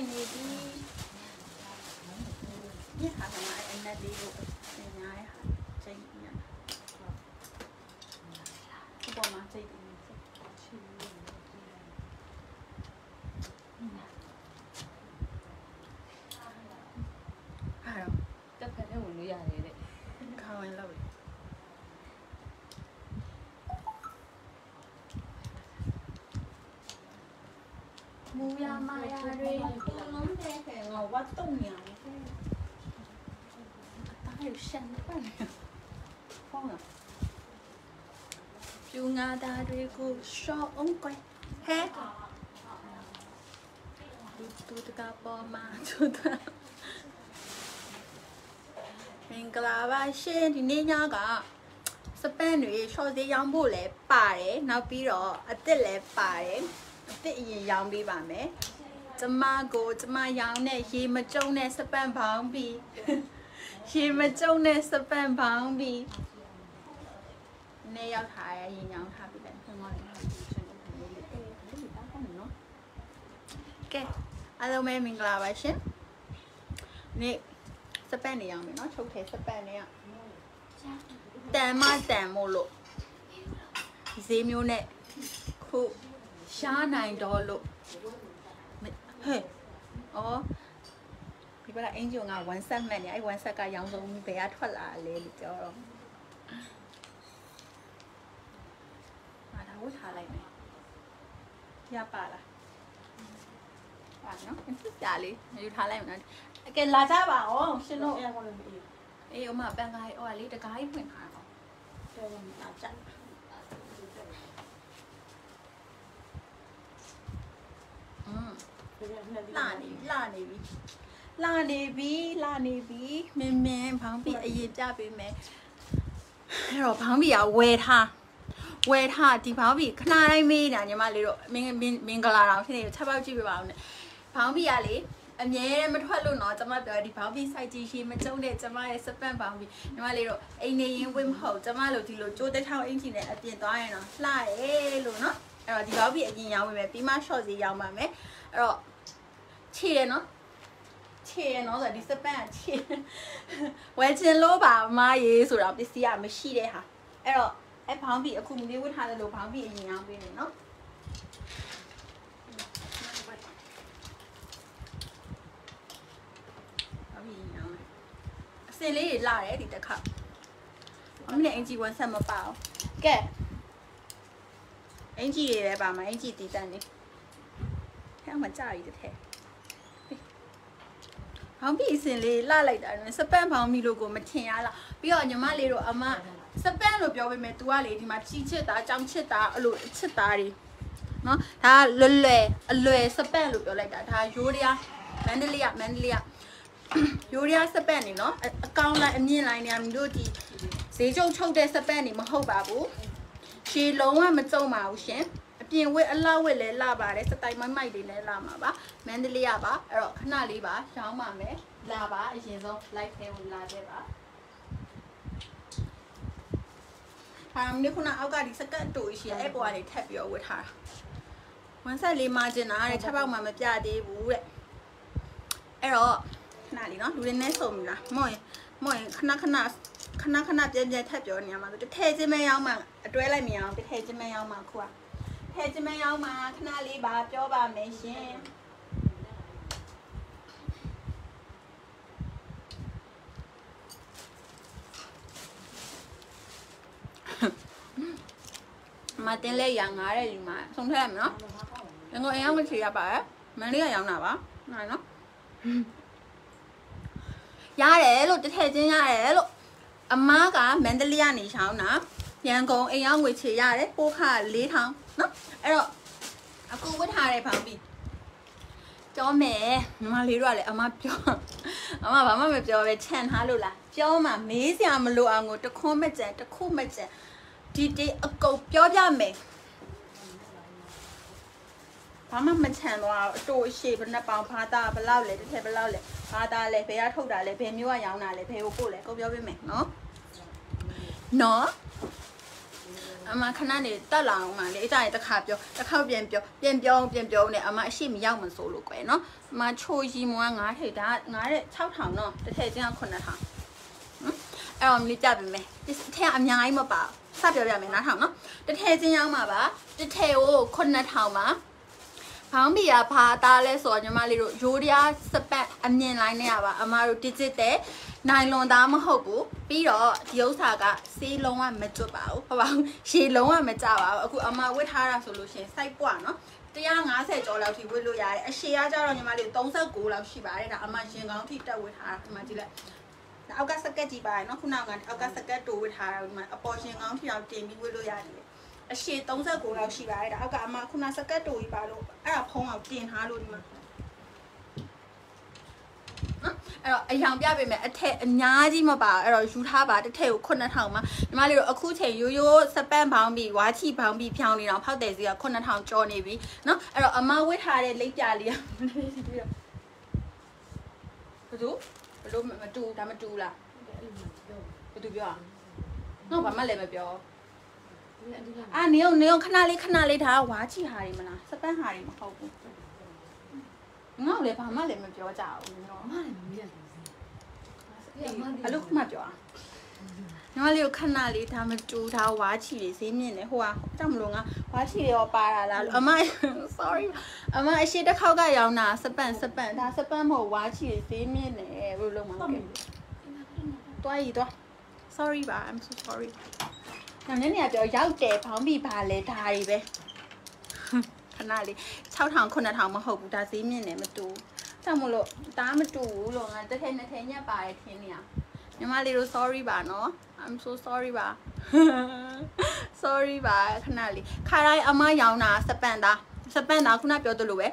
က်နေပြီညခါကမှအဲ့နက်လေးကိုသင်ညာရဟာချိန်ပြရဒီပေါ်မှာချိန်တယ်အဲ့တော့တက်ဖက်နဲ့ဝင်လို့ရတယ်တဲ့ခေါင်းဝင်လောက်လေမူရမာယာတွေလုံးတဲ့ ခဲငါဝတ်တုံညာလေတားရရှန်ပန်ဖုန်းလားပြူငါသားတွေကိုရှော့အောင်ကွယ်ဟဲတူတူတကပေါ်မှာတူတာမင်္ဂလာပါရှင်ဒီနေ့ညကစပန်တွေရှော့သေးရောင်းဖို့လဲပါတယ်နောက်ပြီးတော့အစ်စ်လဲပါတယ်အစ်စ်အရင်ရောင်းပေးပါမယ် ကျမကိုကျမရောင်းတဲ့ရေမကြုံတဲ့စပန်ပေါင်းပြီးရေမကြုံတဲ့စပန်ပေါင်းပြီးနေ့ရောက်ထားရရင်ရောင်းထားပြီးတယ်ခွန်မောလေးရှင်ကိုဒီလေးအေးဒီတောင်းနေနော်ကဲအားလုံးပဲမင်္ဂလာပါရှင်နေ့စပန်နေရောင်းမယ်နော်ချုပ်ထဲစပန်နေရတန်မတန်မို့လို့ဈေးမျိုးနဲ့ခုရှားနိုင်တော့လို့ ဟဲ့အော်ဒီဘက်ကအင်ဂျင်က1 set မှတ်နေအဲ့1 set ကရောင်းဆုံးဘယ်ကထွက်လာလဲလို့ပြောတော့အာဒါဝတ်ထားလိုက်မယ်ရပါလားပါနော်ကြာလေးယူထားလိုက်မယ်နော်အကယ်လာကြပါအောင်ရှင်တို့အဲ့ဒါလည်းမအေးအေးအမပန်ကားဟိုကလေးတကားကြီးဖွင့်ထားတော့တယ်လာကြอืมတယ်နဲ့ လာနေပြီလာနေပြီလာနေပြီလာနေပြီမင်းမင်းဘောင်းပြီးအရင်ပြပေးမယ်အဲ့တော့ဘောင်းပြီးကဝယ်ထားဝယ်ထားဒီဘောင်းပြီးခဏတိုင်းမေးနေတာညီမလေးတို့မင်းမင်းမင်္ဂလာတော်ဖြစ်နေချက်ပေါက်ကြည့်ပြပါဦးနဲ့ဘောင်းပြီးကလေအမြဲတမ်းမထွက်လို့နော်ကျမပြောဒီဘောင်းပြီးစိုက်ကြည့်ရှိမကျုံတဲ့ကျမရဲ့စပန့်ဘောင်းပြီးညီမလေးတို့အိမ်နေရင်ဝင်းမဟုတ်ကျမတို့ဒီလိုကြိုးတစ်ထောင်အင်ချီနဲ့အပြင်သွားရင်တော့လှရဲလို့နော်အဲ့တော့ဒီဘောင်းပြီးအရင်ရောင်းပေးမယ်ပြီးမှ short စီရောင်းပါမယ် အဲ့တော့ခြေရနော်ခြေရနော်ဆိုတော့ဒီစပန်ကခြေဝယ်ချင်လို့ပါမရေးဆိုတော့ပစ္စည်းကမရှိတဲ့ဟာအဲ့တော့အဲ့ဘောင်းဘီအခုမလေးဝတ်ထားတယ်လို့ဘောင်းဘီအရင်အောင်ပေးနေနော်ဘောင်းဘီအရင်အောင်အစင်လေးတွေလာတယ်ဒီတစ်ခါအမနဲ့အင်ဂျီဝန်ဆက်မပါအောင်ကဲအင်ဂျီတွေလည်းပါမှာအင်ဂျီတည်တတ်နေ ဟဲ့မကြရည်တစ်ထက်ဘောင်ဘီအစင်လေးလှလိုက်တာနဲ့စပန်ဘောင်ဘီလို့ကိုမထင်ရလားပြီးတော့ညီမလေးတို့အမစပန်လို့ပြောပေးမယ် तू ကလေဒီမှာချီချစ်တာကြောင်ချစ်တာအဲ့လိုချစ်တာတွေနော်ဒါလွယ်လွယ်အလွယ်စပန်လို့ပြောလိုက်တာဒါရိုးရရားမန္တလေးကမန္တလေးကရိုးရရားစပန်နေနော်အအကောင်းလိုက်အမြင့်လိုက်နေအတို့ဒီဈေးကျုပ်ချုပ်တဲ့စပန်နေမဟုတ်ပါဘူးရှည်လုံးဝမကြုံပါဘူးရှင်အ ပြင်ဝက်အလောက်ဝက်လဲလာပါတယ်စတိုင်မိုက်မိုက်တွေလည်းလာမှာပါမန္တလေးကပါအဲ့တော့ခဏလေးပါရောင်းပါမယ်လာပါအရင်ဆုံး live ထဲဝင်လာခဲ့ပါဟာမင်းခုနအောက်ကဒီစကတ်တူရှိရအဲ့ပေါ်ကနေထပ်ပြီးတော့ဝတ်ထားတာဝန်ဆက်လေးမာဂျင်နာတဲ့ချက်ပေါက်မှမပြသေးဘူးတဲ့အဲ့တော့ခဏလေးနော်လူတွေနဲ့စုံပြီလားမော်ရင်မော်ရင်ခဏခဏခဏခဏပြင်းပြင်းထပ်ပြောနေရမှာဆိုတစ်ထည့်ချင်းမရောက်မှအတွဲလိုက်မရအောင်တစ်ထည့်ချင်းမရောက်မှခုကထည့် ချင်းမရောက်မှခဏလေးပါပြောပါမယ်ရှင်မတင်လဲရငားတဲ့ဒီမှာဆုံးထည့်ရမယ်နော်ငငိုအိမ်အောင်မချေရပါရဲ့မန်လေးကရောင်းတာပါနိုင်နော်ရတယ်လို့တစ်ထည့်ချင်းရတယ်လို့အမားကမန္တလေးကနေရှောင်းတာရန်ကုန်အိမ်အောင်ငွေချေရတယ်ပိုးခ4000 နော်အဲ့တော့အခုဝတ်ထားတဲ့ဖောင်ပြီးကြောမယ်ညီမလေးတို့ကလည်းအမပြောအမဘာမှမပြောပဲခြံထားလို့လားပြောမှမေးစရာမလိုအောင်ကိုတခွန်းမကြံတခုမကြံဒီတေးအကုန်ပြောပြမယ်ဘာမှမချန်သွားအတူအရှိဘယ်နှပောင်ဘာသာဘယ်လောက်လဲတစ်ထက်ဘယ်လောက်လဲဘာသာလဲဘယ်ကထုတ်တာလဲဘယ်မျိုးကရောင်းတာလဲဘယ်ကိုပို့လဲကိုပြောပေးမယ်နော်နော် အမခဏနေတက်လာအောင်ပါလေအကြရင်တစ်ခါပြောတစ်ခါပြန်ပြောပြန်ပြောပြန်ပြောနေအမအရှိမရောက်မစိုးလို့ကွယ်နော်အမချိုရီမွား9ထိပ်ဒါ9တဲ့6000နော်တစ်ထည့်ချင်းက9000အဲ့တော့မလေးကြပြီမယ်ဒီထည့်အများကြီးမပါစပြောပြမယ်နားထောင်နော်တစ်ထည့်ချင်းရောက်မှာပါတစ်ထည့်ကို9000ပါ ဘောင်းဘီယာဘာသားလဲဆိုတော့ညီမလေးတို့ရိုးရစပတ်အမြင်လိုင်းနဲ့ရပါအမတို့ digital နိုင်လွန်သားမဟုတ်ဘူးပြီးတော့ဒီဥစ္စာကစေးလုံးဝမကျွတ်ပါဘူးဟုတ်ပါဘူးရေလုံးဝမကြပါဘူးအခုအမဝတ်ထားတာဆိုလို့ရှိရင်စိုက်ပွားနော်150ကျော်လောက်ထိဝတ်လို့ရတယ်အရှည်ကကြတော့ညီမလေး39လောက်ရှိပါတယ်ဒါအမရင်ကောင်းထိတက်ဝတ်ထားတာဒီမှာကြည့်လိုက်ဒါအောက်ကစကက်ကြည့်ပါရနော်ခုနကအောက်ကစကက်တိုးဝတ်ထားတာဒီမှာအပေါ်ရှင်ကောင်းထိအောင်တင်ပြီးဝတ်လို့ရတယ် အရှည်39လောက်ရှိပါတယ်ဒါအောက်ကအမခုနစကက်တိုးကြီးပါလို့အဲ့ဒါဖုံးအောင်တင်ထားလို့ဒီမှာနော်အဲ့တော့အယောင်ပြပေးမယ်အထက်အများကြီးမပါအဲ့တော့ယူထားပါတစ်ထည့်ကို9000မှာညီမလေးတို့အခုချိန်ရိုးရိုးစပန့်ဘောင်းပြီးဝါချီဘောင်းပြီးဖြောင်းနေတော့ဖောက်တယ်စီက9000ကျော်နေပြီနော်အဲ့တော့အမဝတ်ထားတဲ့လိပ်ပြလေးကဘယ်သူဘလို့မတူဒါမတူလားဘယ်သူပြောอ่ะနော်ဘာမှလည်းမပြော အာနေုံနေုံခဏလေးခဏလေးဒါဝါချီဟာတွေမလားစပန့်ဟာတွေမဟုတ်ဘူးငါ့ကိုလည်းဘာမှလည်းမပြောကြဘူးနော်အမလည်းမမြင်ဘူးအလုခမပြောอ่ะညီမလေးကိုခဏလေးဒါမတူဒါဝါချီတွေဈေးမြင့်နေဟိုကတောက်မလို့ငါဝါချီတွေရောပါတာလားလို့အမ sorry အမအရှိတစ်ခေါက်ကရောင်းတာစပန့်စပန့်ဒါစပန့်မဟုတ်ဝါချီတွေဈေးမြင့်နေဘယ်လိုလုပ်မှာလဲတွားရီတွား sorry ပါ I'm so sorry ညနေနေပြောရောက်တယ်ဘောင်းပြီးပါလဲဒါတွေပဲခဏလေး6000 9000မဟုတ်ဘူးဒါဈေးမြင့်နေမတူကြောင့်မလို့ဒါမတူဘူးလို့ငါတစ်ထည့်နှစ်ထည့်ညက်ပါတယ်ထင်နေရညီမလေးတို့ sorry ပါနော် I'm so sorry ပါ sorry ပါခဏလေးခါတိုင်းအမရောင်းတာစပန်သားစပန်သားခုနပြောသလိုပဲ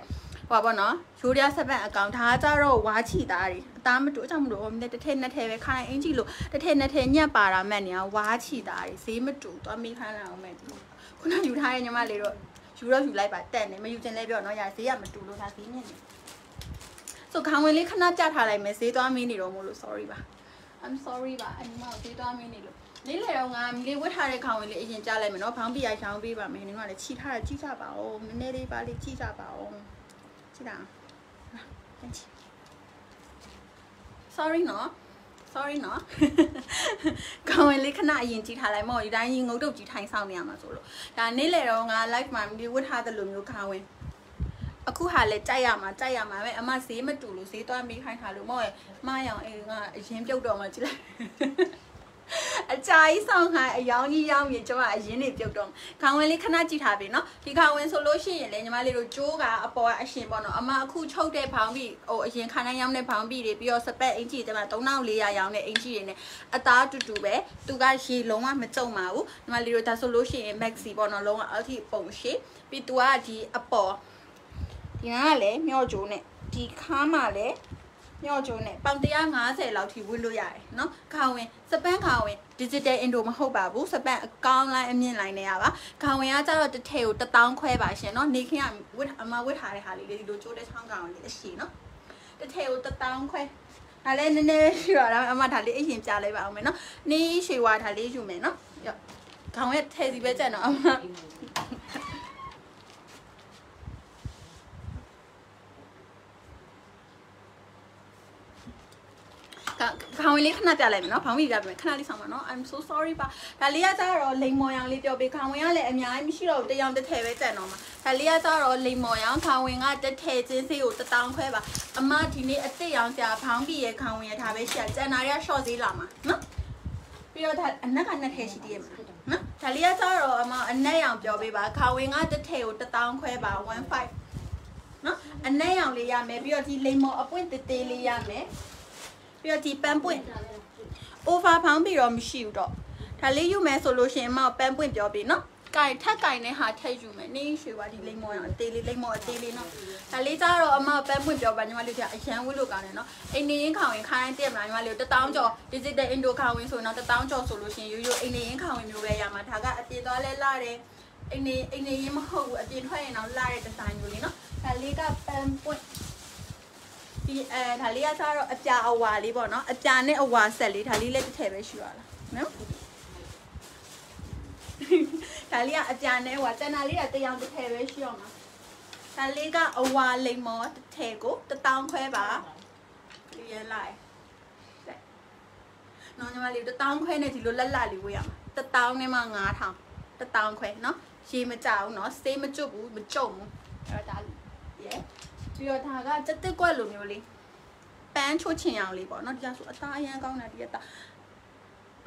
ဟိုပါပေါ့နော်ရိုးရစပန်အကောင်ဒါကြတော့ဝါချီသားတွေအ သားမတူအကြောင်းမလို့တစ်ထည့်နှစ်ထည့်ပဲခါတိုင်းအင်ကြီးလို့တစ်ထည့်နှစ်ထည့်ညက်ပါတာမှတ်နေအောင်ဝါချီသားတွေဈေးမတူသွားမိခိုင်းလာအောင်မဲ့ဒီခုနယူထားတဲ့ညီမလေးတို့ယူတော့ယူလိုက်ပါတက်နေမယူချင်လဲပြောနော်ရဈေးကမတူလို့ဒါဈေးမြင့်နေဆိုခေါင်းဝင်လေးခဏကြထားလိုက်မယ်ဈေးသွားမင်းနေတော့မို့လို့ sorry ပါ I'm sorry ပါအညီမကိုဈေးသွားမင်းနေလို့လေးလေတော့ငါမလေးဝတ်ထားတဲ့ခေါင်းဝင်လေးအရင်ကြားလိုက်မယ်နော်ဘောင်းပြရရောင်းပေးပါမယ်ညီမလည်းချီထားတယ်ကြည့်ကြပါဦးနည်းနည်းလေးပါလေးကြည့်ကြပါဦးကြည့်တာတန်းချီ sorry နော် sorry နော်ခေါင်းဝင်လေးခဏအရင်ကြည့်ထားလိုက်မော်ဒီတိုင်းငုတ်တုတ်ကြီးထိုင်ဆောင်နေရမှာဆိုလို့ဒါနေ့လေတော့ငါ live မှာမလေးဝတ်ထားတဲ့လိုမျိုးခေါင်းဝင်အခုဟာလဲကြိုက်ရမှာကြိုက်ရမှာပဲအမဈေးမတူလို့ဈေးသွားမိခိုင်းထားလို့မော်ရမရောင်အေးငါအရင်ပြုတ်တော့မှကြည့်လိုက် အကြာကြီးဆောင်းခိုင်းအယောင်ကြီးရောက်ရင်ကျွန်မအရင်နေပြုတ်တော့ခေါင်းဝင်လေးခဏကြည့်ထားပြီနော်ဒီခေါင်းဝင်ဆိုလို့ရှိရင်လည်းညီမလေးတို့ကြိုးကအပေါ်ကအရှင်ပေါ့နော်အမအခုချုပ်တဲ့ဘောင်ပြီးဟိုအရင်ခါတိုင်းရောက်တဲ့ဘောင်ပြီးတွေပြီးတော့စပက်အင်ကြီးတွေမှာ3400ရောင်းတဲ့အင်ကြီးတွေနဲ့အသားတူတူပဲသူကရေလုံးဝမကြုံပါဘူးညီမလေးတို့ဒါဆိုလို့ရှိရင် maxi ပေါ့နော်လုံးဝအထိပုံရှိပြီးသူကဒီအပေါ်ဒီကလည်းမျော့ကြိုးနဲ့ဒီခါမှလည်း ညော့ကျိုးနဲ့ပေါင်150လောက်ထိဝတ်လို့ရတယ်နော်ခါဝင်စပန့်ခါဝင် digital indo မဟုတ်ပါဘူးစပန့်အကောင်းလိုင်းအမြင့်လိုင်းတွေကပါခါဝင်ကကြတော့တစ်ထည်ကို1000ခွဲပါရှင်နော်နေခင်ကဝတ်အမဝတ်ထားတဲ့ဟာလေးဒီလိုကျိုးတဲ့ချောင်းကောင်လေးအရှိနော်တစ်ထည်ကို1000ခွဲဒါလည်းနည်းနည်းရှိတော့ဒါအမဒါလေးအရင်ပြလိုက်ပါအောင်မယ်နော်နေရွှေဝါဒါလေးယူမယ်နော်ခေါင်းရဲ့ထည်စီပဲကြက်နော်အမ ခေါင်းဝင်လေးခဏပြလိုက်မယ်နော်ခေါင်းဝင်ပြပြမယ်ခဏလေးဆောင်ပါနော် I'm so sorry ပါဒါလေးကကြတော့လိမ်မော်ရောင်လေးပြောပေးခေါင်းဝင်ကလည်းအများကြီးမရှိတော့ဘူးတရောင်တစ်ထည်ပဲကြံတော့မှာဒါလေးကကြတော့လိမ်မော်ရောင်ခေါင်းဝင်ကတစ်ထည်ချင်းစေးကိုတတောင်ခွဲပါအမဒီနေ့အစ်စ်ရောင်ဆရာဖောင်းပြရဲ့ခေါင်းဝင်ရထားပဲရှာကျန်တာတွေက short သေးလာမှာနော်ပြီးတော့ဒါအနက်ကနှစ်ထည်ရှိသေးရဲ့မှာနော်ဒါလေးကကြတော့အမအနက်ရောင်ပြောပေးပါခေါင်းဝင်ကတစ်ထည်ကိုတတောင်ခွဲပါ15နော်အနက်ရောင်လေးရမယ်ပြီးတော့ဒီလိမ်မော်အပွင့်တေးသေးလေးရမယ် ပြီးတော့ဒီပန်းပွင့် over ဖောင်းပြီးတော့မရှိဘူးတော့ဒါလေးယူမယ်ဆိုလို့ရှိရင်မောက်ပန်းပွင့်ပြောပြီးနော်ကင်ထက်ကင်နဲ့ဟာထက်ယူမယ်နေရွှေပါဒီလိမ့်မောရအောင်အသေးလေးလိမ့်မောအသေးလေးနော်ဒါလေးကြတော့အမပန်းပွင့်ပြောပါညီမလေးတို့ကအရန်ဝစ်လို့ကောင်းတယ်နော်အိမ်နေရင်ခေါင်ရင်ခိုင်းတည့်မလားညီမလေးတို့1000ကျော် digital indo ခေါင်ဝင်ဆိုရင်တော့1000ကျော်ဆိုလို့ရှိရင်ရိုးရိုးအိမ်နေရင်ခေါင်ဝင်မျိုးပဲရမှာဒါကအပြင်သွားလဲလာတယ်အိမ်နေအိမ်နေရင်မဟုတ်ဘူးအပြင်ထွက်ရင်တော့လာတဲ့ဒီဇိုင်းမျိုးလေးနော်ဒါလေးကပန်းပွင့် ဒီအဲဒါလေးကစားတော့အပြာအဝါလေးပေါ့နော်အပြာနဲ့အဝါဆက်လေးဒါလေးလည်းတစ်ထည့်ပဲရှိရလားနော်ဒါလေးကအကြံနဲ့ဟိုကျန်တာလေးကတရောင်တစ်ထည်ပဲရှိအောင်ပါဒါလေးကအဝါလိမ်မောတစ်ထည်ကို1000ခွဲပါပြရလိုက်နော်ညီမလေး1000ခွဲနဲ့ဒီလိုလက်လက်လေးဝေးရမှာ1000နဲ့မှ9000 1000ခွဲနော်ရေမကြဘူးနော်စေးမကျွတ်ဘူးမကြုံဘူးအဲ့တော့ဒါရဲ ပြီးတော့ဒါကတက်တက်ကွက်လိုမျိုးလေးပန်းချိုးချင်အောင်လေးပေါ့နော်ဒီကဆိုအသားအရန်ကောင်းတာဒီကတာ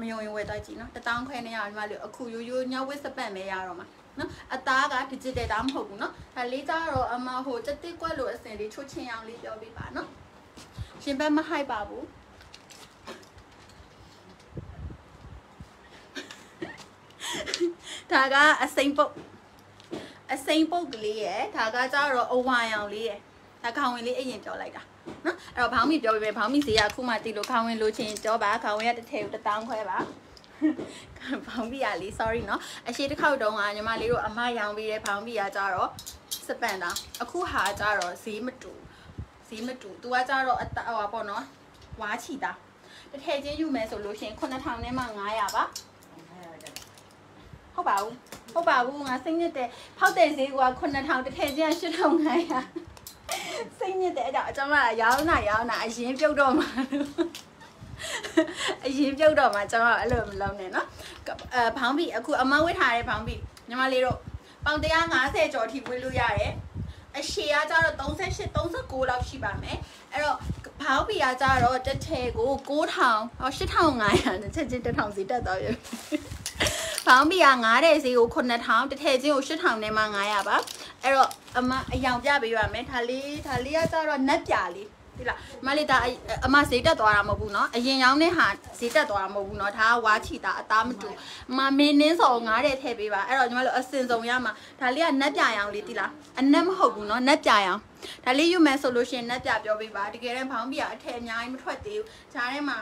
မယုံရင်ဝယ်တိုက်ကြည့်နော်1000ခွဲနဲ့ရညီမလေးအခုရိုးရိုးညဝစ်စပတ်မဲရတော့မှာနော်အသားက digital တာမဟုတ်ဘူးနော်ဒါလေးကြတော့အမဟိုတက်တက်ကွက်လိုအစင်လေးချိုးချင်အောင်လေးပြောပေးပါနော်ရှင်ဘက်မဟိုက်ပါဘူးဒါကအစိမ့်ပုတ်အစိမ့်ပုတ်ကလေးရယ်ဒါကကြတော့အဝါရောင်လေးရယ် ဒါခေါင်ဝင်လေးအရင်ပြောလိုက်တာနော်အဲ့တော့ဘောင်းမီပြောပေးမယ်ဘောင်းမီဈေးကအခုမှတီလို့ခေါင်ဝင်လိုချင်ကြောပါခေါင်ဝင်ကတစ်ထည်ကို1000ခွဲပါဘောင်းမီရလေး sorry နော်အရှိတစ်ခေါက်တုန်းကညီမလေးတို့အမရောင်ပေးတဲ့ဘောင်းမီကကြတော့စပန်တာအခုဟာကြတော့ဈေးမတူဈေးမတူ तू ကကြတော့အတဟိုပါပေါ့နော်ဝါချီတာတစ်ထည်ချင်းယူမယ်ဆိုလို့ရှိရင်9000နဲ့မှ900ပါဟုတ်ပါဘူးဟုတ်ပါဘူးငါစိတ်ညစ်တယ်ဖောက်တဲ့ဈေးက9000တစ်ထည်ချင်း8500 စိတ်ညစ်တယ်အဲ့တော့အကျမကရောင်းတာရောင်းတာအရင်ပြုတ်တော့မှာအရင်ပြုတ်တော့မှာကျွန်တော်အဲ့လိုမလုပ်နဲ့နော်အဲဘောင်းဘီအခုအမဝစ်ထားတဲ့ဘောင်းဘီညီမလေးတို့ပေါင်150ကျော်ထိဝေးလို့ရတယ်အရှည်ကကြတော့38 39လောက်ရှိပါမယ်အဲ့တော့ဘောင်းဘီကကြတော့တစ်ထည်ကို9000ဟော8500တစ်ချက်ချင်း1000စီတက်သွားပြီ ဘောင်းဘီက9တဲ့ဈေးကို9000တစ်ထည်ချင်းကို8000နဲ့မှ900ပါအဲ့တော့အမအယောင်ပြပေးရမယ်ဒါလေးဒါလေးကကြတော့နက်ပြလေးဒီလားမလေးဒါအမဈေးတက်သွားတာမဟုတ်ဘူးเนาะအရင်ရောင်းတဲ့ဟာဈေးတက်သွားတာမဟုတ်ဘူးเนาะဒါကဝါချီတာအသားမတူအမမင်းနှင်းစော်ငားတဲ့ထည့်ပေးပါအဲ့တော့ညီမတို့အစင်စုံရမှာဒါလေးကနက်ပြရောင်လေးဒီလားအနက်မဟုတ်ဘူးเนาะနက်ပြရောင်ဒါလေးယူမယ်ဆိုလို့ရှိရင်နက်ပြပြောပေးပါတကယ်တမ်းဘောင်းပြအထည်အများကြီးမထွက်သေးဘူးဈာထဲမှာ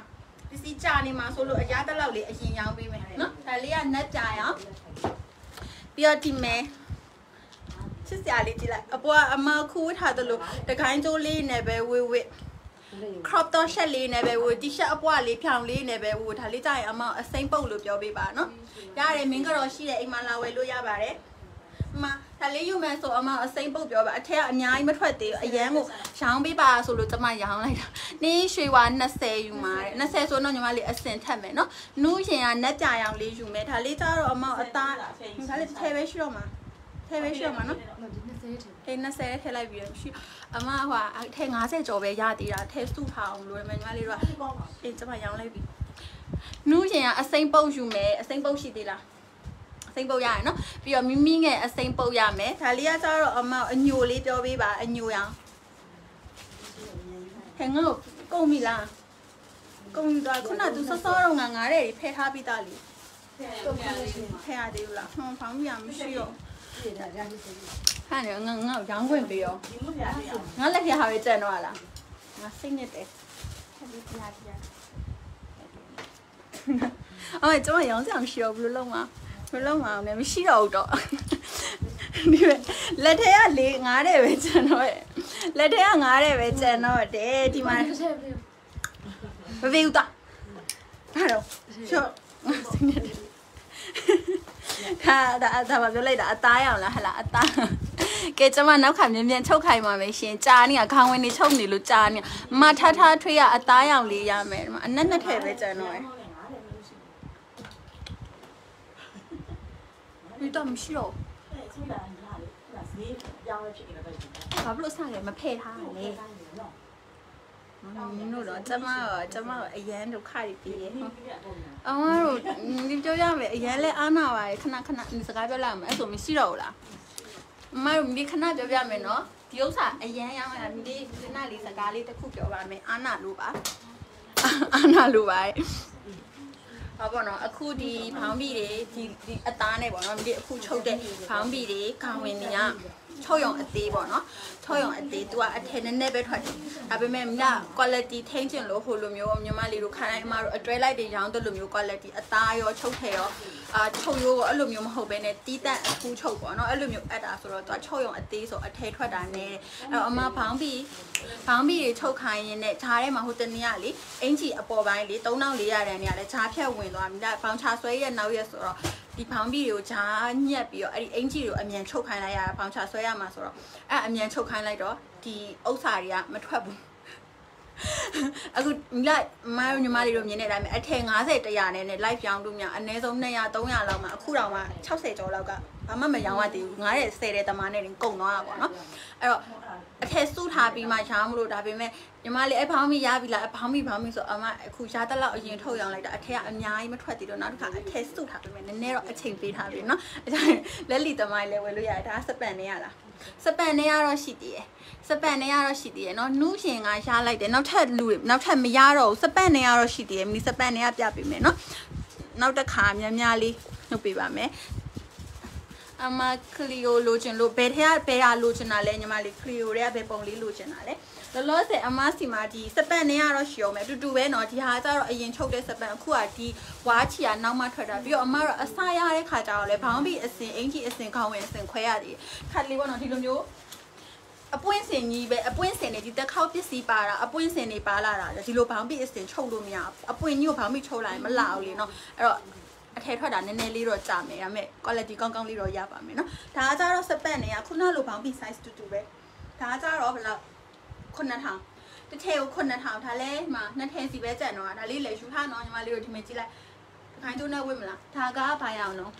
ပစ္စည်းကြာနေမှာဆိုလို့အရာတက်လောက်လေးအရင်ရောင်းပေးမယ်နော်ဒါလေးကနတ်ကြာရောပြီးတော့ဒီမယ်ချစ်စရာလေးကြည့်လိုက်အပေါ်ကအမခုဝတ်ထားသလိုတခိုင်းကျိုးလေးနဲ့ပဲဝေဝေ crop top shirt လေးနဲ့ပဲဝေ t-shirt အပွားလေးဖြောင်လေးနဲ့ပဲဝေဒါလေးကြရင်အမအစိမ့်ပုတ်လို့ပြောပေးပါနော်ရတယ်မင်းကတော့ရှိတဲ့အိမ်မှာလာဝယ်လို့ရပါတယ်အမ ဒါလေးယူမယ်ဆိုအမအစိမ့်ပုတ်ပြောပါအထက်ကအများကြီးမထွက်သေးဘူးအရန်ကိုရောင်းပေးပါဆိုလို့ကျမရောင်းလိုက်တာနင်းရွှေဝါ20ယူမှာတဲ့20ဆိုတော့ညီမလေးအစင်ထက်မယ်နော်နူးရင်ကနက်ကြရောင်လေးယူမယ်ဒါလေးကြတော့အမအသားဒါလေးထဲပဲရှိတော့မှာထဲပဲရှိတော့မှာနော်ဒီ20ထည့်အေး20ထည့်လိုက်ပြီးတော့ရှိအမဟိုအထည့်50ကျော်ပဲရသေးတာထည့်စုထားအောင်လို့မယ်ညီမလေးတို့ကအေးကျမရောင်းလိုက်ပြီနူးရင်ကအစိမ့်ပုတ်ယူမယ်အစိမ့်ပုတ်ရှိသေးလားအ စိမ့်ပုတ်ရရနော်ပြီးတော့မိမိငယ်အစိမ့်ပုတ်ရမယ်ဒါလေးကကျတော့အမအညိုလေးပြောပေးပါအညိုရောင်ဟဲ့ငါ့ကိုကုန်ပြီလားကုန်သွားခုနကသူစောစောတော့ငါငါတဲ့ဖဲထားပြီးသားလေဖဲရသေးဘူးလားဟွန်းဖောင်းပြမရှိတော့ပြတာဒါလေးစိတ်ဟဲ့ငါငါရောင်းခွင့်ပေးရောဒီမှုပြရအောင်ငါလက်ထက်ဟာပဲကြံတော့လားငါစိတ်နဲ့တယ်ဟဲ့ဒီပြားပြားအော်ကျွန်မရောင်းစရာမရှိတော့ဘူးလို့လုံးမ ဘယ်လုံးမအောင်လဲမရှိတော့ဘူးတော့ဒီပဲလက်ထက်ကလေငားတယ်ပဲကြံတော့ရဲ့လက်ထက်ကငားတယ်ပဲကြံတော့တယ်ဒီမှာထည့်ထည့်မပေးဘူးတော့ဟာတော့ရှော့စိတ်နဲ့တယ်ခါဒါဒါမပြောလိုက်တာအသားရအောင်လားဟလာအသားကဲကျမနောက်ခါမြင်မြန်ချုပ်ခိုင်ပါမယ်ရှင်ကြာနေကခေါင်းဝင်နေချုပ်နေလို့ကြာနေမထထထွေးရအသားရောင်လေးရမယ်ဒီမှာအနက်နဲ့ထည့်ပဲကြံတော့ရယ် ဒီတော့မရှိတော့အဲ့ဆိုလာလာလေဒါဈေးပြောင်းလဲဖြစ်နေတော့ဒီဘာဖြစ်လို့စလဲမဖဲ့ထားရလဲမင်းတို့တော့ကျမတော့ကျမတော့အရန်ဒုက္ခတွေပြီးရေဟုတ်အမတို့ဒီပြောရမယ်အရင်လဲအားနာပါရခဏခဏဒီစကားပြောလိုက်မယ်အဲ့ဆိုမရှိတော့ဘူးလားအမတို့ဒီခဏပြောပြမယ်နော်ဒီဥစ္စာအရင်ရောင်းရတာဒီဒီနာလေးစကားလေးတစ်ခုပြောပါမယ်အားနာလို့ပါအားနာလို့ပါ ဟောပေါ့နော်အခုဒီဘောင်းဘီတွေဒီဒီအသားနဲ့ပေါ့နော်ဒီအခုချုပ်တဲ့ဘောင်းဘီတွေခေါင်းဝင်နေရ ချုပ်ရုံအသေးပေါ့နော်ချုပ်ရုံအသေး तू ကအထည်နည်းနည်းပဲထွက်တယ်ဒါပေမဲ့မြ quality ထိန်းကျင်လို့ဟိုလိုမျိုးညီမလေးတို့ခါတိုင်းအမတို့အတွဲလိုက်တွေရောင်းတဲ့လိုမျိုး quality အသားရောချုပ်ထည်ရောအာချုပ်ရိုးရောအဲ့လိုမျိုးမဟုတ်ဘဲနဲ့တီးတန့်အထူးချုပ်ပေါ့နော်အဲ့လိုမျိုးအပ်တာဆိုတော့ तू ချုပ်ရုံအသေးဆိုအထည်ထွက်တာနဲ့အဲ့တော့အမဘောင်းဘီဘောင်းဘီတွေချုပ်ခိုင်းရင်းနဲ့ဈားထဲမှာဟိုတနေ့ကလေအင်ဂျီအပေါ်ပိုင်းလေ3400ရန်နေရလဲဈားဖြတ်ဝင်သွားပြီဒါဘောင်းချဆွဲရဲ့နောက်ရက်ဆိုတော့ ဒီဘောင်းဘီတွေကိုဂျာညက်ပြီးတော့အဲ့ဒီအင်ကြီးတွေကိုအမြန်ချုပ်ခိုင်းလိုက်ရတာဘောင်းချဆွဲရမှာဆိုတော့အဲ့အမြန်ချုပ်ခိုင်းလိုက်တော့ဒီဥစ္စာတွေကမထွက်ဘူး အခုလိုက်မမညီမလေးတို့မြင်တဲ့အတိုင်းပဲအထည်90 100နဲ့နဲ့ live ပြောင်းလို့မြအနည်းဆုံး200 300လောက်မှအခုတော့မှ60ကျော်လောက်ကဘာမှမရောင်းရသေးဘူး9တဲ့10တဲ့တမားနဲ့တင်ကုန်သွားတာပေါ့နော်အဲ့တော့အထည်စုထားပြီးမှရောင်းမလို့ဒါပေမဲ့ညီမလေးအဖောင်းမီရပြီလားအဖောင်းမီဖောင်းမီဆိုအမအခုရတဲ့လောက်အရင်ထုတ်ရောင်းလိုက်တာအထည်ကအများကြီးမထွက်သေးတော့နောက်တစ်ခါအထည်စုထားပြီးမှနည်းနည်းတော့အချိန်ပေးထားပြီနော်အဲဒါလက်လီတမိုင်းလည်းဝယ်လို့ရတယ်ဒါစပန်နေရလားစပန်နေရတော့ရှိသေးတယ် စပန်နေရတော့ရှိသေးတယ်နော်နူးရှင်ကရှားလိုက်တယ်နောက်ထပ်လူတွေနောက်ထပ်မရတော့ဘူးစပန်နေရတော့ရှိသေးတယ်မီစပန်နေရပြပေးမယ်နော်နောက်တစ်ခါများများလေးနှုတ်ပေးပါမယ်အမကလီယိုလိုချင်လို့ဘယ်ထဲကဘယ်ဟာလိုချင်တာလဲညီမလေးကလီယိုတွေကဘယ်ပုံလေးလိုချင်တာလဲလောလောဆယ်အမစီမာဒီစပန်နဲ့ကတော့ရှော်မယ်အတူတူပဲเนาะဒီဟာကျတော့အရင်ချုပ်တဲ့စပန်အခုကဒီဝါချီကနောက်မှထွက်တာပြီးတော့အမတော့အစရတဲ့ခါကျတော့လဲဘောင်းဘီအစင်အင်ကြီးအစင်ခေါင်းဝင်အစင်ခွဲရသေးတယ်ခါတလေးပေါ့နော်ဒီလိုမျိုး အပွင့်စင်ကြီးပဲအပွင့်စင်နေဒီတက်ခေါက်ပစ္စည်းပါတာအပွင့်စင်နေပါလာတာဒီလိုဘောင်းပိအစင်ချုပ်လို့မရအပွင့်ကြီးကိုဘောင်းပိချုပ်လိုက်မလာဘူးလေနော်အဲ့တော့အထဲထွက်တာနည်းနည်းလေးတော့ကြာမယ်ဒါပေမဲ့ quality ကောင်းကောင်းလေးတော့ရပါမယ်နော်ဒါကကြတော့စပတ်နေကခုနလိုဘောင်းပိ size တူတူပဲဒါကကြတော့ဘယ်လောက်9000တစ်ထည်ကို9000ဒါလဲမှာနှစ်ထည်စီပဲကြံတော့ဒါလေးလည်းယူထားနော်ညီမလေးတို့ဒီမှာကြည့်လိုက်ခိုင်းတို့နဲ့ဝိမလားဒါကဘာရအောင်နော်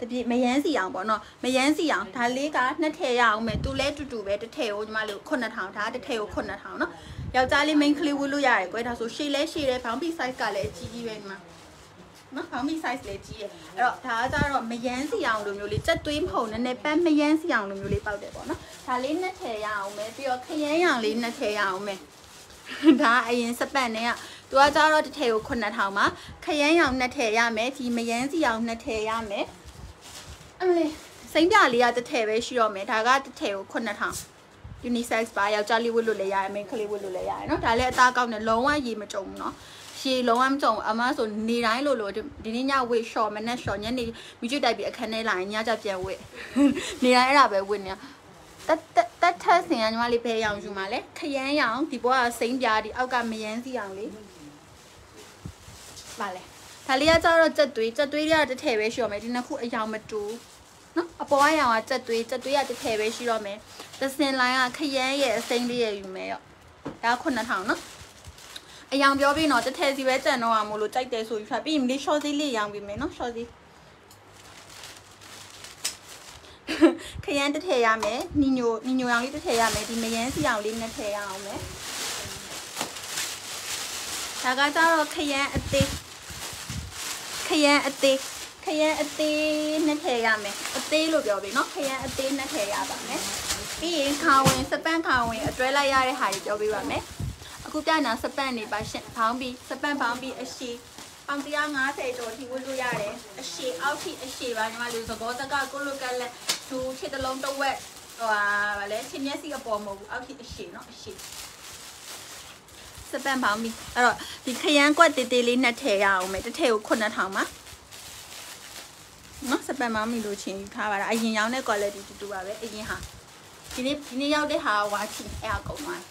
တပြည့်မယန်းစီအောင်ပေါ့နော်မယန်းစီအောင်ဒါလေးကနှစ်ထည်ရအောင်မယ်သူလဲတူတူပဲတစ်ထည်ကိုညီမလေးကို9000ဒါတစ်ထည်ကို9000နော်ယောက်ျားလေး main ကလေးဝတ်လို့ရတယ်ကွယ်ဒါဆိုရှေ့လဲရှေ့လဲဘောင်းပီ size ကလည်းအကြီးကြီးပဲဒီမှာနော်ဘောင်းမီ size လေးကြီးရဲ့အဲ့တော့ဒါကကြတော့မယန်းစီအောင်လိုမျိုးလေးကြက်သွေးမဟုတ်နည်းနည်းပန်းမယန်းစီအောင်လိုမျိုးလေးပေါက်တယ်ပေါ့နော်ဒါလေးနှစ်ထည်ရအောင်မယ်ပြီးတော့ခရမ်းရောင်လေးနှစ်ထည်ရအောင်မယ်ဒါအရင်စပတ်နဲ့ကသူကကြတော့တစ်ထည်ကို9000ပါခရမ်းရောင်နှစ်ထည်ရမယ်ဒီမယန်းစီအောင်နှစ်ထည်ရမယ် အမလေးစိမ့်ပြလေးကတစ်ထည်ပဲရှိတော့မယ်ဒါကတစ်ထည်ကို9000 unisex ပါယောက်ျားလေးဝတ်လို့လည်းရတယ်မိန်းကလေးဝတ်လို့လည်းရတယ်เนาะဒါလည်းအသားကောင်းတယ်လုံးဝရေမကြုံဘူးเนาะရှည်လုံးဝမကြုံအမဆိုနေတိုင်းလို့လို့ဒီနေ့ညဝေ့ short မနဲ့ short ညနေမြူးတိုက်ပြီးအခန်းထဲလာရင်ညကြပြန်ဝေ့နေတိုင်းအဲ့ဒါပဲဝေ့နေတက်တက်တက်ထက်စင်ကညီမလေးဘယ်ရောင်ယူမှာလဲခရမ်းရောင်ဒီဘောကစိမ့်ပြားဒီအောက်ကမယန်းစီအောင်လေးပါလေဒါလေးကကျတော့ကြက်သွေးကြက်သွေးတွေကတစ်ထည်ပဲရှိရမယ်ဒီနှစ်ခုအယောင်မတူ နော်အပေါ်အရောင်ကကြက်သွေးကြက်သွေးကတစ်ထည်ပဲရှိတော့မယ်သစင်လိုင်းကခရမ်းရဲ့အစိမ့်လေးရဲ့ယူမယ်ရောဒါ9000နော်အယောင်ပြောပြီးတော့တစ်ထည်စီပဲကြံတော့အောင်မလို့ကြိုက်တယ်ဆိုယူထားပြီးရင်လေး short စီးလေးရောင်ပြီးမယ်နော် short စီးခရမ်းတစ်ထည်ရမယ်ညီညိုညီညိုရောင်လေးတစ်ထည်ရမယ်ဒီမယန်းစီအောင်လေးနှစ်ထည်ရအောင်မယ်ဒါကကြတော့ခရမ်းအသေးခရမ်းအသေး ခရမ်းအသေးနှစ်ထည်ရမယ်အသေးလို့ပြောပြီเนาะခရမ်းအသေးနှစ်ထည်ရပါမယ်ပြီးရင်ခါဝင်စပန့်ခါဝင်အတွဲလိုက်ရတဲ့ဟာကြီးပြောပြပါမယ်အခုပြနာစပန့်နေပါရှင်ဘောင်းပြီးစပန့်ဘောင်းပြီးအရှိပေါင်150ကျော်ထိဝတ်လို့ရတယ်အရှိအောက်ထိအရှိပါညီမလေးသဘောတကကိုလိုကလက်သူချစ်တလုံးတစ်ဝက်ဟိုဟာဗာလဲချင်းမျက်စိအပေါ်မဟုတ်ဘူးအောက်ထိအရှိเนาะအရှိစပန့်ပေါင်းပြီအဲ့တော့ဒီခရမ်းကွက်တေးသေးလေးနှစ်ထည့်ရအောင်မယ်တစ်ထည့်ကို9000ပါနော်စ ပန့်ပေါင်းပြီလို့ချင်းယူထားပါတာအရင်ရောင်းတဲ့ quality တူတူပါပဲအရင်ဟာဒီနေ့ဒီနေ့ရောက်တဲ့ဟာဝါချီအဲ့အကုန်သွား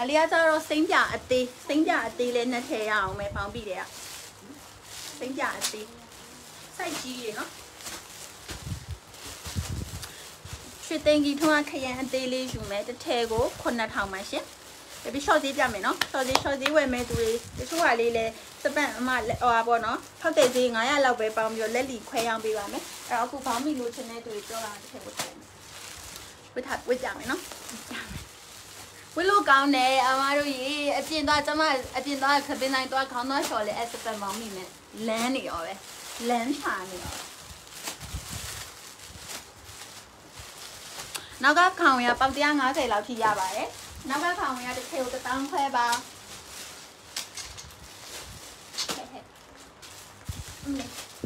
အလီယာကျတော့စိမ့်ပြအသေးစိမ့်ပြအသေးလေးနှစ်ထည့်ရအောင်မယ်ပေါင်းပြီတဲ့ကစိမ့်ပြအသေးစိုက်ကြီးရေနော်ရွှေသိန်းကြီးထွန်းကခရမ်းအသေးလေးယူမယ်တစ်ထည်ကို9000ပါရှင်။ ပြီး short သေးပြမယ်နော်။ short သေး short သေးဝယ်မယ်သူတွေတချို့ဟာလေးလဲစပန့်အမဟိုဟာပေါ့နော်။ဖောက်တဲ့ဈေး900လောက်ပဲပေါင်းပြီးတော့လက်လီခွဲရောင်းပေးပါမယ်။အဲ့တော့အခုဘောင်းမီလိုချင်တဲ့သူတွေပြောတာတစ်ထည်ကိုထည့်မယ်။ဝတ်ထားဝတ်ကြမယ်နော်။ဝတ်လို့ကောင်းတယ်အမတို့ရေအပြင်သွားကျမအပြင်သွားခပင်းတိုင်းသွားခေါင်းသွားလျှော်လေအဲ့စပန့်ဘောင်းမီနဲ့လမ်းနေရောပဲလမ်းချာနေရောနောက်ကခေါင်ရပေါက်150လောက်ထိရပါတယ် နောက်ကခေါင်ရတစ်ထည့်ကို1000ခွဲပါ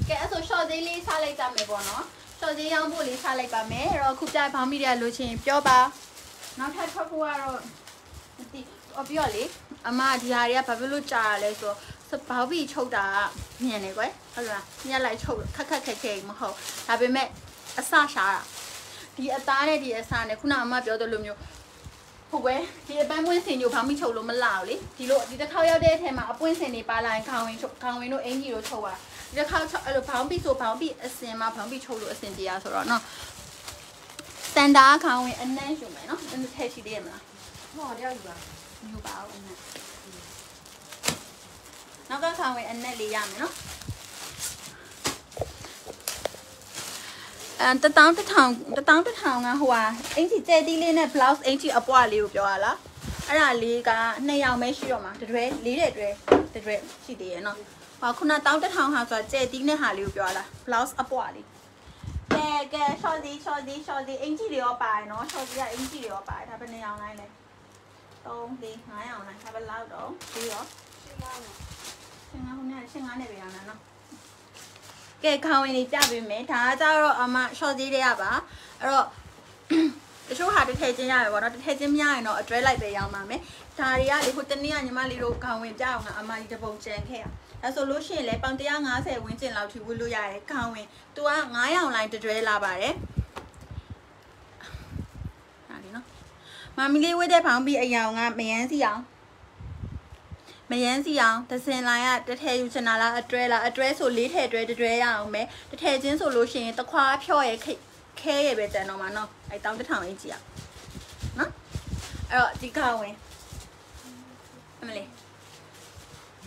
ကဲအဲ့ဆို short သေးလေးစားလိုက်ကြမယ်ပေါ့နော် short သေးရောင်းဖို့လေးစားလိုက်ပါမယ်အဲ့တော့ခုပြဘောင်းမီတွေကလိုချင်ပြောပါနောက်ထပ်ထွက်ဖို့ကတော့မသိအပြောလေအမဒီဟာတွေကဘာဖြစ်လို့ကြာရလဲဆိုတော့ဘောက်ဘီချုပ်တာကမြင်နေကွယ်ဟုတ်လားညက်လိုက်ချုပ်ခက်ခက်ခက်ခဲမဟုတ်ဒါပေမဲ့အစရှာတာဒီအသားနဲ့ဒီအစားနဲ့ခုနအမပြောသလိုမျိုး ဟုတ်ပဲဒီအပန်းပွင့်စင်ညိုဘာမှချုပ်လို့မလာဘူးလေဒီလိုဒီတစ်ခေါက်ရောက်တဲ့အထက်မှာအပွင့်စင်တွေပါလာရင်ခေါင်းဝင်ချုပ်ခေါင်းဝင်တို့အင်ကြီးတို့ချုပ်ပါဒီတစ်ခါအဲ့လိုဘောင်းပီဆိုဘောင်းပီအစင်မှာဘောင်းပီချုပ်လို့အစင်တရားဆိုတော့နော်စန်တာခေါင်းဝင်အနက်ယူမယ်နော်အဲ့လိုထည့်ရှိသေးရမလားဟောတယောက်ယူပါယူပါဦးအနက်နောက်ကခေါင်းဝင်အနက်လေးရမယ်နော် အဲတတောင်းတစ်ထောင်တတောင်းတစ်ထောင်ကဟိုဟာအင်ချီကျဲတီးလေးနဲ့ blouse အင်ချီအပွားလေးကိုပြောရလားအဲ့ဒါလေးကနှစ်ယောက်ပဲရှိတော့မှာတတွဲလေးတဲ့တွဲတတွဲရှိသေးရဲ့နော်ဟောခုနတောင်းတစ်ထောင်ဟာဆိုတာကျဲတီးနဲ့ဟာလေးကိုပြောရလား blouse အပွားလေးကဲကဲ short ဒီ short ဒီ short ဒီအင်ချီတွေရောပါတယ်နော် short ဒီကအင်ချီတွေရောပါတယ်ဒါပဲနှစ်ယောက်လိုက်လဲ3 4 5ယောက်လိုက်ဒါပဲလောက်တော့ပြီးတော့ရှင်းပါမယ်ရှင်ငါခုနကရှင်ငါနဲ့ပြရအောင်နော် ကဲခေါင်းဝင်လေးပြပေးမယ်ဒါကကြတော့အမ short သေးတွေကပါအဲ့တော့တချို့ဟာတစ်ထည့်ချင်းရတယ်ပေါ့နော်တစ်ထည့်ချင်းမရရင်တော့အတွဲလိုက်ပဲရောင်းပါမယ်ဒါတွေကလေဟိုတနေ့ကညီမလေးတို့ခေါင်းဝင်ပြအောင်ကအမကြီးတပုံကြံခဲ့ရဒါဆိုလို့ရှိရင်လေပေါင်150ဝန်းကျင်လောက်ထိဝတ်လို့ရတယ်ခေါင်းဝင်သူက9ရောင်လိုင်းတတွဲလာပါတယ်ဟာဒီနော်မမီလေးဝတ်တဲ့ဖောင်းပြီးအယောင်ကမယန်းစီအောင် မယန်းစီအောင်သစင်လိုင်းကတစ်ထည့်ယူချင်တာလားအတွဲလားအတွဲဆိုလေးထည့်အတွဲတတွဲရအောင်မယ်တစ်ထည့်ချင်းဆိုလို့ရှိရင်တခွားဖြော့ရဲ့ခိတ်ခဲရဲ့ပဲတန်တော့မှာနော်အဲတောင်းတစ်ထောင်အင်ကြီးอ่ะနော်အဲ့တော့ဒီခေါင်းဝင်အမလေး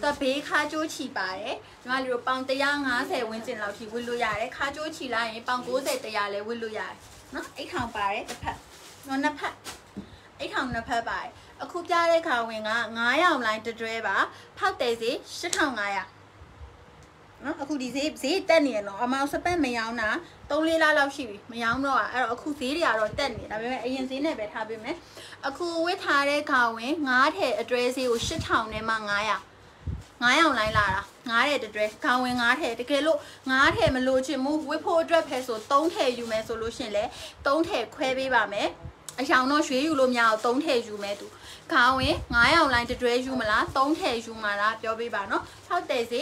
တော့ဘေးခါကျိုးချီပါတယ်ညီမလေးတို့ပေါင်150ဝန်းကျင်လောက်ထိဝစ်လို့ရတယ်ခါကျိုးချီလိုက်ရင်ပေါင်90 100လည်းဝစ်လို့ရတယ်နော်အိတ်ထောင်ပါတယ်တစ်ဖက်နော်နှစ်ဖက်အိတ်ထောင်နှစ်ဖက်ပါတယ် အခုပြတဲ့ခေါင်းဝင်က9ရောင်လိုင်းတတွဲပါဖောက်တယ်စီ8500နော်အခုဒီဈေးဈေးတက်နေရနော်အမောင်စပတ်မရောင်းတာ3လေးလားလောက်ရှိပြီမရောင်းတော့อ่ะအဲ့တော့အခုဈေးတွေကတော့တက်နေဒါပေမဲ့အရင်ဈေးနဲ့ပဲထားပေးမယ်အခုဝစ်ထားတဲ့ခေါင်းဝင်9ထည်အတွဲဈေးကို8000နဲ့မှ900 9ရောင်လိုင်းလာတာ9တဲ့တတွဲခေါင်းဝင်9ထဲတကယ်လို့9ထဲမလို့ချင်ဘူးဝစ်ဖို့အတွက်ဖဲဆို3ထဲယူမယ်ဆိုလို့ရှင်လေ3ထဲခွဲပေးပါမယ် အယောင်တော့ရွှေယူလို့မရအောင်3ထဲယူမယ်သူခေါင်းဝင်9ရောင်လိုင်းတတွဲယူမလား3ထဲယူမှာလားပြောပေးပါနော်ဟုတ်တယ်စီ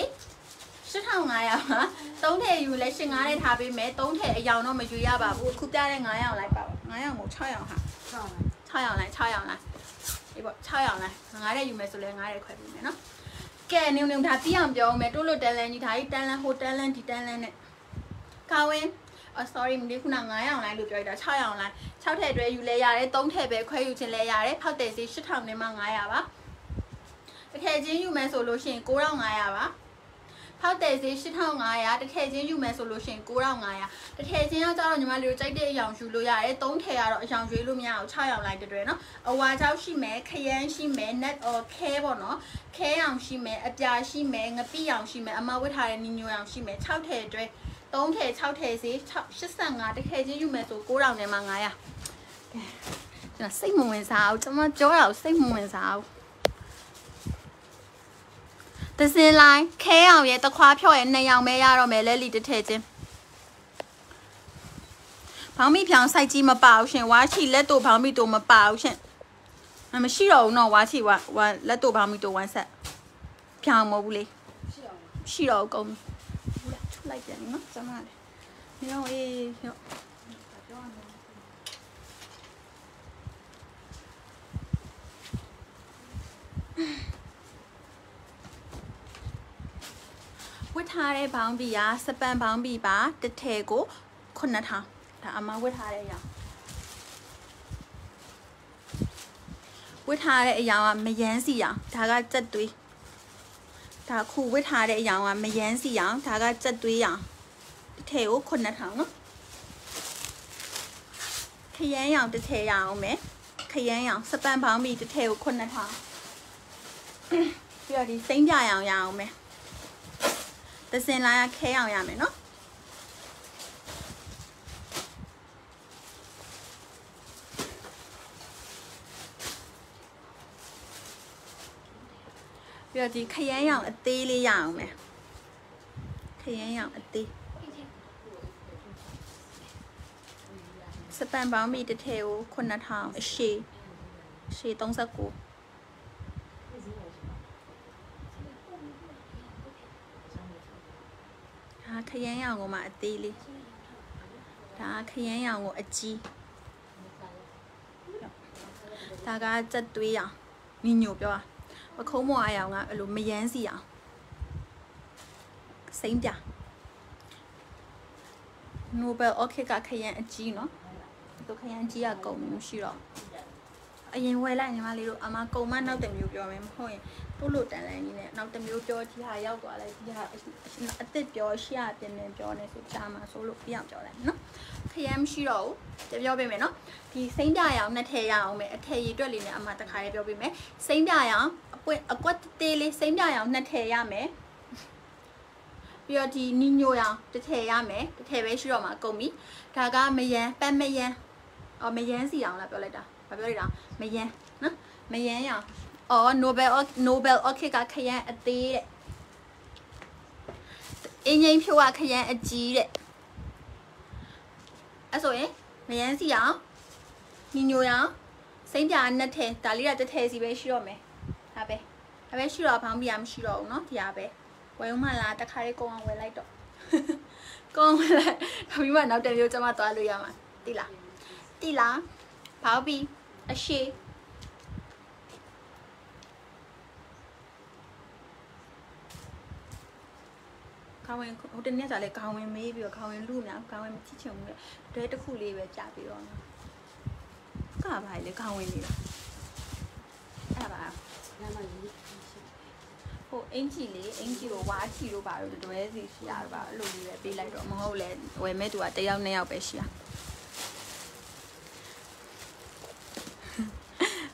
8500ပါ3ထဲယူလဲရှင်9ထဲထားပေးမယ်3ထဲအယောင်တော့မယူရပါဘူးအခုပြတဲ့9ရောင်လိုက်ပါပါ9ရောင်ကို6ရောင်ဟာဆောင်း6ရောင်လိုက်6ရောင်လိုက်ဒီပေါ့6ရောင်လိုက်9ထဲယူမယ်ဆိုလဲ9ထဲခွဲပေးမယ်နော်ကဲနုံနုံဒါပြအောင်ပြောမယ်တိုးလို့တန်လန်ကြီးဒါကြီးတန်လန်ဟိုတန်လန်ဒီတန်လန်နဲ့ကာဝင် အော် sorry မလေးခုန9ရောင်လိုက်လို့ပြောရတာ6ရောင်လိုက်6ထည့်တွဲယူလဲရတယ်3ထည့်ပဲခွဲယူခြင်းလဲရတယ်ဖောက်တယ်စီ8000နဲ့မှ900ပါတစ်ထည့်ချင်းယူမယ်ဆိုလို့ရှိရင်9500ပါဖောက်တယ်စီ8500တစ်ထည့်ချင်းယူမယ်ဆိုလို့ရှိရင်9500တစ်ထည့်ချင်းကကြတော့ညီမလေးတို့ကြိုက်တဲ့အယောင်ယူလို့ရတယ်3ထည့်ကတော့အယောင်ရွေးလို့မရအောင်6ရောင်လိုက်တွဲနော်အဝါချောက်ရှိမယ်ခရမ်းရှိမယ် net or ခဲပေါ့နော်ခဲရောင်ရှိမယ်အပြာရှိမယ်ငပိရောင်ရှိမယ်အမဝတ်ထားတဲ့နီညိုရောင်ရှိမယ်6ထည်အတွဲ 3ထည်6ထည်စီ85တစ်ထည်ချင်းယူမယ်ဆို9000နဲ့မှ900ကဲကျွန်တော်စိတ်မဝင်စားဘူးကျွန်မကြောတာကိုစိတ်မဝင်စားဘူးတစင်လိုင်းခဲရောင်ရဲ့တခွားဖြော့ရဲ့နှစ်ရောင်ပဲရတော့မယ်လဲလီတစ်ထည်ချင်းဘောင်းမိဖြောင်စိုက်ကြီးမပါဘူးရှင်ဝါချီလက်တို့ဘောင်းမိတို့မပါဘူးရှင်အမရှိတော့ဘူးနော်ဝါချီဝါဝါလက်တို့ဘာမီတိုဝမ်းဆက်ဖြောင်းမဟုတ်ဘူးလေရှိအောင်ရှိတော့ဘူးကုန်ဘူး လားထုတ်လိုက်ပြန်နော်စမ်းပါလေမြောင်းအေးရောပြောရမယ်ဝတ်ထားတဲ့ဘောင်းဘီကစပန်ဘောင်းဘီပါတစ်ထည်ကို9000ဒါအမဝတ်ထားတဲ့အရာဝတ်ထားတဲ့အရာကမယန်းစီအောင်ဒါကကြက်သွေး ဒါခုဝတ်ထားတဲ့အရာကမယန်းစီအောင်ဒါကကြက်သွေးအောင်တစ်ထည်ကို9000နော်ခရမ်းရောင်တစ်ထည်ရအောင်မယ်ခရမ်းရောင်စပန်ပေါင်းပြီးတစ်ထည်ကို9000ပြီးတော့ဒီစိမ့်ပြရောင်ရအောင်မယ်သစင်လာရခဲရောင်ရမယ်နော် ပြီးတော့ဒီခရမ်းရောင်အသေးလေးရအောင်မယ်ခရမ်းရောင်အသေးစပန်ပေါင်းမီတစ်ထည်ကို9000အရှိရှည်39ဒါခရမ်းရောင်ကိုမှအသေးလေးဒါခရမ်းရောင်ကိုအကြီးဒါကစက်သွေးရောင်ညီညိုပြောတာ ပခုံးမော်အရောင်ကအဲ့လိုမယန်းစီအောင်စိမ့်ပြ Nobel Orchid ကခရမ်းအကြီးเนาะသူခရမ်းကြီးကကုန်ပြီမရှိတော့အရင်ဝယ်လိုက်ညီမလေးတို့အမကုံမနောက်တစ်မျိုးပြောမယ်မဟုတ်ရင်တို့လိုတန်လန်းကြီးနဲ့နောက်တစ်မျိုးပြောဒီဟာရောက်သွားလိုက်ဒီဟာအစ်စ်ပြောရှရပြင်းပြင်းပြောနေဆိုချာမှာဆိုလို့ပြအောင်ပြောလိုက်နော်ခရမ်းမရှိတော့ဘူးပြောပေးမယ်နော်ဒီစိမ့်ပြရအောင်နှစ်ထည့်ရအောင်မယ်အထည်ရည်တွက်လေးနဲ့အမတခါလေးပြောပေးမယ်စိမ့်ပြရအောင်အ ပွင့်အကွက်တေးလေးစိမ့်ပြရအောင်နှစ်ထည့်ရမယ်ပြီးတော့ဒီနီညိုရောင်တစ်ထည့်ရမယ်တစ်ထည့်ပဲရှိတော့မှာအကုန်ပြီဒါကမယန်းပတ်မယန်းအော်မယန်းစီအောင်လားပြောလိုက်တာဘာပြောလိုက်တာမယန်းနော်မယန်းရောင်အော် Nobel Nobel Orchid ကခရမ်းအသေးတဲ့အင်းငိမ့်ဖြိုးကခရမ်းအကြီးတဲ့အဲ့ဆိုရင်မယန်းစီအောင်ညီညိုရောင်စိမ့်ပြာနှစ်ထည်ဒါလေးကတစ်ထည်စီပဲရှိတော့မယ် ဒါပဲဒါပဲရှိတော့ဘောင်းပြာမရှိတော့ဘူးเนาะဒီဟာပဲဝယ်ဦးမလားတခါလေးကုန်းအောင်ဝယ်လိုက်တော့ကုန်းဝယ်လိုက်ဒါပြီးမှနောက်တစ်မျိုးကျမသွားလို့ရမှာတိလားတိလားဘောင်းပြီးအရှိခေါင်းဝင်ဟိုတနေ့ကလည်းခေါင်းဝင်မေးပြီးတော့ခေါင်းဝင်လူများခေါင်းဝင်မချစ်ချင်ဘူးလေဒဲတစ်ခုလေးပဲကြာပြီးတော့နော်ကပါလေခေါင်းဝင်နေတာအဲ့ဒါပါ လမ်းမကြီးဟိုအင်ကြီးလေးအင်ကြီးကိုဝါချီလို့ပါတော့တွဲစီရှိရပါအဲ့လိုလေးပဲပေးလိုက်တော့မဟုတ်လဲဝယ်မဲ့သူကတယောက်နှစ်ယောက်ပဲရှိရ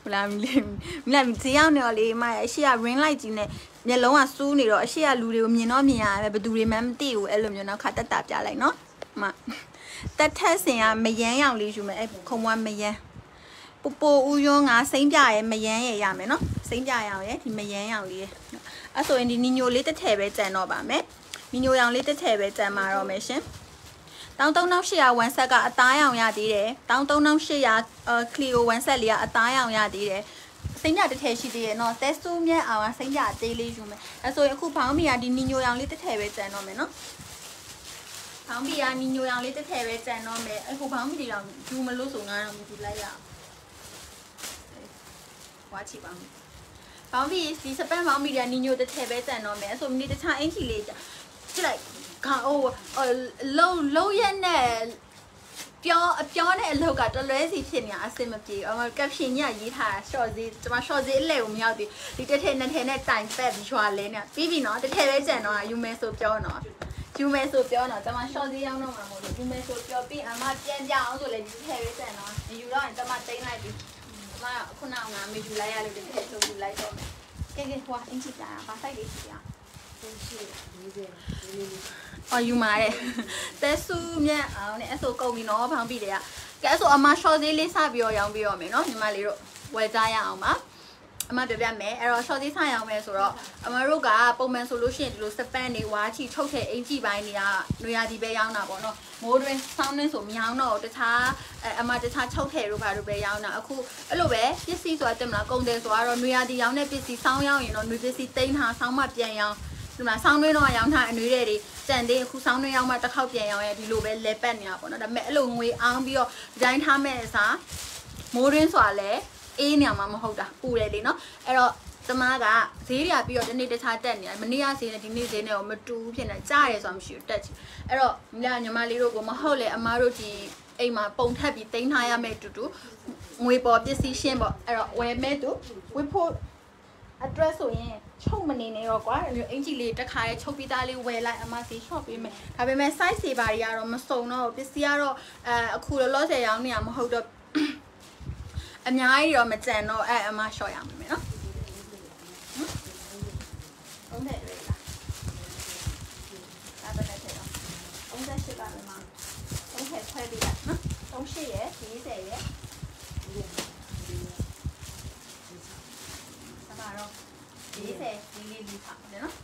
မလားမလေးမလားဒီရောက်နေတော့လေမအရှိက ring light ကြီးနဲ့မျက်လုံးကစူးနေတော့အရှိကလူတွေကိုမြင်တော့မြင်ရတယ်ဘယ်သူတွေမှမသိဘူးအဲ့လိုမျိုးနောက်ခါတက်တာပြလိုက်နော်မတက်ထက်စင်ကမယန်းရောင်လေးယူမယ်အဲ့ခုံမွားမယန်း ပူပူဦးယွန်းကစိမ့်ပြရဲ့မယန်းရဲ့ရမယ်နော်စိမ့်ပြရောင်ရဲ့ဒီမယန်းရောင်လေးရဲ့အဲ့ဆိုရင်ဒီနီညိုလေးတစ်ထည့်ပဲကြံတော့ပါမယ်နီညိုရောင်လေးတစ်ထည့်ပဲကြံပါတော့မယ်ရှင်တောင်း3800ဝန်ဆက်ကအသားရောင်ရသေးတယ်တောင်း3800အဲကလီယိုဝန်ဆက်လေးကအသားရောင်ရသေးတယ်စိမ့်ပြတစ်ထည်ရှိသေးတယ်နော်တက်ဆူမြက်အောင်ကစိမ့်ပြအသေးလေးယူမယ်အဲဆိုရင်အခုဘောင်းမီကဒီနီညိုရောင်လေးတစ်ထည်ပဲကြံတော့မယ်နော်ဘောင်းမီကနီညိုရောင်လေးတစ်ထည်ပဲကြံတော့မယ်အခုဘောင်းမီတွေတော့ယူမလို့ဆိုငါတော့မယူလိုက်ရအောင် ဝါချီပါမယ်ဘောင်းမီဒီစပန်ဘောင်းမီကနီညိုတစ်ထည်ပဲကြံတော့မယ်အဲဆိုမီတခြားအင်ချီလေးကြည့်လိုက်ခေါဟိုလုံးလုံးရက်နဲ့ပြောအပြောနဲ့အလောက်ကတလွဲစီဖြစ်နေတာအဆင်မပြေအမကပ်ရှင်ညရေးထားတာ short ဈေးကျွန်မ short ဈေးအလဲကိုမရောက်သေးဒီတစ်ထည့်နှစ်ထည့်နဲ့တိုင်ပက်ပြီးရွာလဲနေပြီးပြီနော်တစ်ထည့်ပဲကြံတော့ယူမဲဆိုပြောနော်ယူမဲဆိုပြောနော်ကျွန်မ short ဈေးရောက်တော့မှာမဟုတ်လို့ယူမဲဆိုပြောပြီးအမပြန်ကြအောင်ဆိုလဲဒီထည့်ပဲကြံတော့ယူတော့ကျွန်မတိမ့်လိုက်ပြီအ မခုနကငါမေယူလိုက်ရလို့တစ်ထည့်ဆိုယူလိုက်တော့မယ်ကဲကဲဟိုအင်ချီတာဘာဆိုင်လေးစီရရှိ40လေးလေးအော်ယူမာတဲ့တဲဆူမြက်အောင်နဲ့အဆိုကုန်ပြီနော်ဖောင်းပြီတဲ့ကကဲအဆိုအမ short သေးလေးစပြီးတော့ရောင်းပြီးတော့မယ်နော်ညီမလေးတို့ဝယ်ကြရအောင်ပါ အမပြပြမယ်အဲ့တော့ short သေးစရောင်းမယ်ဆိုတော့အမတို့ကပုံမှန်ဆိုလို့ရှိရင်ဒီလိုစပန်တွေဝါချီထုတ်တဲ့အင်ကြီးပိုင်းတွေကနွေရာသီပဲရောင်းတာပေါ့နော်မိုးတွင်ဆောင်းတွင်ဆိုမရောင်းတော့တခြားအမတခြားချုပ်ထည်တို့ဘာတို့ပဲရောင်းတာအခုအဲ့လိုပဲပစ္စည်းဆိုတာတင်မလားကုန်တယ်ဆိုတော့နွေရာသီရောင်းတဲ့ပစ္စည်းဆောင်းရောင်းရင်တော့နွေပစ္စည်းတိန်းထားဆောင်းမှပြန်ရောင်းဒီမှာဆောင်းတွင်းတော့ရောင်းထားအနွေးတွေကြံသေးအခုဆောင်းတွင်းရောက်မှတစ်ခေါက်ပြန်ရောင်းရဲဒီလိုပဲလဲပတ်နေတာပေါ့နော်ဒါပေမဲ့အဲ့လိုငွေအောင်ပြီးတော့ဒီတိုင်းထားမဲ့အစားမိုးတွင်းဆိုတာလဲ အေးနေမှာမဟုတ်တာပူတယ်လေနော်အဲ့တော့ကျမကဈေးတွေကပြီးတော့ဒီနေ့တခြားတက်နေတာမနေ့ကဈေးနဲ့ဒီနေ့ဈေးနဲ့တော့မတူဘူးဖြစ်နေကြားရဲဆိုတာမရှိဘူးတက်ချင်အဲ့တော့မြညီမလေးတို့ကမဟုတ်လေအမားတို့ဒီအိမ်မှာပုံထပ်ပြီးတင်ထားရမယ်တူတူငွေပေါ်ပစ္စည်းရှင်းပေါ့အဲ့တော့ဝယ်မဲ့တူဝေဖို့ address ဆိုရင်ချုပ်မနေနဲ့တော့ကွာအဲ့လိုအင်ဂျီလေးတစ်ခါလေးချုပ်ပြီးသားလေးဝယ်လိုက်အမစီ shop ပေးမယ်ဒါပေမဲ့ size တွေဘာတွေကတော့မစုံတော့ပစ္စည်းကတော့အဲအခုလောလောဆယ်ရောင်းနေရမဟုတ်တော့ အများကြီးတော့မကြံတော့အဲအမ short ရမယ်နော်ဟုတ်တယ်လေလားအဲ့ဒါနဲ့ထည့်တော့38ပါမယ်မ30ခွဲပြီးလိုက်နော်38ရယ်40ရယ်စပါတော့40လေးလေးလေးပါမယ်နော်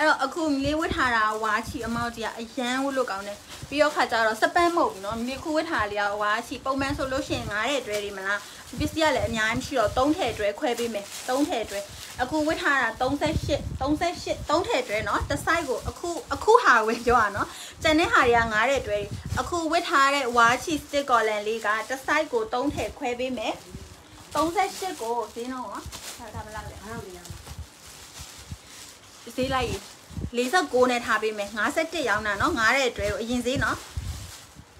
အဲ့တော့အခုမလေးဝတ်ထားတာဝါချီအမောက်ကြီးကအရန်ဝတ်လို့ကောင်းတယ်ပြီးတော့ခါကျတော့စပန်းမဟုတ်ဘူးနော်မလေးခုဝတ်ထားလေးကဝါချီပုံမှန်ဆိုလို့ရှိရင်9တဲ့တွဲတွေမလားဒီပစ္စည်းကလည်းအများကြီးရှိတော့3ထည့်တွဲခွဲပေးမယ်3ထည့်တွဲအခုဝတ်ထားတာ38 38 3ထည့်တွဲနော်တစ်ဆိုင်ကိုအခုအခုဟာဝယ်ပြောရနော်ကျန်တဲ့ဟာတွေက9တဲ့တွဲတွေအခုဝတ်ထားတဲ့ဝါချီစတစ်ကော်လန်လေးကတစ်ဆိုင်ကို3ထည့်ခွဲပေးမယ်38ကိုဈေးနှုန်းကဒါဒါမလားလေအားရရဈေးလိုက် 46နဲ့ထားပေးမယ်51ရောင်းတာနော်9တဲ့အတွဲကိုအရင်ဈေးနော်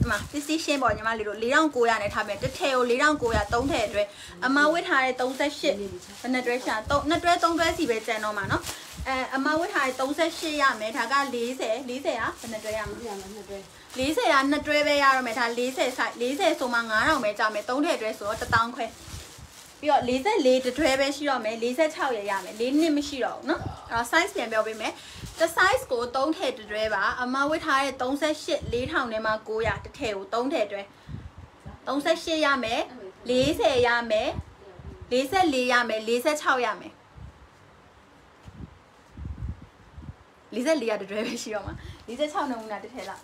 ဒီမှာပစ္စည်းရှင်းပေါ့ညီမလေးတို့4900နဲ့ထားမယ်တစ်ထည်ကို4900သုံးထည်အတွက်အမဝတ်ထားတဲ့38ဘယ်နှစ်တွဲရှာ3နှစ်တွဲ3တွဲစီပဲကျန်တော့မှာနော်အဲအမဝတ်ထားတဲ့38ရမယ်ဒါက40 40อ่ะဘယ်နှစ်တွဲရမှာပြရမှာနှစ်တွဲ40ကနှစ်တွဲပဲရတော့မယ်ဒါ40 size 40ဆိုမှ9000ပဲကြာမယ်3ထည့်တွဲဆိုတော့1000ခွဲ ပြီးတော့44တစ်တွဲပဲရှိတော့မယ်46ရရမယ်4နှစ်မရှိတော့ဘူးเนาะအဲ့တော့ size ပြန်ပြောပေးမယ်တစ် size ကို3ထည့်တစ်တွဲပါအမဝတ်ထားတဲ့38 4000နဲ့မှ900တစ်ထည့်ကို3ထည့်တွဲ38ရမယ်40ရမယ်44ရမယ်46ရမယ်44ရတစ်တွဲပဲရှိတော့မှာ46နှုန်းနဲ့တစ်ထည့်လောက်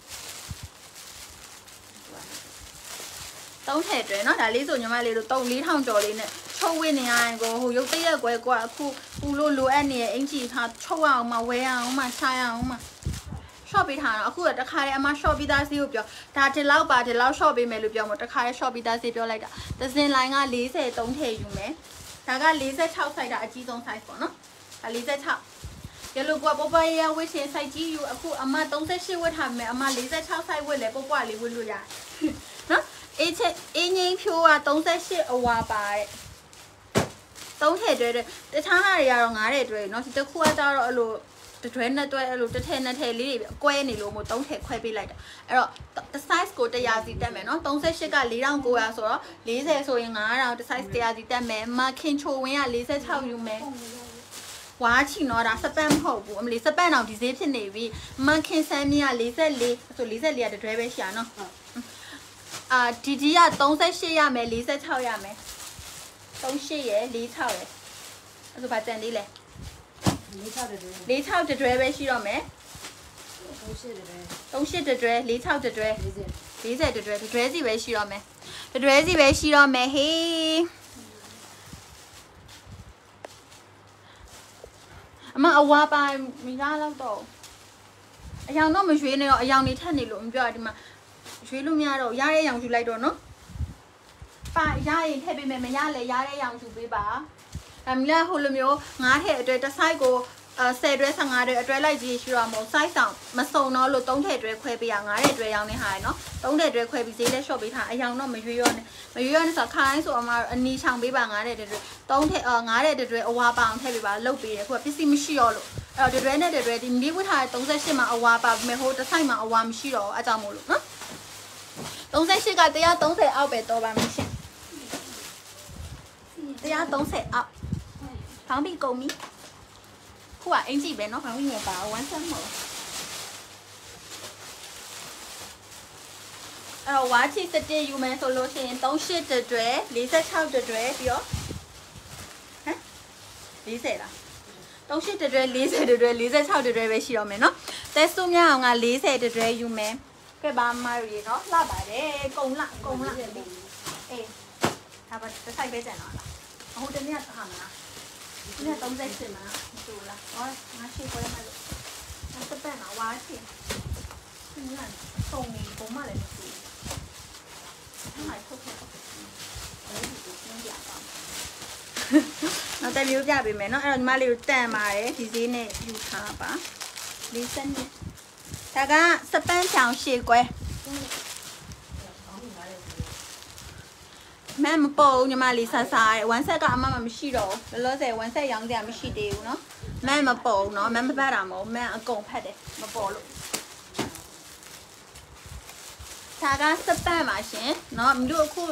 သုံးထည့်တွဲเนาะဒါလေးဆိုညီမလေးတို့3 4000ကျော်လေးနဲ့ချုပ်ဝင်းနေရရင်ကိုဟိုရုပ်တရက်ကွဲကွာအခုပူလို့လိုအပ်နေရဲ့အင်ကြီးထားချုပ်အောင်မဝဲအောင်မဆိုင်အောင်မ shop ပေးထားတော့အခုကတခါတည်းအမ shop ပြီးသားစီးကိုပြောဒါဒီလောက်ပါဒီလောက် shop ပေးမယ်လို့ပြောမို့တခါတည်း shop ပြီးသားစီးပြောလိုက်တာဒဇင် line က43ထည့်ယူမယ်ဒါက46 size တာအကြီးဆုံး size ပေါ့နော်ဒါ46ရလို့ကွာပပရရဝစ်ရှင် size ကြီးယူအခုအမ38ဝတ်ထားမယ်အမ46 size ဝတ်လဲပပလေးဝတ်လို့ရတယ်နော် အေးချက်အင်းငိမ့်ဖြိုးက38အဝါပါတဲ့သုံးထည့်တွဲတဲ့တခြားဟာတွေကတော့ငားတဲ့တွဲเนาะဒီတစ်ခုကကြတော့အဲ့လိုတစ်တွဲနှစ်တွဲအဲ့လိုတစ်ထည့်နှစ်ထည့်လေးတွေအကွဲနေလို့မို့သုံးထည့်ခွဲပေးလိုက်တာအဲ့တော့တစ် size ကို100စီတက်မယ်เนาะ38က4900ဆိုတော့40ဆိုရင်9000တစ် size 100စီတက်မယ်မခင်ချိုဝင်းက46ယူမယ် ဝါချီနော်ဒါစပန်မဟုတ်ဘူးအမလီစပန်အောင်ဒီဈေးဖြစ်နေပြီမန်ခင်ဆန်းမြက44ဆို44ကတတွဲပဲရှာနော် အာဒီဒီက38ရမယ်46ရမယ်38ရယ်46ရယ်အဲ့ဒါဘာတန်လေးလဲလေးချတဲ့တွဲ46တတွဲပဲရှိတော့မယ်သုံးရှစ်တဲ့တွဲ38တတွဲ46တတွဲ40 40တတွဲတတွဲစီပဲရှိတော့မယ်တတွဲစီပဲရှိတော့မယ်ဟေးအမအဝါပိုင်မိသားလောက်တော့အယောင်တော့မရွေးနဲ့တော့အယောင်နေထက်နေလို့မပြောရဒီမှာ ရွေးလို့မရတော့ရတဲ့ရောင်ယူလိုက်တော့နော်ပါရရင်ထည့်ပေးမယ်မရလဲရတဲ့ရောင်ယူပေးပါအမလားဟိုလိုမျိုးငားထည့်အတွက်တစ်ဆိုင်ကိုအဲ10တွဲ15တွဲအတွဲလိုက်ကြီးရှိတော့မဟုတ် size ဆောင်မစုံတော့လို့3ထည့်တွဲခွဲပေးရငားတဲ့တွဲရောင်းနေဟာရယ်နော်3ထည့်တွဲခွဲပြီးဈေးလက်လျှော့ပေးထားအယောင်တော့မရွေးရောနဲ့မရွေးရောနဲ့ဆိုခါတိုင်းဆိုအမအနီချောင်ပေးပါငားတဲ့တွဲ3ထည့်အာငားတဲ့တွဲအဝါပါအောင်ထည့်ပေးပါလုတ်ပေးတယ်ခုကပစ္စည်းမရှိတော့လို့အဲ့တော့တွဲနဲ့တွဲဒီမိဝတ်ထားတဲ့38မှာအဝါပါမယ်ဟိုတစ်ဆိုင်မှာအဝါမရှိတော့အကြောင်းမို့လို့နော် 38က130အောက်ပဲတော့ပါမယ်ရှင်130အောက်ဖောင်းပြီးကုန်ပြီခုကအင်ကြီးပဲเนาะဖောင်းပြီးမပါဝမ်းဆမ်းမဟုတ်အဲ့တော့ဝါချီစတေယူမယ်ဆိုလို့ရှိရင်38တတွဲ46တတွဲပြီးတော့ဟမ်40လား38တတွဲ40တတွဲ46တတွဲပဲရှိတော့မယ်เนาะတက်စုမြအောင်က40တတွဲယူမယ် ကဲပါမရီเนาะလှပါတယ်ကုံလှကုံလှအေးဒါပါတစ်ဆိုင်ပဲကျန်တော့လားအခုတနေ့ကဟာမလားဒီနေ့38မှာတူလားဟောငါရှိခွဲမှာလို့ငါစပန်မှာဝါချီဒီကပုံနေပုံမှလည်းမတူဘူးအဲ့မှာထုတ်ခဲ့တော့အဲ့ဒီကိုကျင်းပြပါနောက်တစ်မျိုးပြပေးမယ်เนาะအဲ့တော့ညီမလေးကိုတန်ပါတယ်ဒီဈေးနဲ့ယူထားပါလေးစနစ် ဒါကစပန်ချောင်ရှေ့ကွဲမမပေါ်ဘူးညီမလေးဆဆားရဲ့1 set ကအမမမရှိတော့ဘူးလောလောဆယ်1 set ရောင်းစရာမရှိသေးဘူးเนาะမမပေါ်ဘူးเนาะမမဖတ်တာမဟုတ်မအကုန်ဖတ်တယ်မပေါ်လို့ ဒါကစပန်ပါရှင်เนาะမတို့အခု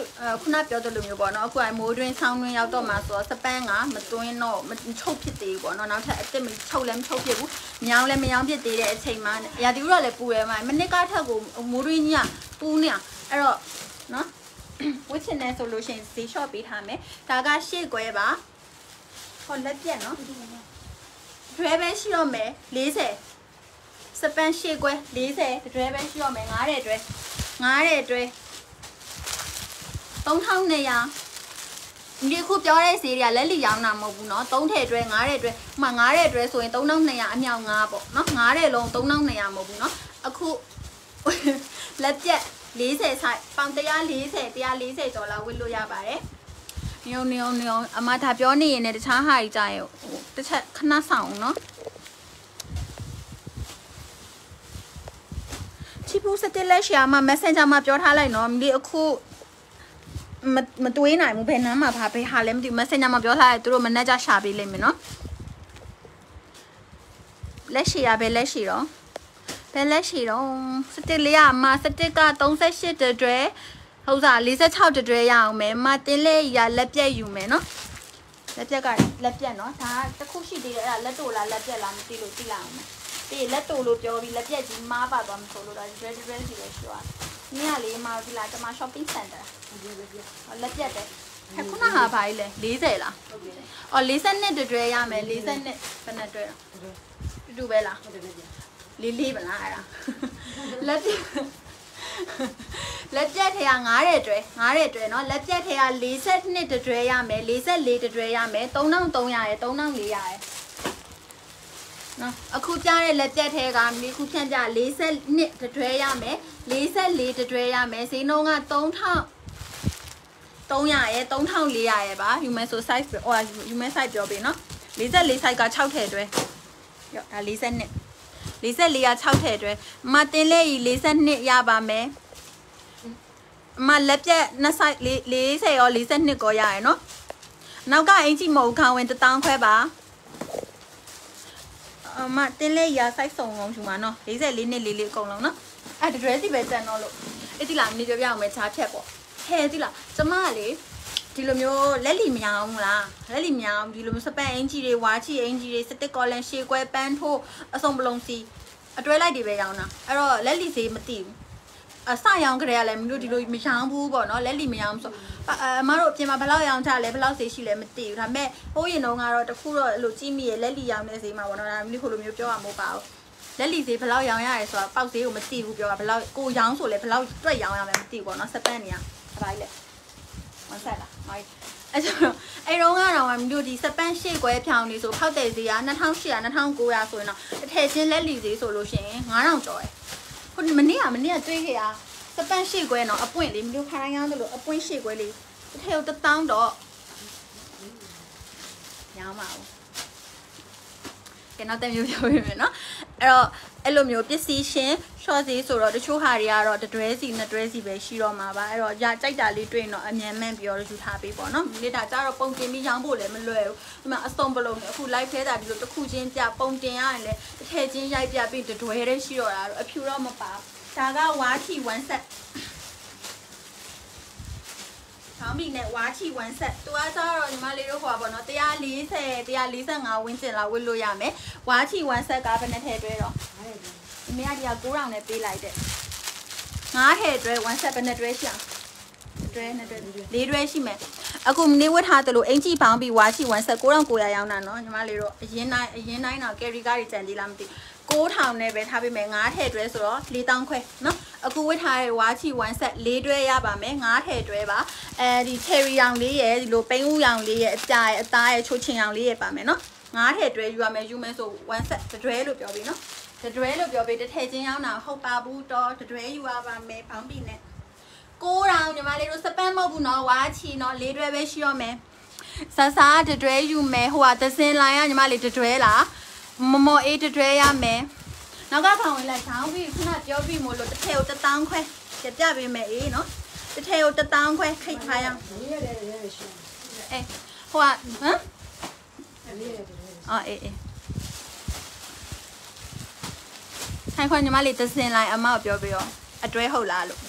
ခုနပြောသလိုမျိုးပေါ့เนาะအခုကမိုးတွင်းဆောင်းတွင်းရောက်တော့မှာဆိုတော့စပန်ကမတွင်းတော့မချုပ်ဖြစ်သေးဘူးပေါ့เนาะနောက်ထပ်အစ်စ်မချုပ်လည်းမချုပ်ဖြစ်ဘူးမြောင်းလည်းမယောင်းဖြစ်သေးတဲ့အချိန်မှာရာသီဥတုလည်းပူရဲမှာမနစ်ကထက်ကိုမိုးတွင်းကြီးကပူနေအဲ့တော့เนาะ ဝစ်ချင်တယ်ဆိုလို့ရှိရင်ဈေးလျှော့ပေးထားမယ်ဒါကရှေ့ကွဲပါဟောလက်ပြက်နော်ဒရွဲပဲရှိတော့မယ်40စပန်ရှေ့ကွဲ40ဒရွဲပဲရှိတော့မယ်9တဲ့ဒ ရွဲ9တဲ့ဒရွဲ3200ဒီခုပြောတဲ့ဈေးတွေကလက်လီရောင်းတာမဟုတ်ဘူးเนาะ3ထည့်တွဲ9တဲ့တွဲဥမာ9တဲ့တွဲဆိုရင်3200အမြောက်9ပေါ့เนาะ9တဲ့လုံး3200မဟုတ်ဘူးเนาะအခု လက်ပြက်40ဆိုင်ပေါင်140 140ကျော်လောက်ဝစ်လို့ရပါတယ်။ညုံညုံညုံအမဒါပြောနေရင်လည်းတခြားဟာကြီးကြရင်ဟိုတစ်ချက်ခဏဆောင်နော်။ချ ချီပူစတစ်လက်ရှာမှာ Messenger မှာပြောထားလိုက်နော်မလီအခုမမတွေးနိုင်ဘူးဘယ်နမ်းမှာဘာဘယ်ဟာလဲမသိဘူး Messenger မှာပြောထားလိုက်သူတို့မနေ့ကရှာပေးလိမ့်မယ်နော်လက်ရှိရပဲလက်ရှိတော့ဘယ်လက်ရှိတော့စတစ်လေးကအမစတစ်က38တတွဲဟုတ်စား46တတွဲရအောင်မယ်မတင်လေးရလက်ပြက်ယူမယ်နော်လက်ပြက်ကလက်ပြက်နော်ဒါကတစ်ခုရှိသေးတယ်အဲ့ဒါလက်တူလားလက်ပြက်လားမသိလို့သိလိုက်အောင်မယ် ပြီးရင်လက်တူလို့ပြောပြီးလက်ပြက်ကြီးမားပါသွားမှဆိုလို့ဒါ dress dress ကြီးပဲရှိသွားနည်းကလေမဒီလားကျွန်မ shopping center ဟောလက်ပြက်တယ်ခခုနဟာဘာကြီးလဲ40လား ဟုတ်တယ် အော်42တတွဲရမယ်42ဘယ်နဲ့တွဲတော့တူတူပဲလား ဟုတ်တယ်ဗျာ လေးလေးမလားအဲ့ဒါလက်ပြက်လက်ပြက်ထဲက9တဲ့တွဲ9တဲ့တွဲเนาะလက်ပြက်ထဲက42တတွဲရမယ်44တတွဲရမယ်3300ရယ်3400ရယ် နော်အခုကြားတဲ့လက်ပြက်ထဲကမိခုဖြန့်ကြ42တတွဲရမယ်44တတွဲရမယ်ဈေးနှုန်းက3000 300ရယ်3400ရယ်ပါယူမယ်ဆို size ဟိုယူမယ် size ပြောပေးနော်44 size က6ထည့်တွဲရောဒါ42 44က6ထည့်တွဲမတင်လေးကြီး42ရပါမယ်အမလက်ပြက်နှစ် size 40ရော42ကိုရရယ်နော်နောက်ကအင်ကြီးမဟုတ်ခေါင်းဝင်1000ခွဲပါ အမတင်လေးရ size စုံလုံးယူမှာနော်44နှစ်လေးလေးအကုန်လုံးနော်အဲ့ဒရက်စီပဲတန်တော့လို့အဲ့ဒီလားမင်းပြောပြအောင်မယ်ချားဖြက်ပေါ့ဟဲ့ဒီလားကျမကလေဒီလိုမျိုးလက်လီမရအောင်လားလက်လီမရအောင်ဒီလိုမျိုးစပန်အင်ဂျီတွေဝါချီအင်ဂျီတွေစတစ်ကောလန်ရှေကွဲပန်းထိုးအစုံပလုံးစီအတွဲလိုက်တွေပဲရောင်းတာအဲ့တော့လက်လီစေးမသိဘူး အစရောင်းကြရလဲမလို့ဒီလိုမရောင်းဘူးပေါ့နော်လက်လီမရောင်းဆိုအအမတို့အပြင်မှာဘယ်လောက်ရောင်းကြလဲဘယ်လောက်စေးရှိလဲမသိဘူးဒါပေမဲ့ဟိုးရင်တော့ကတော့တခုတော့အဲ့လိုကြီးမိရဲ့လက်လီရောင်းတဲ့စေးမှာပေါ့နော်ဒါမျိုးခုလိုမျိုးပြောရမှာမဟုတ်ပါဘူးလက်လီစေးဘယ်လောက်ရောင်းရရဲဆိုတာပေါက်စေးကိုမသိဘူးပြောတာဘယ်လောက်ကိုရောင်းဆိုလဲဘယ်လောက်တွက်ရောင်းရမယ်မသိဘူးပေါ့နော်စပန်နေရဘာလဲဝန်ဆက်လားဟိုအဲ့ဆိုတော့အဲ့တော့ကတော့မမျိုးဒီစပန်ရှေ့ကွဲဖြောင်းနေဆိုဖောက်တဲ့ဈေးက2800 2900ဆိုရင်တော့တစ်ထည်ချင်းလက်လီဈေးဆိုလို့ရှိရင်9000ကျော်တယ် ခုမနေ့ကမနေ့ကတွေးခဲ့ရစပန်ရှေ့ကွဲတော့အပွင့်လေးမလို့ခါတိုင်းရောင်းသလိုအပွင့်ရှေ့ကွဲလေးတစ်ထည်ကို1000တော့ရောင်းပါဘူးကဲနောက်တစ်မျိုးပြောပြမယ်နော်အဲ့တော့အဲ့လိုမျိုးပစ္စည်းရှင် short ဈေးဆိုတော့တချို့ဟာတွေကတော့တတွဲစီနှစ်တွဲစီပဲရှိတော့မှာပါအဲ့တော့ကြကြိုက်တာလေးတွေ့ရင်တော့အမြန်မှန်ပြီးတော့ယူထားပေးပေါ့နော်ဒီဒါကြတော့ပုံတင်ပြီးရောင်းဖို့လည်းမလွယ်ဘူးဒီမှာအစုံပလုံးနဲ့အခု live ထဲတာဒီလိုတစ်ခုချင်းပြပုံတင်ရတယ်လေတစ်ထည့်ချင်းရိုက်ပြပြီးတတွဲတည်းရှိတော့တာတော့အဖြူတော့မပါဒါကဝါချီ1 set ဆောင်းဘီနဲ့ဝါချီ1 set သူကကျတော့ညီမလေးတို့ဟိုပါပေါ့နော်140 145ဝန်းကျင်လောက်ဝတ်လို့ရမယ်ဝါချီ1 set ကဘယ်နဲ့ထည့်တွဲတော့ဟုတ်တယ် အမေကဒီက900နဲ့ပေးလိုက်တဲ့ငါးဟဲ့တွဲ1 set ဘယ်နဲ့တွဲရှိအောင်တွဲနဲ့တွဲလေးတွဲရှိမယ်အခုမနေဝတ်ထားသလိုအင်ကြီးပေါင်းပြီးဝါချီ1 set 9900ရောင်းတာနော်ညီမလေးတို့အရင်တိုင်းအရင်တိုင်းတော့ carry ကားတွေကြံသေးလားမသိ9000နဲ့ပဲထားပေးမယ်9ထည့်တွဲဆိုတော့4000ခွဲနော်အခုဝတ်ထားတဲ့ဝါချီ1 set ၄တွဲရပါမယ်9ထည့်တွဲပါအဲဒီ cherry ရောင်လေးရဲ့ဒီလိုပိန်းဦးရောင်လေးရဲ့အပြာရဲ့အသားရဲ့ချိုးချင်ရောင်လေးရဲ့ပါမယ်နော်9ထည့်တွဲယူရမယ်ယူမယ်ဆို1 set တွဲလို့ပြောပြီးနော် တတွဲလို့ပြောပေးတစ်ထည့်ချင်းရောင်းတာဟုတ်ပါဘူးတော့တတွဲယူရပါမယ်ပေါင်းပြီနဲ့ကိုးတောင်ညီမလေးတို့စပန်မဟုတ်ဘူးနော်ဝါချီနော်လေးတွဲပဲရှိရမယ်ဆဆာတတွဲယူမယ်ဟိုကသစင်လိုင်းကညီမလေးတတွဲလားမမော်အေးတတွဲရမယ်နောက်ကခေါင်ဝင်လိုက်ချောင်းပြီးခုနပြောပြီးမို့လို့တစ်ထည့်ကို1000ခွဲပြပြပေးမယ်အေးနော်တစ်ထည့်ကို1000ခွဲခိတ်ထားရအောင်လေးရတယ်ရတယ်ရှိအေးဟိုကဟမ်လေးရတယ်ရတယ်အော်အေး အေးခိုင်ခွန်ညီမလေးသစင်လိုက်အမကိုပြောပြီးတော့အတွဲဟုတ်လားလို့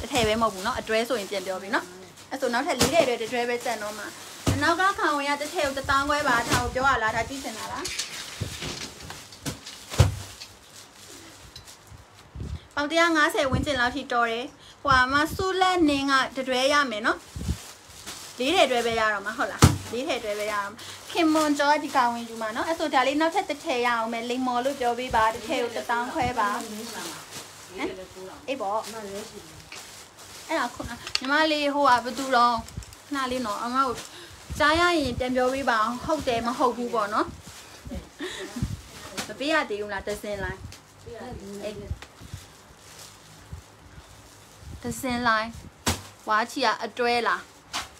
တစ်ထည့်ပဲမဟုတ်ဘူးเนาะအတွဲဆိုရင်ပြန်ပြောပြီးเนาะအဲ့ဆိုနောက်ထပ်လေးတဲ့တွဲတွဲပဲတက်တော့မှာနောက်ကခေါင်ဝင်ရတစ်ထည့်ကိုတစ်တောင်းခွဲပါထားကိုပြောရလားဒါကြည့်စင်တာလားပေါင်150ဝန်းကျင်လောက်ထိတော်တယ်ဟိုမှာဆူလက်နင်းကတွဲရမယ်เนาะလေးတဲ့တွဲပဲရတော့မှာဟုတ်လား လေးထည့်တွဲပဲရအောင်ခင်မွန်ကျော်ဒီကောင်ဝင်ယူမှာနော်အဲ့ဆိုဒါလေးနောက်ထပ်တစ်ထည့်ရအောင်မယ်လိမ်မော်လို့ပြောပေးပါတစ်ထည့်ကိုတစ်တောင်းခွဲပါဟမ်အေးပေါ့အဲ့ဒါခုနညီမလေးဟိုကဘသူတော့ခဏလေးနော်အမကိုကြားရရင်ပြန်ပြောပေးပါအောင်ဟုတ်တယ်မဟုတ်ဘူးပေါ့နော်မပေးရသေးဘူးလားတစင်လိုင်းအေးတစင်လိုင်းဝါချီကအတွဲလား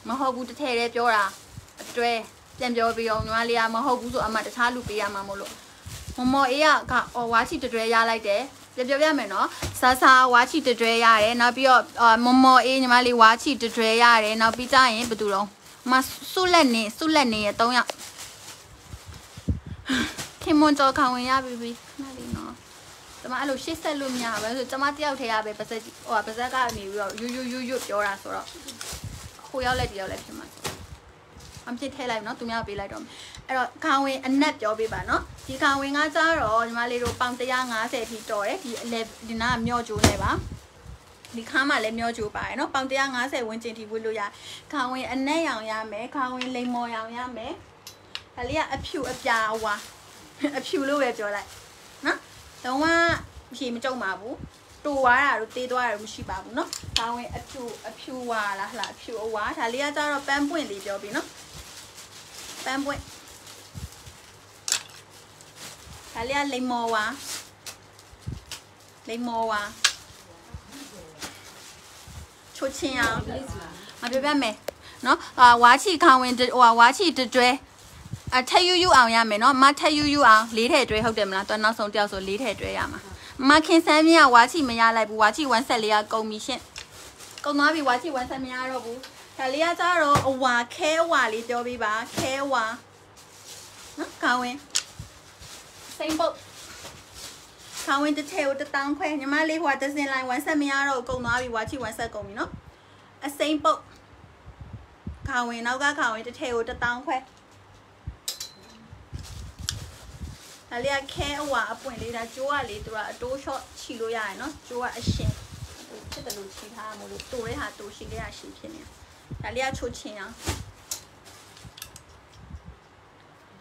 မဟုတ်ဘူးတထဲတည်းပြောတာ အတွဲပြန်ပြောပြီးအောင်ညီမလေးကမဟုတ်ဘူးဆိုအမတခြားလူပေးရမှာမို့လို့မမော်အေးကကအော်ဝါချီတတွဲရလိုက်တယ်ပြပြပြမယ်နော်ဆာဆာဝါချီတတွဲရတယ်နောက်ပြီးတော့အာမော်မော်အေးညီမလေးဝါချီတတွဲရတယ်နောက်ပြီးကြရင်ဘယ်သူတော့မဆုလက်နေဆုလက်နေရ၃ယောက်ခင်မွန်ကြောခံဝင်ရပြီပြီခဏလေးနော်ကျမအဲ့လိုရှေ့ဆက်လို့မရဘူးဆိုကျမတယောက်ထဲရပဲပါစက်ဟိုပါစက်ကနေပြီးတော့ယူယူယူယူပြောတာဆိုတော့ဟိုရောက်လက်တယောက်လက်ဖြစ်မှာ အဖြစ်ထဲလိုက်နော်သူများပေးလိုက်တော့အဲ့တော့ခေါင်ဝင်အနက်ပြောပေးပါနော်ဒီခေါင်ဝင်ကကြတော့ညီမလေးတို့ပေါင်150အထိတော်တယ်ဒီအလဲဒီနားမျော့ကျိုးနေပါဒီခါမှလည်းမျောကျိုးပါတယ်နော်ပေါင်150ဝန်းကျင်ထိဝတ်လို့ရခေါင်ဝင်အနက်ရောင်ရမယ်ခေါင်ဝင်လိမ္မော်ရောင်ရမယ်ဒါလေးကအဖြူအပြာဝါအဖြူလို့ပဲပြောလိုက်နော်တော့ကဖြေမကြုံပါဘူး တူသွားတာတို့တေးသွားတာတို့မရှိပါဘူးเนาะ။ဒါဝင်အဖြူအဖြူဝါလားဟလားအဖြူအဝါဒါလေးကကြတော့ပန်းပွင့်လေးပြောပြီးเนาะ။ပန်းပွင့်ဒါလေးကလိမ္မော်ဝါလိမ္မော်ဝါချိုချင်းအောင်မပြပြမယ်เนาะ။အာဝါချီခေါင်ဝင်ဟိုဝါချီတတွဲအထက်ယူယူအောင်ရမယ်เนาะမထက်ယူယူအောင်လေးထည့်တွဲဟုတ်တယ်မလားတွနောက်ဆုံးတယောက်ဆိုလေးထည့်တွဲရမှာ မခင်ဆန်းမြကဝါချီမရလိုက်ဘူးဝါချီ1ဆက်လေးကကုန်ပြီရှင့်ကုန်သွားပြီဝါချီ1ဆက်မရတော့ဘူးဒါလေးကကြတော့အဝါခဲဝါလေးပြောပြပါခဲဝါနော်ခေါဝင်စိမ့်ပုတ်ခေါဝင်တစ်ထည့်ကိုတစ်တောင်းခွဲညီမလေးဟိုကတစ်စင်လိုက်1ဆက်မရတော့ကုန်သွားပြီဝါချီ1ဆက်ကုန်ပြီနော်အစိမ့်ပုတ်ခေါဝင်နောက်ကခေါဝင်တစ်ထည့်ကိုတစ်တောင်းခွဲ ဒါလေးကခဲအဝါအပွင့်လေးဒါကျိုးကလေသူကအတိုး short ချီလို့ရတယ်နော်ကျိုးကအရှင်ဟိုဖြစ်တယ်လို့ချီထားရမို့လို့တိုးတဲ့ဟာတိုးရှိလေးကရှင်ဖြစ်နေဒါလေးကချိုးချင်းအောင်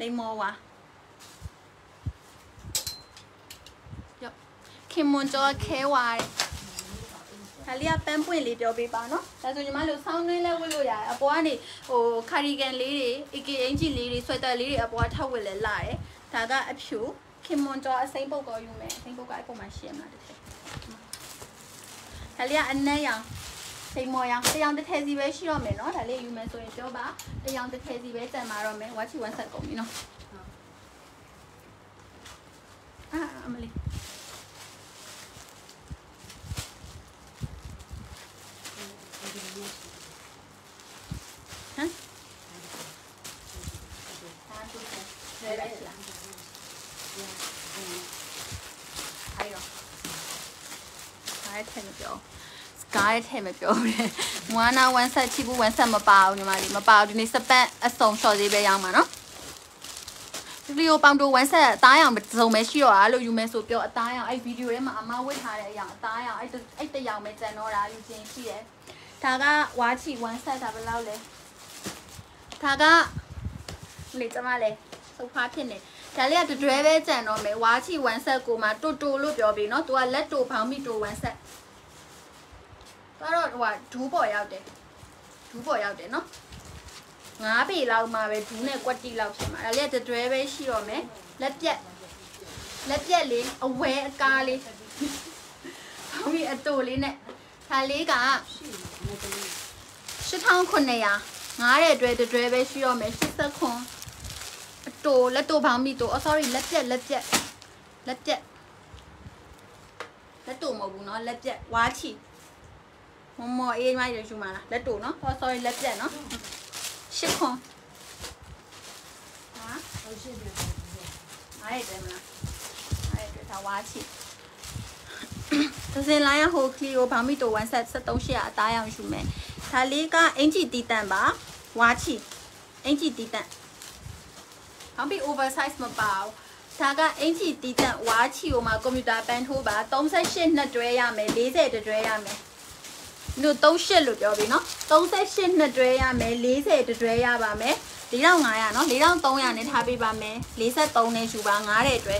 လိမ္မောဝါယောခင်မွန်ကျော်ခဲဝါဒါလေးကပန်းပွင့်လေးပြောပေးပါနော်ဒါဆိုညီမတို့ဆောင်းတွင်းလဲဝတ်လို့ရတယ်အပေါ်ကနေဟိုခါရီဂန်လေးတွေ AK အင်ဂျီလေးတွေဆွဲတက်လေးတွေအပေါ်ကထောက်ဝတ်လဲလာတယ် ဒါကအဖြူခင်မွန်ကျော်အစိမ့်ပုတ်ကောယူမယ်အစိမ့်ပုတ်ကအဲ့ပုံမှာရှင်းမှာတစ်ချက်ဒါလေးကအနက်ရောင်စိတ်မော်ရောင်တရောင်တစ်ထည်စီပဲရှိတော့မယ်နော်ဒါလေးယူမယ်ဆိုရင်ပြောပါတရောင်တစ်ထည်စီပဲတန်မာတော့မယ်ဝါချီ1ဆက်ကုန်ပြီနော်အာအမလေးဟမ်အာတူတယ်လဲလိုက်လားအဲ့ရော ဒါရဲ့ထဲမပြောကားရဲ့ထဲမပြောဘူးမွာနာ1ဆက်ချီဘူး1ဆက်မပါဘူးညီမလေးမပါဘူးဒီနေ့စပတ်အစုံရှော့သေးပဲရောင်းမှာနော်ဒီလီယိုပေါင်တို1ဆက်အသားရောင်စုံပဲရှိတော့အားလို့ယူမယ်ဆိုပြောအသားရောင်အဲ့ဗီဒီယိုထဲမှာအမဝတ်ထားတဲ့အရာအသားရောင်အဲ့အဲ့တရောင်ပဲကြံတော့တာယူခြင်းရှိတယ်ဒါကဝါချီ1ဆက်ဒါဘယ်လောက်လဲဒါကလေကျမလေးစုပ်ဖားဖြစ်နေ ဒါလေးကတတွဲပဲကြံတော့မယ်ဝါချီ1ဆက်ကိုမှတူတူလို့ပြောပြီးနော်သူကလက်တူဖောင်းမိတူ1ဆက်တော့ဟိုကဒူးပေါ်ရောက်တယ်ဒူးပေါ်ရောက်တယ်နော်ငါးပေလောက်မှပဲဒူးနဲ့ကွက်တီလောက်ဖြစ်မှာဒါလေးကတတွဲပဲရှိတော့မယ်လက်ပြက်လက်ပြက်လေးအဝဲအကားလေးဖောင်းမိအတူလေးနဲ့ဒါလေးက8900ငားတဲ့အတွဲတွဲပဲရှိတော့မယ်80ခွန် အတိုလက်တိုဘောင်မီတိုအော် sorry လက်ပြက်လက်ပြက်လက်ပြက်လက်တိုမဟုတ်ဘူးနော်လက်ပြက်ဝါချီမမအေးမိုင်းရယူမလားလက်တိုနော်အော် sorry လက်ပြက်နော်ရှစ်ခွန်ဟာဟုတ်ရှစ်ပြက်အားရတယ်မလားအားရတယ်ဒါဝါချီသစင်လိုင်းရဟိုကလီယိုဘာမီတို1ဆက်7300အသားရောင်ယူမယ်ဒါလေးကအင်ဂျီတီတန်ပါဝါချီအင်ဂျီတီတန် ဘာမီ oversize မပါဘူးဒါကအင်ဂျီတီတန်ဝါချီကိုမှကွန်ပျူတာပန်းထိုးပါ38နှစ်တွဲရမယ်40တွဲရမယ်တို့38လို့ပြောပြီနော်38နှစ်တွဲရမယ်40တွဲရပါမယ်4500နော်4300နဲ့ထားပေးပါမယ်43နဲ့ယူပါ9တဲ့တွဲ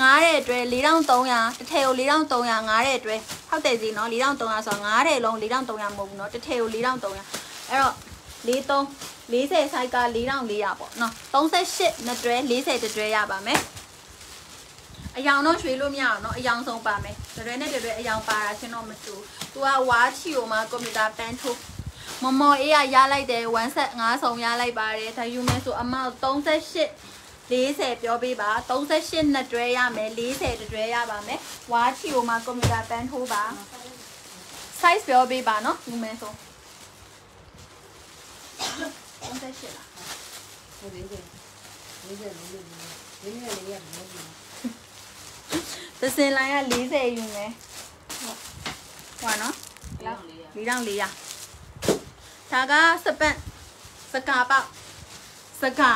ငားတဲ့အတွက်4300တစ်ထည်ကို4300ငားတဲ့အတွက်ဟုတ်တယ်စီနော်4300ဆိုတော့ငားတဲ့လုံး4300မဟုတ်ဘူးနော်တစ်ထည်ကို4300အဲ့တော့43 40 size က4400ပေါ့နော်38နှစ်တွဲ40တတွဲရပါမယ်အယောင်တော့ရွှေလို့မရအောင်เนาะအယောင်ဆုံးပါမယ်တရွဲနဲ့တရွဲအယောင်ပါတာရှင်းတော့မတူသူကဝါချီကိုမှကွန်ပျူတာပန်းထိုးမမော်အေးကရလိုက်တယ်1ဆက်5ဆောင်ရလိုက်ပါတယ်ဒါယူမယ်ဆိုအမောက်38 40ပြောပေးပါ38နှစ်တွဲရမယ်40တတွဲရပါမယ်ဝါချီကိုမှကွန်ပျူတာတန်းထိုးပါ size ပြောပေးပါနော်ယူမယ်ဆို 38လားဟုတ်50 50 50 50လေးရမယ်သစင်လိုင်းက40ယူမယ်ဟုတ်ဟွာနော်4400ဒါကစပန့်စကာပေါက်စကာ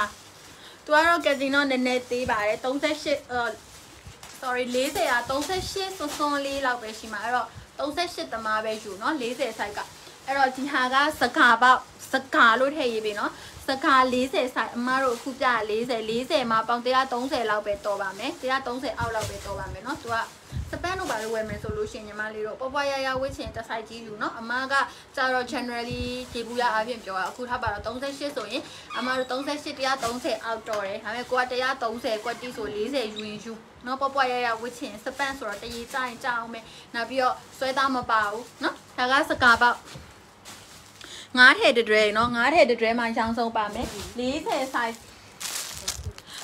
သူကတော့ကက်ဇီနိုနည်းနည်းသေးပါတယ်38 sorry 40อ่ะ38စွန်းစွန်းလေးလောက်ပဲရှိမှာအဲ့တော့38တမားပဲယူเนาะ40 size ကအဲ့တော့ဒီဟာကစကာပေါက် စကားလို့ထည့်ရေးပြီနော်စကား40ဆိုင်အမတို့အခုပြ40 40မှာပေါင်130လောက်ပဲတော်ပါမယ်130အောက်လောက်ပဲတော်ပါမယ်နော်သူကစပန်းတို့ဘာလို့ဝယ်မယ်ဆိုလို့ရှင်ညီမလေးတို့ပေါ်ပွားရရဝစ်ချင်တစ်ဆိုင်ကြီးလူနော်အမကကြာတော့ generally ဂျေဘူးရအပြင်ပြောတာအခုထားပါတော့38ဆိုရင်အမတို့38 130အောက်တော်တယ်ဒါပေမဲ့ကိုက130ကွက်တီဆို40ယူရင်ယူနော်ပေါ်ပွားရရဝစ်ချင်စပန်းဆိုတော့တရေကြရင်ကြအောင်မယ်နောက်ပြီးတော့ဆွဲသားမပါဘူးနော်ဒါကစကားပေါ့ ငါးထည့်တဒရဲနော်ငါးထည့်တဒရဲမှာရောင်းဆုံးပါမယ်40 size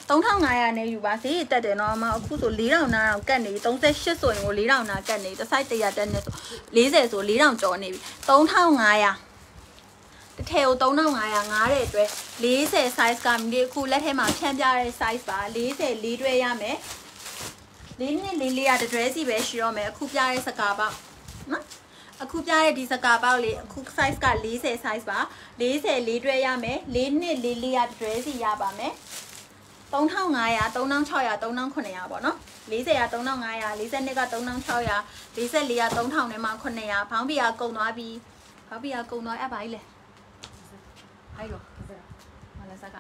3500နဲ့ယူပါစေတက်တယ်နော်မအခုဆို4000နားတော့ကတ်နေ38ဆိုရင်ကို4000နားကတ်နေတစ်ဆိုင်တရတက်နေဆို40ဆို4000ကျော်နေပြီ3500တထည်ကို3500ငားတဲ့အတွက်40 size ကမိလေးအခုလက်ထဲမှာဖြန့်ပြတဲ့ size ပါ40လေးတွဲရမယ်၄မိနစ်လေးလေးရတဲ့ dress စီပဲရှိတော့မယ်အခုပြတဲ့စကားပေါ့နော် အခုပြတဲ့ဒီစကားပေါက်လေးအခု size က40 size ပါ40လေးတွဲရမယ်လေးနှစ်လေးလေးရတတွဲစီရပါမယ်3500 3600 3900ပေါ့နော်40က3500 42က3600 44က3000နဲ့မှ900ဘောင်းပီကကုံသွားပြီဘောင်းပီကကုံသွားအဲ့ပါကြီးလေဟိုက်တော့မလက်ဆက်က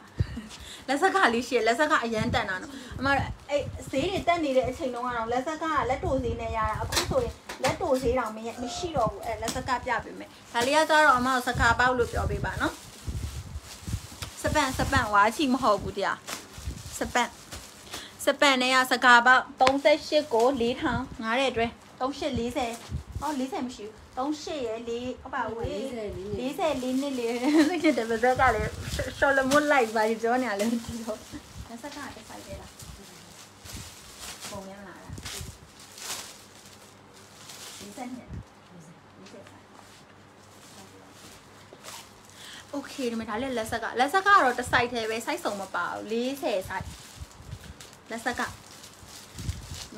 လက်ဆက်ကလေးရှိရလက်ဆက်ကအရန်တန်တာနော်အမအဲ့ဈေးတွေတက်နေတဲ့အချိန်တုန်းကတော့လက်ဆက်ကလက်တိုဈေးနဲ့ရတာအခုဆိုရင်လက်တိုဈေးတောင်မရမရှိတော့ဘူးအဲ့လက်ဆက်ကပြပေးမယ်ဒါလေးကကျတော့အမကိုစကားပေါက်လို့ပြောပေးပါနော်စပန်စပန်ဝါချီမဟုတ်ဘူးတရားစပန်စပန်နဲ့ကစကားပေါက်38ကို4000ငားတဲ့အတွဲ3840ဟော40မရှိဘူး 38ရဲ့4အပါဝေး44နှစ်လေစိတ်ချတဲ့ဗဇက်ကလည်းရှော်လမွန်လိုက်ပါဒီပြောနေရလဲဒီတော့လက်ဆက်ကတစ်ဆိုင်သေးလားပုံရမလား42 42 Okay ဒီမှာဒါလည်းလက်ဆက်ကလက်ဆက်ကတော့တစ်ဆိုင်သေးပဲ size စုံမပါဘူး40 size လက်ဆက်က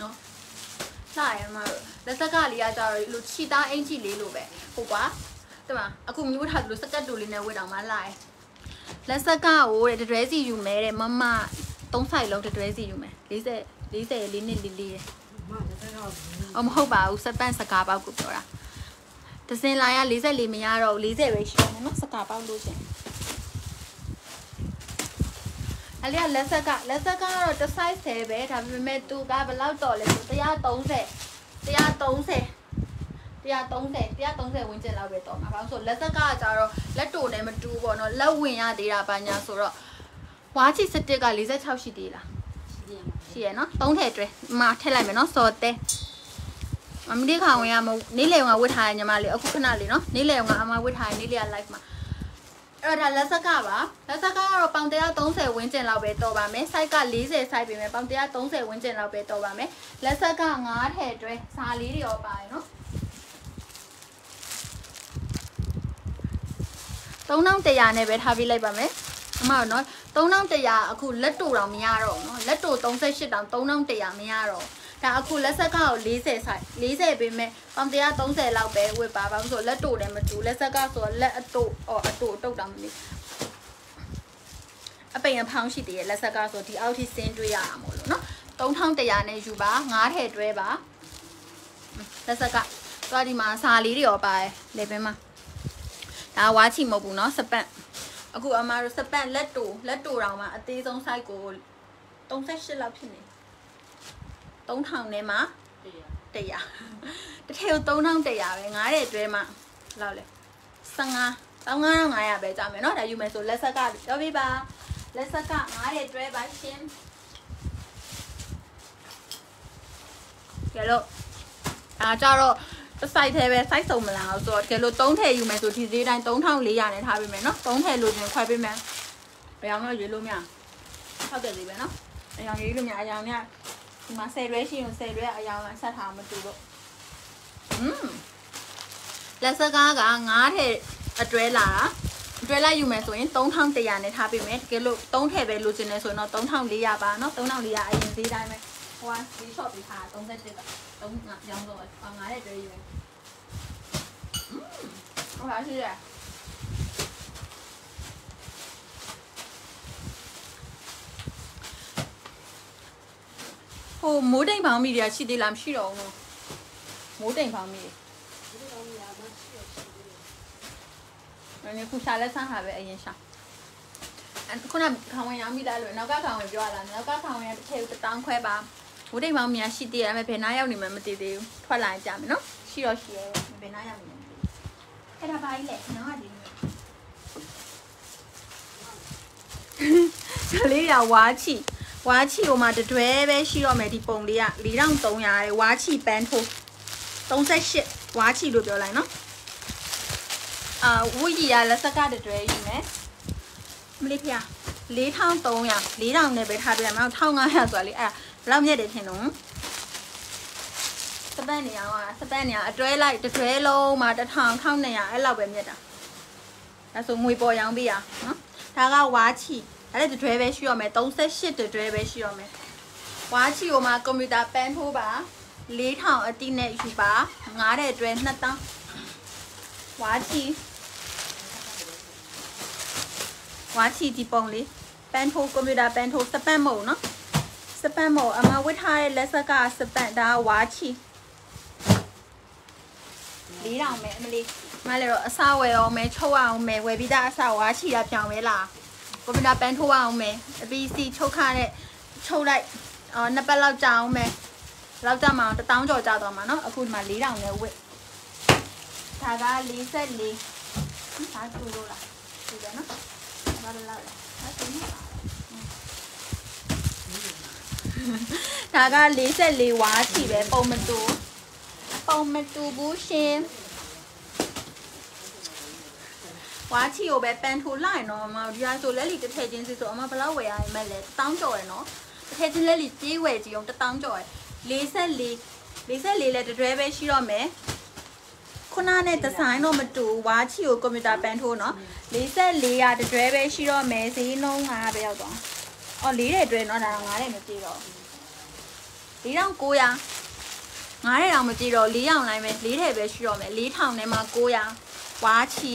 နော် လာရမှာလက်ဆက်ကလေးကကြတော့လူချီသားအင်ကြီးလေးလိုပဲဟုတ်ပါတမအခုမျိုးထားသလိုစကတ်တူလေးနဲ့ဝတ်တော့မှလာရလက်ဆက်ကဟိုတဲ့တတွဲစီယူမဲတဲ့မမသုံးဆိုင်လုံးတတွဲစီယူမဲ40 40လေးနှစ်လေးလေးတဲ့မလက်ကတော့အော်မဟုတ်ပါဘူးစပန့်စကားပေါက်ကိုပြောတာဒဇင်လိုင်းက44မရတော့ဘူး40ပဲရှိတယ်နော်စကားပေါက်လို့ရှင် အလေးကလက်ဆက်ကလက်ဆက်ကတော့တစ် size သေးပဲဒါပေမဲ့သူကဘယ်လောက်တော်လဲဆို130 130 130 130ဝန်းကျင်လောက်ပဲတော်မှာဘာလို့ဆိုလက်ဆက်ကကြတော့လက်တိုနဲ့မတူဘူးပေါ့နော်လက်ဝင်ရသေးတာပါညာဆိုတော့ဝါချီစတစ်က46ရှိသေးလားရှိတယ်ရှိရနော်သုံးထည့်တွဲမထည့်လိုက်မယ်နော်စော်တဲအမဒီခါဝင်ရမနေ့လေကဝတ်ထားရညီမလေးအခုခဏလေးနော်နေ့လေကအမဝတ်ထားရနေ့လေက live မှာ အဲ့တော့ဒါလက်ဆက်ကပါလက်ဆက်ကကတော့ပေါင်130ဝန်းကျင်လောက်ပဲတော်ပါမယ် size က40 size ပြင်မယ်ပေါင်130ဝန်းကျင်လောက်ပဲတော်ပါမယ်လက်ဆက်က9ထည့်တွဲစာလေးတွေရောပါတယ်နော်3100နဲ့ပဲထားပေးလိုက်ပါမယ်အမတော့နော်3100အခုလက်တူတောင်မရတော့ဘူးနော်လက်တူ38တောင်3100မရတော့ ဒါအခုလက်ဆက်ကကို40ဆိုင်40ပေးမဲ့ပေါင်130လောက်ပဲဝစ်ပါဘာလို့ဆိုလက်တူလည်းမတူလက်ဆက်ကဆိုတော့လက်အတူအော်အတူတုတ်တောင်မနေအပိန်အဖောင်းရှိတည်းရဲ့လက်ဆက်ကဆိုဒီအောက်ထိဆင်းတွေးရတာမို့လို့နော်3100နဲ့ယူပါ9ထည့်တွဲပါလက်ဆက်ကသွားဒီမှာစာလေးတွေရောပါတယ်လေပင်မှာဒါဝါချီမဟုတ်ဘူးเนาะစပတ်အခုအမားတို့စပတ်လက်တူလက်တူတောင်မှအသေးဆုံး size ကို38လောက်ဖြစ်နေ 3000နဲ့မှ100တထည့်ကို3100ပဲငားတဲ့အတွဲမှာလောက်လေ15 15500ပဲကြာမယ်เนาะဒါယူမယ်ဆိုလက်ဆက်ကပြောပြပါလက်ဆက်ကငားတဲ့အတွဲပါရှင်ကဲလို့အားကြတော့တစ်ဆိုင်သေးပဲ size စုံမလားဆိုတော့တကယ်လို့3ထည့်ယူမယ်ဆိုဒီဈေးတိုင်း3400နဲ့ထားပေးမယ်เนาะ3ထည့်လို့ချင်းခွဲပေးမယ်ဘယ်အောင်တော့ရွေးလို့မရ ဟုတ်တယ်ဒီပဲနော်အယောင်ကြီးလို့များအယောင်เนี่ย ဒီမှာ10ရွဲရှိရင်10ရွဲအယောင်ကဆက်ထားမတူလို့อืมလက်စကားက9ထည့်အတွဲလာတာအတွဲလိုက်ယူမယ်ဆိုရင်3100နဲ့ထားပေးမယ်တကယ်လို့3ထည့်ပဲလိုချင်တယ်ဆိုရင်တော့3400ပါနော်3400အရင်ဈေးတိုင်းပဲဟိုကဈေး shop ပြီးထား37က3ရောင်းတော့9တဲ့တွဲယူမယ်อืมဟုတ်ပါရှိတယ် ဟိုမိုးတိမ်ပေါင်းမိတွေကရှိသေးလားမရှိတော့ဘူးမိုးတိမ်ပေါင်းမိတွေနည်းခုရှာလက်ဆန်းဟာပဲအရင်ရှာအဲ့ခုနခေါင်ဝင်ရောင်းမိလားလို့နောက်ကခေါင်ဝင်ပြောရလားနောက်ကခေါင်ဝင်ကတစ်ထည့်တစ်တောင်းခွဲပါမိုးတိမ်ပေါင်းမိကရှိသေးတယ်အဲ့မဲ့ဘယ်နာရောက်နေမှမသိသေးဘူးထွက်လာကြမယ်နော်ရှိတော့ရှိရဲဘယ်နာရောက်နေမှမသိဘူးအဲ့ဒါပါကြီးလေနော်ကဒီကလေးရဝါချီ ဝါချီဟိုမှာတတွဲပဲရှိတော့မယ်ဒီပုံလေးက4300ရဲဝါချီပန်းထိုး38ဝါချီလို့ပြောလိုက်နော်အာဝူကြီးရလက်စကတတွဲယူမယ်မလေးဖေ4300 4000နဲ့ပဲထားပြရမယ်1500ဆိုတာလေအဲ့ဒါဘယ်လောက်မြက်တယ်ထင်လို့စပက်နေအောင်ကစပက်နေအောင်အတွဲလိုက်တတွဲလုံးမှာ1000 1200အဲ့လောက်ပဲမြက်တာဒါဆိုငွေပေါ်ရောင်းပေးရနော်ဒါကဝါချီ ဒါလည်းတတွဲပဲရှိရမယ်38တတွဲပဲရှိရမယ်ဝါချီဟိုမှာကွန်ပျူတာပန်းထိုးပါ4000အတိနဲ့ယူပါ9တဲ့အတွဲ2000ဝါချီဝါချီဒီပုံလေးပန်းထိုးကွန်ပျူတာပန်းထိုးစပတ်မုံနော်စပတ်မုံအမဝတ်ထားတဲ့လက်ဆက်ကစပတ်ဒါဝါချီ4000ပဲအမလေးမလည်းတော့အစဝယ်အောင်မယ်ချုပ်အောင်မယ်ဝယ်ပြီးသားအစဝါချီတာပြောင်းပဲလား ကွန်ပျူတာပန်းထိုးအောင်မယ်အပီစီချုပ်ခတဲ့ချုပ်လိုက်အော်နှစ်ပတ်လောက်ကြာအောင်မယ်လောက်ကြာမှအောင်1000ကျော်ကြာသွားမှာเนาะအခုဒီမှာ4000နဲ့ဝတ်ဒါက44ဒါတူလို့လားတူတယ်နော်ဘာလို့လောက်လဲဒါတူနေပါဒါက44ဝါချီပဲပုံမတူပုံမတူဘူးရှင် ဝါချီကိုပဲပန်ထိုးလိုက်နော်မဒီဟာဆိုလက်လီတစ်ထည့်ချင်းစီဆိုအမဘယ်လောက်ဝယ်ရရင်မဲ့လဲတောင်းကြော်ရယ်နော်တစ်ထည့်ချင်းလက်လီကြေးဝယ်ကြည့်အောင်တောင်းကြော်ရယ်44 44လဲတတွဲပဲရှိတော့မယ်ခုနနဲ့ဒီဇိုင်းတော့မတူဝါချီကိုကွန်ပျူတာပန်ထိုးနော်44ရာတတွဲပဲရှိတော့မယ်ဈေးနှုန်းကပဲရောက်သွားအော်၄တဲ့တွဲနော်ဒါတော့9တဲ့မပြေတော့4900 9တဲ့တောင်မပြေတော့4ရောင်လိုက်မယ်4ထည့်ပဲရှိတော့မယ်4000နဲ့မှ900ဝါချီ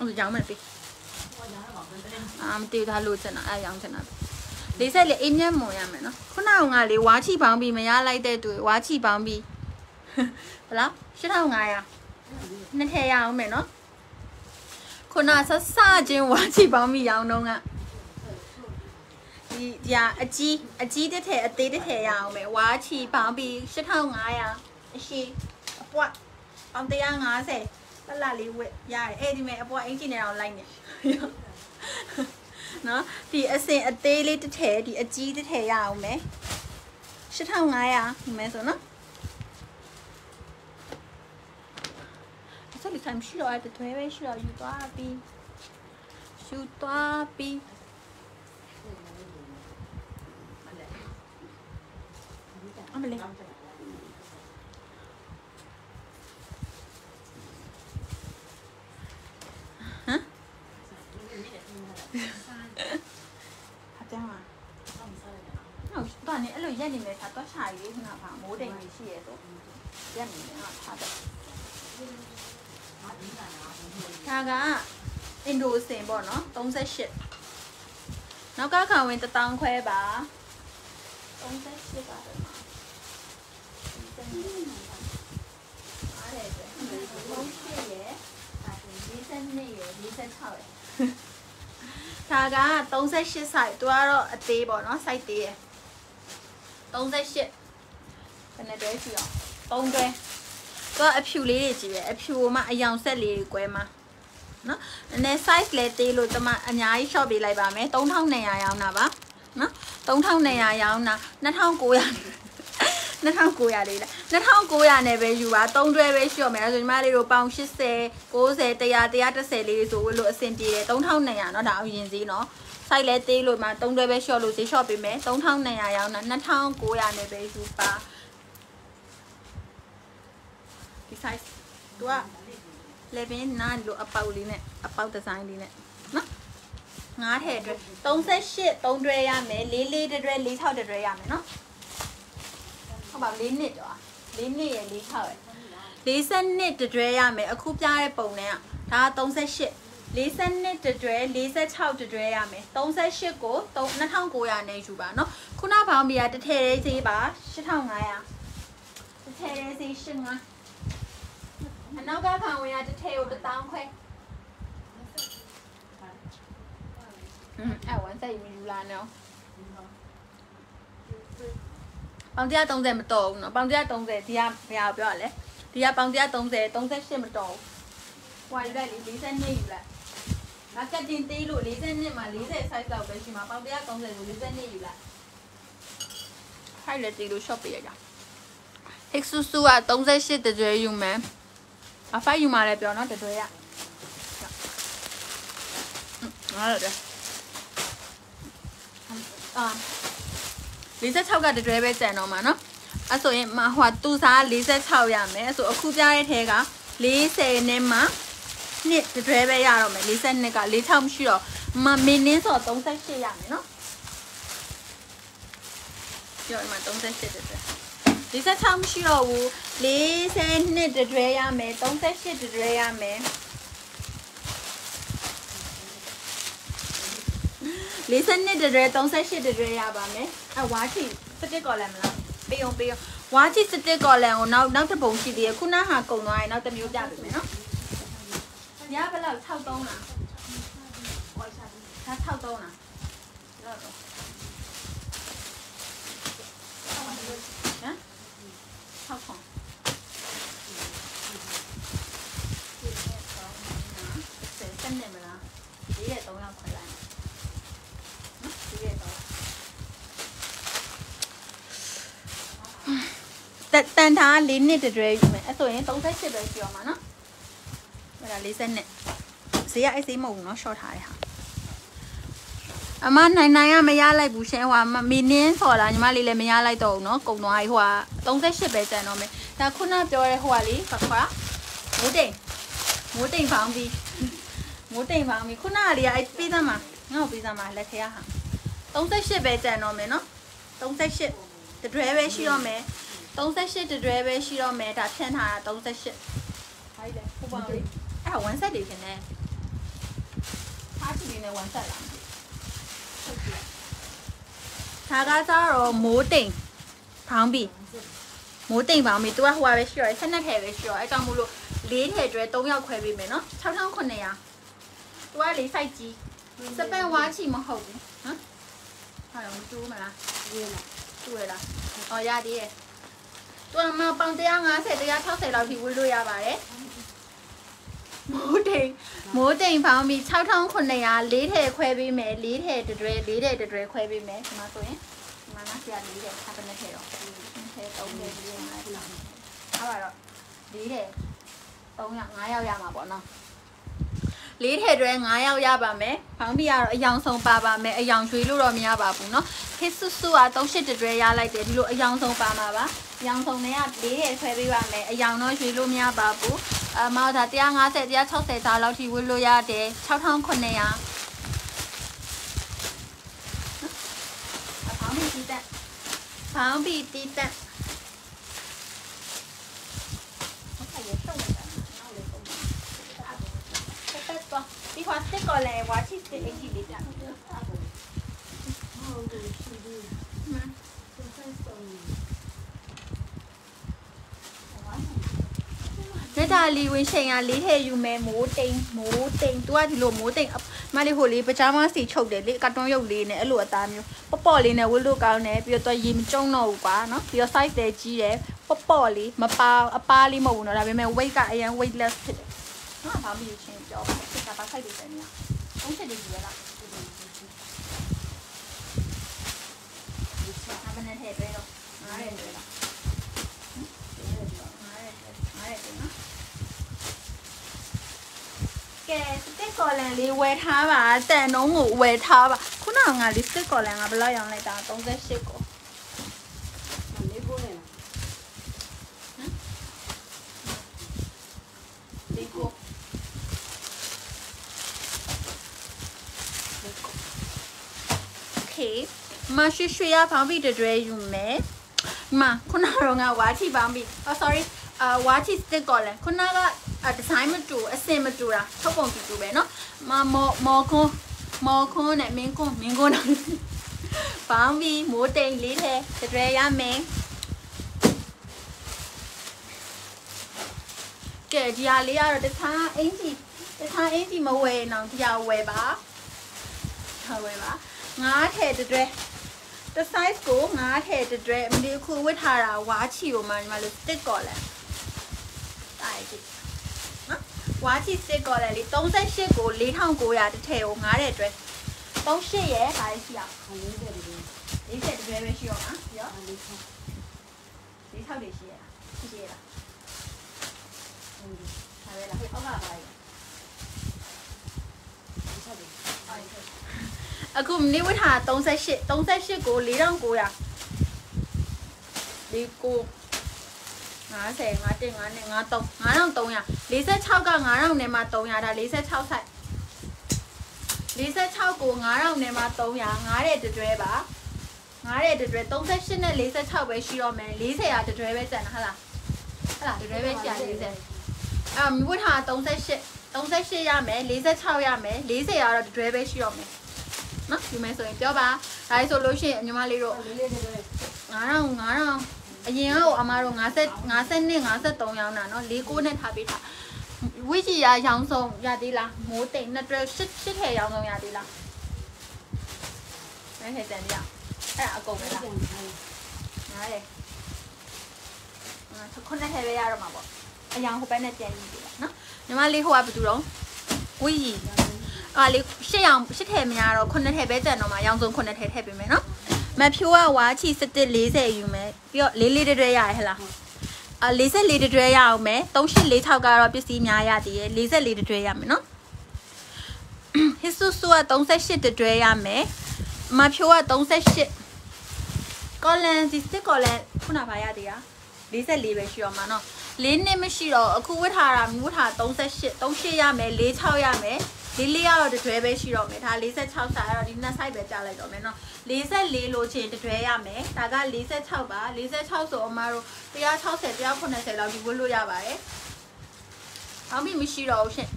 ဟိုကြောင်းမယ်ပြီဟောညာတော့ဘယ်တဲ့အာမတီးသားလို့ချင်တာအဲရောင်းချင်တာလေးဆက်လေးအိမ်မြတ်မွန်ရမယ်နော်ခုနကငါလေးဝါချီပေါင်းပြီးမရလိုက်တဲ့တူဝါချီပေါင်းပြီးဘလား8500နှစ်ထည့်ရအောင်မယ်နော်ခုနဆဆချင်းဝါချီပေါင်းပြီးရောင်းတော့ကဒီဒီအကြီးအကြီးတစ်ထည့်အသေးတစ်ထည့်ရအောင်မယ်ဝါချီပေါင်းပြီး8500အရှိအပွတ်အောင်150 ပလက်လေးဝက်ရတယ်အဲ့ဒီမဲ့အပွတ်အင်ဂျင်နဲ့အောင်လိုက်နေနော်ဒီအစင်အသေးလေးတစ်ထည်ဒီအကြီးတစ်ထည်ရအောင်မယ်8500ဒီမဲ့ဆိုနော်အဲ့ဒီဆိုင်ရှိတော့အဲ့တွဲပဲရှိတော့ယူသွားပြီယူသွားပြီအမလေး ဟာကြောင်းอ่ะဟုတ်တော့နေအဲ့လိုရက်နေမယ်ဆိုတော့ရှာရေးခဏပါမိုးတိမ်ကြီးရှိရဲဆိုရက်နေတယ်ဟာထားတယ်ဒါကအင်ဒိုစင်ပေါ့နော်38နောက်ကခံဝင်1000ခွဲပါ38ပါတယ်မှာအားရတယ်ဘုံရှိရဲဒါဆို42ရယ်46ရယ် ဒါက38 size သူကတော့အသေးပေါ့နော် size သေးရယ်38ဘယ်နဲ့တွဲစီအောင်3တွဲသူကအဖြူလေးတွေကြည့်ရယ်အဖြူမှအယောင်ဆက်လေးတွေကွဲမှာနော်နည်းနည်း size လဲသေးလို့ကျွန်မအများကြီး short ပေးလိုက်ပါမယ်3200ရောင်းတာပါနော်3200ရောင်းတာ2900 2900လေးလား2900နဲ့ပဲယူပါ3တွဲပဲရှိရမယ်ဆိုညီမလေးတို့ပေါင်80 90 100 130လေးဆိုဝလို့အဆင်ပြေတယ်3200เนาะဒါအရင်စီးเนาะ site လဲသေးလို့မှ3တွဲပဲ short လို့ဈေး short ပေးမယ်3200ရောင်းတာ2900နဲ့ပဲယူပါဒီ size သူက level နားလို့အပေါက်လေးနဲ့အပေါက် design လေးနဲ့နော်ငါးထည့်အတွက်38 3တွဲရမယ်44တွဲ46တွဲရမယ်နော် ဟုတ်ပါ၄နှစ်တော့၄နှစ်ရယ်၄6ရယ်40နှစ်တတွဲရမယ်အခုပြတဲ့ပုံနဲ့ကဒါက38 42တတွဲ46တတွဲရမယ်38ကို2900နဲ့ယူပါเนาะခုနဘောင်ဘီကတစ်ထည်လေးသေးပါ8500တစ်ထည်လေးသေး85အနောက်ကခံဝင်ကတစ်ထည်ကို1000ခွဲอืมအဲ့ဝန်စိတ်မယူလာနော် ပေါင်130မတော်ဘူးနော်ပေါင်130ဒီကဘယ်ဟာပြောရလဲဒီကပေါင်130 38မတော်ဘူးဟိုယူလိုက်လေ42ယူလိုက် marketing တေးလို့42မှာ40 size လောက်ပဲရှိမှာပေါင်130ကို42ယူလိုက်ဖိုက်လက်တေးလို့ shop ပေးရကြ Exusu က38တကြွယ်ယူမယ်အဖိုက်ယူမှာလည်းပြောနော်တကြွယ်ရငါတော့တယ်အာ 46ကတတွဲပဲကျန်တော့မှာနော်အဲ့ဆိုရင်မဟွာသူစား46ရမယ်ဆိုအခုပြတဲ့ထဲက40နဲ့မှနှစ်တတွဲပဲရတော့မယ်42က46မရှိတော့မမင်းင်းဆို38ရမယ်နော်ပြောမှာ38တတွဲ46မရှိတော့ဘူး42တတွဲရမယ်38တတွဲရမယ် 42တတွဲ38တတွဲရပါမယ်အဝါချီစတစ်ကော်လန်မလားပေးအောင်ပေးအောင်ဝါချီစတစ်ကော်လန်ကိုနောက်နောက်တစ်ပုံရှိသေးရခုနဟာကုံသွားရင်နောက်တစ်မျိုးပြပေးမယ်နော်ရဘယ်လောက်63လားဝါချာဒါ63လားလောက်တော့ဟမ်6ခွန်စနေမလားဒီရဲ့3လောက်ခွဲလိုက်နော်ဒီရဲ့တော့ တတန်ထား၄နှစ်တည်းယူမယ်အဲ့ဆိုရင်38ပဲရှိအောင်ပါနော်အဲ့ဒါ40နှစ်ဈေးကအဲ့ဈေးမဟုတ်ဘူးနော် short ထားတဲ့ဟာအမနိုင်နိုင်ကမရလိုက်ဘူးရှင်ဟိုမီနင်းဆော်လာညီမလေးလည်းမရလိုက်တော့ဘူးเนาะကုံသွားပြီဟိုက38ပဲကျန်တော့မယ်ဒါခုနပြောတဲ့ဟိုကလေဘာခွာမိုးတိမ်မိုးတိမ်ဖောင်းပြီးမိုးတိမ်ဖောင်းပြီးခုနကလေးကအဲ့ပေးသမ်းမှာငါ့ကိုပေးသမ်းမှာလက်ထဲကဟာ38ပဲကျန်တော့မယ်เนาะ38တတွဲပဲရှိတော့မယ် 38တတွဲပဲရှိတော့မယ်ဒါဖြန့်ထားတာ38ဟာလေဟိုပါလေအဲ့ဒါ1 set တွေဖြစ်နေအားချီလေးနဲ့1 set လားဒါကကြတော့မိုးတိမ်ဖောင်းပြီးမိုးတိမ်ဖောင်းပြီး तू ကဟိုပါပဲရှိတော့12ထည်ပဲရှိတော့အဲကြောင့်မို့လို့၄ထည်တွဲ3ယောက်ခွဲပေးမယ်နော်6900 तू ကလေး site ကြီးစပန်ဝါချီမဟုတ်ဘူးနော်ဟာတော့မတူးမလားရေးလားတူရလား။အော်ရသေးရဲ့။ သူကမှပေါင်150 160လောက်ထိဝေးလို့ရပါတယ်။မိုးတိမ်မိုးတိမ်ဖောင်းပြီး6900လေးထည့်ခွဲပေးမယ်လေးထည့်တတွဲလေးထည့်တတွဲခွဲပေးမယ်ဒီမှာဆိုရင်ဒီမှာငါဆရာလေးထည့်ဟာပနဲ့ထည့်တော့ထည့်3ထည့်4ထည့်5ထည့်အားပါတော့လေးထည့်3ယောက်5ယောက်ရမှာပေါ့နော် လေးထည့်တွဲ9ယောက်ရပါမယ်။ဖောင်းပြီးကတော့အယောင်ဆုံးပါပါမယ်။အယောင်ရွှေလို့တော့မရပါဘူးเนาะ။ ခေစုစုက38တတွဲရလိုက်တယ်ဒီလိုအယောင်ဆုံးပါမှာပါအယောင်ဆုံးတွေက၄ရယ်ဆွဲပေးပါမယ်အယောင်တော့ရွှေလို့မရပါဘူးအမောက်ဒါ150 160သားလောက်ထိဝေးလို့ရတယ်6900အဖောင်းပြီးတီးတက်ဖော ဒီခွာစတစ်ကောလည်းဝါချစ်စတစ်အကြီးလေးပြဟုတ်တယ်ရှိသေးတယ်ဆက်ဆုံးလက်ကြလီဝင်ချိန်ကလေးထည့်ယူမယ်မိုးတိမ်မိုးတိမ် तू ကဒီလိုမိုးတိမ်မလေးဟိုလေးပကြမ်းမစီချုပ်တယ်လေကတ်တွန်းရုပ်လေးနဲ့အဲ့လိုအသားမျိုးပေါ့ပေါ့လေးနဲ့ဝတ်လို့ကောင်းတယ်ပြီးတော့ရေမကျုံတော့ဘူးကွာနော်ပြီးတော့ size လည်းကြီးတယ်ပေါ့ပေါ့လေးမပါအပါလေးမဟုတ်ဘူးနော်ဒါပေမဲ့ weight ကအရင် weightless ဖြစ်တယ်နော်ဘာမှမယူချင်းပြောပါ စစ်တာပါခိုက်တယ်တယ်များဘုံးချက်လေးကြီးရလားအမနဲ့ထည့်တွဲတော့ငားတယ်တွဲလားငားတယ်ငားတယ်နော်ကဲစတစ်ကော်လန်လေးဝယ်ထားပါတန်နှုံးကိုဝယ်ထားပါခုနကငါလေးစတစ်ကော်လန်ကဘယ်လောက်ရောင်းလိုက်တာ38ကို လေးပိုးနေလား လေးကို โอเคမရှိရွှေရဖောင်းပြီးတတွဲယူမယ်မခုနကတော့ငါဝါချီပေါင်းပြီး oh sorry အာဝါချီစတစ်ကော်လန်ခုနကဒီဇိုင်းမတူအစင်မတူတာထုတ်ပုံတူတူပဲเนาะမမော်မော်ခွန်းမော်ခွန်းနဲ့မင်းခွန်းမင်းခွန်းတော့ပေါင်းပြီးမိုးတိမ်လေးထဲတတွဲရမယ်ကဲဒီဟာလေးကတော့တခြားအင်ကြီးတခြားအင်ကြီးမဝယ်အောင်ဒီဟာဝယ်ပါဟာဝယ်ပါ ငါးထည့်တတွဲတ size ကိုငါးထည့်တတွဲမဒီအခုဝတ်ထားတာဝါချီကိုမှညီမလို့ stick ကော်လဲတိုက်ကြည့်နော်ဝါချီ stick ကော်လဲလေ38ကို4900တစ်ထည့်ကိုငါးတဲ့တွဲ38ရဲ့ဒါရှိအောင်ခလေးတဲ့ဒီ40တတွဲပဲရှိအောင်နော်ရောအလေးချောင်း46လေးရှိရလားရှိရလားဟုတ်တယ်ဒါပဲလားဟေ့အောက်ကပါလေ ဆက်တယ် အခုနေဝတ်ထား38 38ကို4900 49 50 51 53 5300 46က5300 46က9000 9000 300 46 6ကို9000နဲ့မှ300ဒါ46 size 46ကို9000နဲ့မှ300 9တဲ့တတွဲပါ9တဲ့တတွဲ38နဲ့46ပဲရှိတော့မယ်40ရာတတွဲပဲကျန်တာဟုတ်လားဟုတ်လားတတွဲပဲကျန်40အဲ့မြဝတ်ထား38 38ရမယ်46ရမယ်40ရာတော့တတွဲပဲရှိတော့မယ် နော်ဒီမဲ့ဆိုရင်ပြောပါဒါဆိုလို့ရှိရင်ညီမလေးတို့လေးလေးတွေ9000 9000အရင်ကတော့အမားတို့50 50နဲ့53ရောင်းတာနော်၄9နဲ့ထားပေးထားဝိချီရရောင်းဆုံးရသေးလားမိုးတိမ်နှစ်တွဲရှစ်ရှစ်ထည့်ရောင်းဆုံးရသေးလားမဲထည့်တန်ပြအဲ့ဒါအကုန်ပဲလားပြန်ထားနားတယ်အာခုနှစ်ထည့်ပဲရတော့မှာပေါ့အယောင်ဟိုဘက်နဲ့ပြန်ကြည့်ပြီနော်ညီမလေးဟိုကဘာတူတော့ဝိချီ အာလေးရှစ်ရောင်ရှစ်ထည့်မရတော့ခုနှစ်ထည့်ပဲကြံတော့မှာရောင်းဆုံးခုနှစ်ထည့်ထည့်ပေးမယ်နော်မဖြိုးကဝါချီ1740ယူမယ်ပြီးတော့လေးလေးတွဲတွဲရရဟဲ့လားအာ44တွဲရအောင်မယ်3846ကတော့ပစ္စည်းများရသေးတယ်44တွဲရမယ်နော်ဟစ်ဆူဆူက38တွဲရမယ်မဖြိုးက38ကောလန်ဒီစစ်ကောလန်ခုနပါရသေးတာ44ပဲရှိတော့မှာနော်၄နှစ်မရှိတော့အခုဝတ်ထားတာမြူးထား38 38ရမယ်46ရမယ် လေးလေးကတော့တစ်တွဲပဲရှိတော့မယ်ဒါ46စာအဲ့တော့ဒီနှစ် site ပဲကြားလိုက်တော့မယ်နော်44လို့ချင်းတစ်တွဲရမယ်ဒါက46ပါ46ဆိုအမတို့160 190လောက်ဒီဝတ်လို့ရပါတယ်။အောင်ပြီမရှိတော့ဘူးရှင်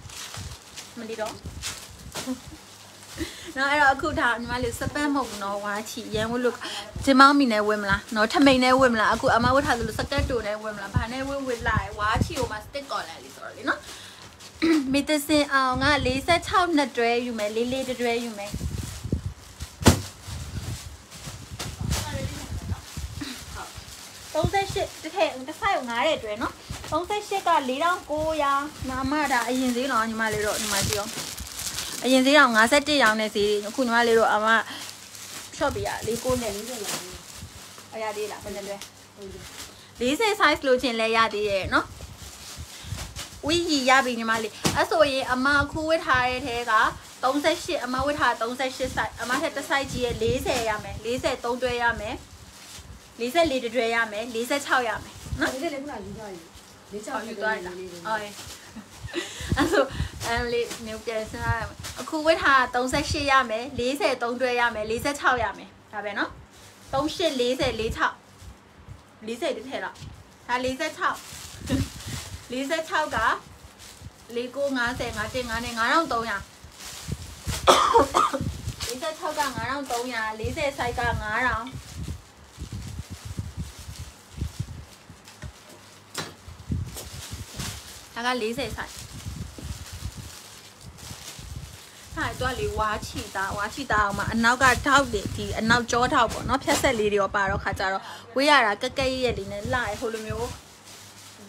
။မလီတော့နော်အဲ့တော့အခုဒါညီမလေးစပန်းမဟုတ်ဘူးနော်ဝါချီရန်ဝတ်လို့ဂျင်မောင်းမီနဲ့ဝတ်မလားနော်ထမိန်နဲ့ဝတ်မလားအခုအမဝတ်ထားသလိုစကတ်တိုနဲ့ဝတ်မလားဘာနဲ့ဝတ်ဝတ်လိုက်ဝါချီကိုမှစတစ်ကော်လိုက်လေးဆိုတော့လေနော် မီတစင်အောင်က46နှစ်တွဲယူမယ်လေးလေးတွဲယူမယ်38တစ်ထည့်တစ်ဆိုင်ကို9တဲ့တွဲနော်38က4900နာမဒါအရင်ဈေးတော့ညီမလေးတို့ညီမကြည့်အောင်အရင်ဈေးတော့51ရောင်းတဲ့ဈေးတွေအခုညီမလေးတို့အမ shop ပြရလေးကိုနဲ့လေးတွေလာတယ်အရသေးလားဘယ်နဲ့လဲဟုတ်တယ်40 size လို့ချင်းလဲရသေးရဲ့နော် ဝီကြီးရပြီညီမလေးအဲ့ဆိုရင်အမအခုဝတ်ထားတဲ့ထဲက38အမဝတ်ထား38 size အမထက်တစ် size ကြီးရဲ့40ရမယ်43တွဲရမယ်44တွဲရမယ်46ရမယ်နော်လေးလေးကယူကြရည်လေးချောဟောင်းယူယူသွားသွားတတာယ်လေးလားဟုတ်အဲ့ဆိုအမ်လေးနေပြန်စမ်းရမယ်အခုဝတ်ထား38ရမယ်43တွဲရမယ်46ရမယ်ဒါပဲနော်38 40 46 40တစ်ထည့်တော့ဒါ46 46က4950 51 9နဲ့9300 46က9300 40 size က9000ဒါက40 size ဟာတော့လေဝါချီတာဝါချီတာအောင်မအနောက်ကထောက်တယ်ဒီအနောက်ကြောထောက်ပေါ့နော်ဖြတ်ဆက်လေးတွေရောပါတော့ခါကြတော့ဝေးရတာကက်ကက်ရက်လေးနဲ့လာရဟိုလိုမျိုး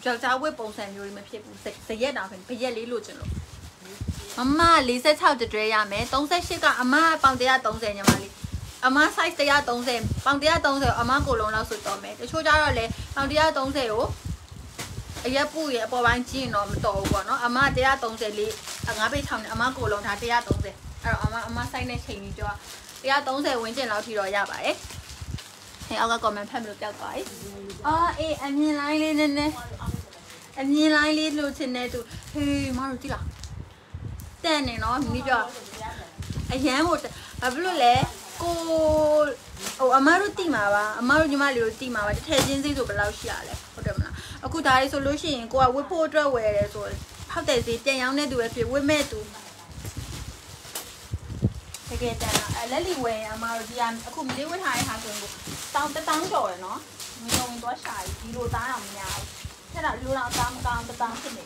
ကြောက်ကြဝက်ပုံစံမျိုးတွေမဖြစ်ဘူးဇရက်တာပဲဘရက်လေးလိုချင်လို့မမ46တတွဲရမယ်38ကအမပေါင်130ညီမလေးအမ size 130ပေါင်130အမကိုလုံးလောက်ဆိုတော့မယ်တချို့ကြတော့လေပေါင်130ကိုအရက်ပူရအပေါ်ပိုင်းကျင်းတော့မတော်ဘူးပေါ့နော်အမ130လေးငါးပိတ်ထောင်နေအမကိုလုံးဒါ130အဲ့တော့အမအမ size နဲ့ချိန်ပြီးကြော130ဝန်းကျင်လောက်ထိတော့ရပါတယ်ဟဲ့အောက်က comment ဖတ်မလို့ပျောက်သွားပြီအော်အေးအမြင်လိုင်းလေးနည်းနည်း အမြင်လိုင်းလေးလို့ချင်တဲ့သူဟေးမတို့ကြည့်လားတဲ့နေနော်မိပြောအရန်ကိုဘာဖြစ်လို့လဲကိုဟိုအမတို့တိမှာပါအမတို့ညီမလေးတို့တိမှာပါတစ်ထည့်ချင်းစိဆိုဘယ်လောက်ရှိရလဲဟုတ်တယ်မလားအခုဒါလေးဆိုလို့ရှိရင်ကိုကဝတ်ဖို့အတွက်ဝယ်တယ်ဆိုဖောက်တဲ့စီပြန်ရောင်းတဲ့သူပဲဖြစ်ဝတ်မဲ့သူတကယ်တမ်းအလက်လီဝယ်အမတို့ဒီအခုမလေးဝတ်ထားတဲ့ဟာဆိုရင်ကိုတောင်းတတောင်းကျော်တယ်နော်မယုံတော့ရှာဒီလိုသားအောင်မရဘူး အဲ့ဒါလူတော်တောင်းတောင်းတတောင်းဖြစ်နေ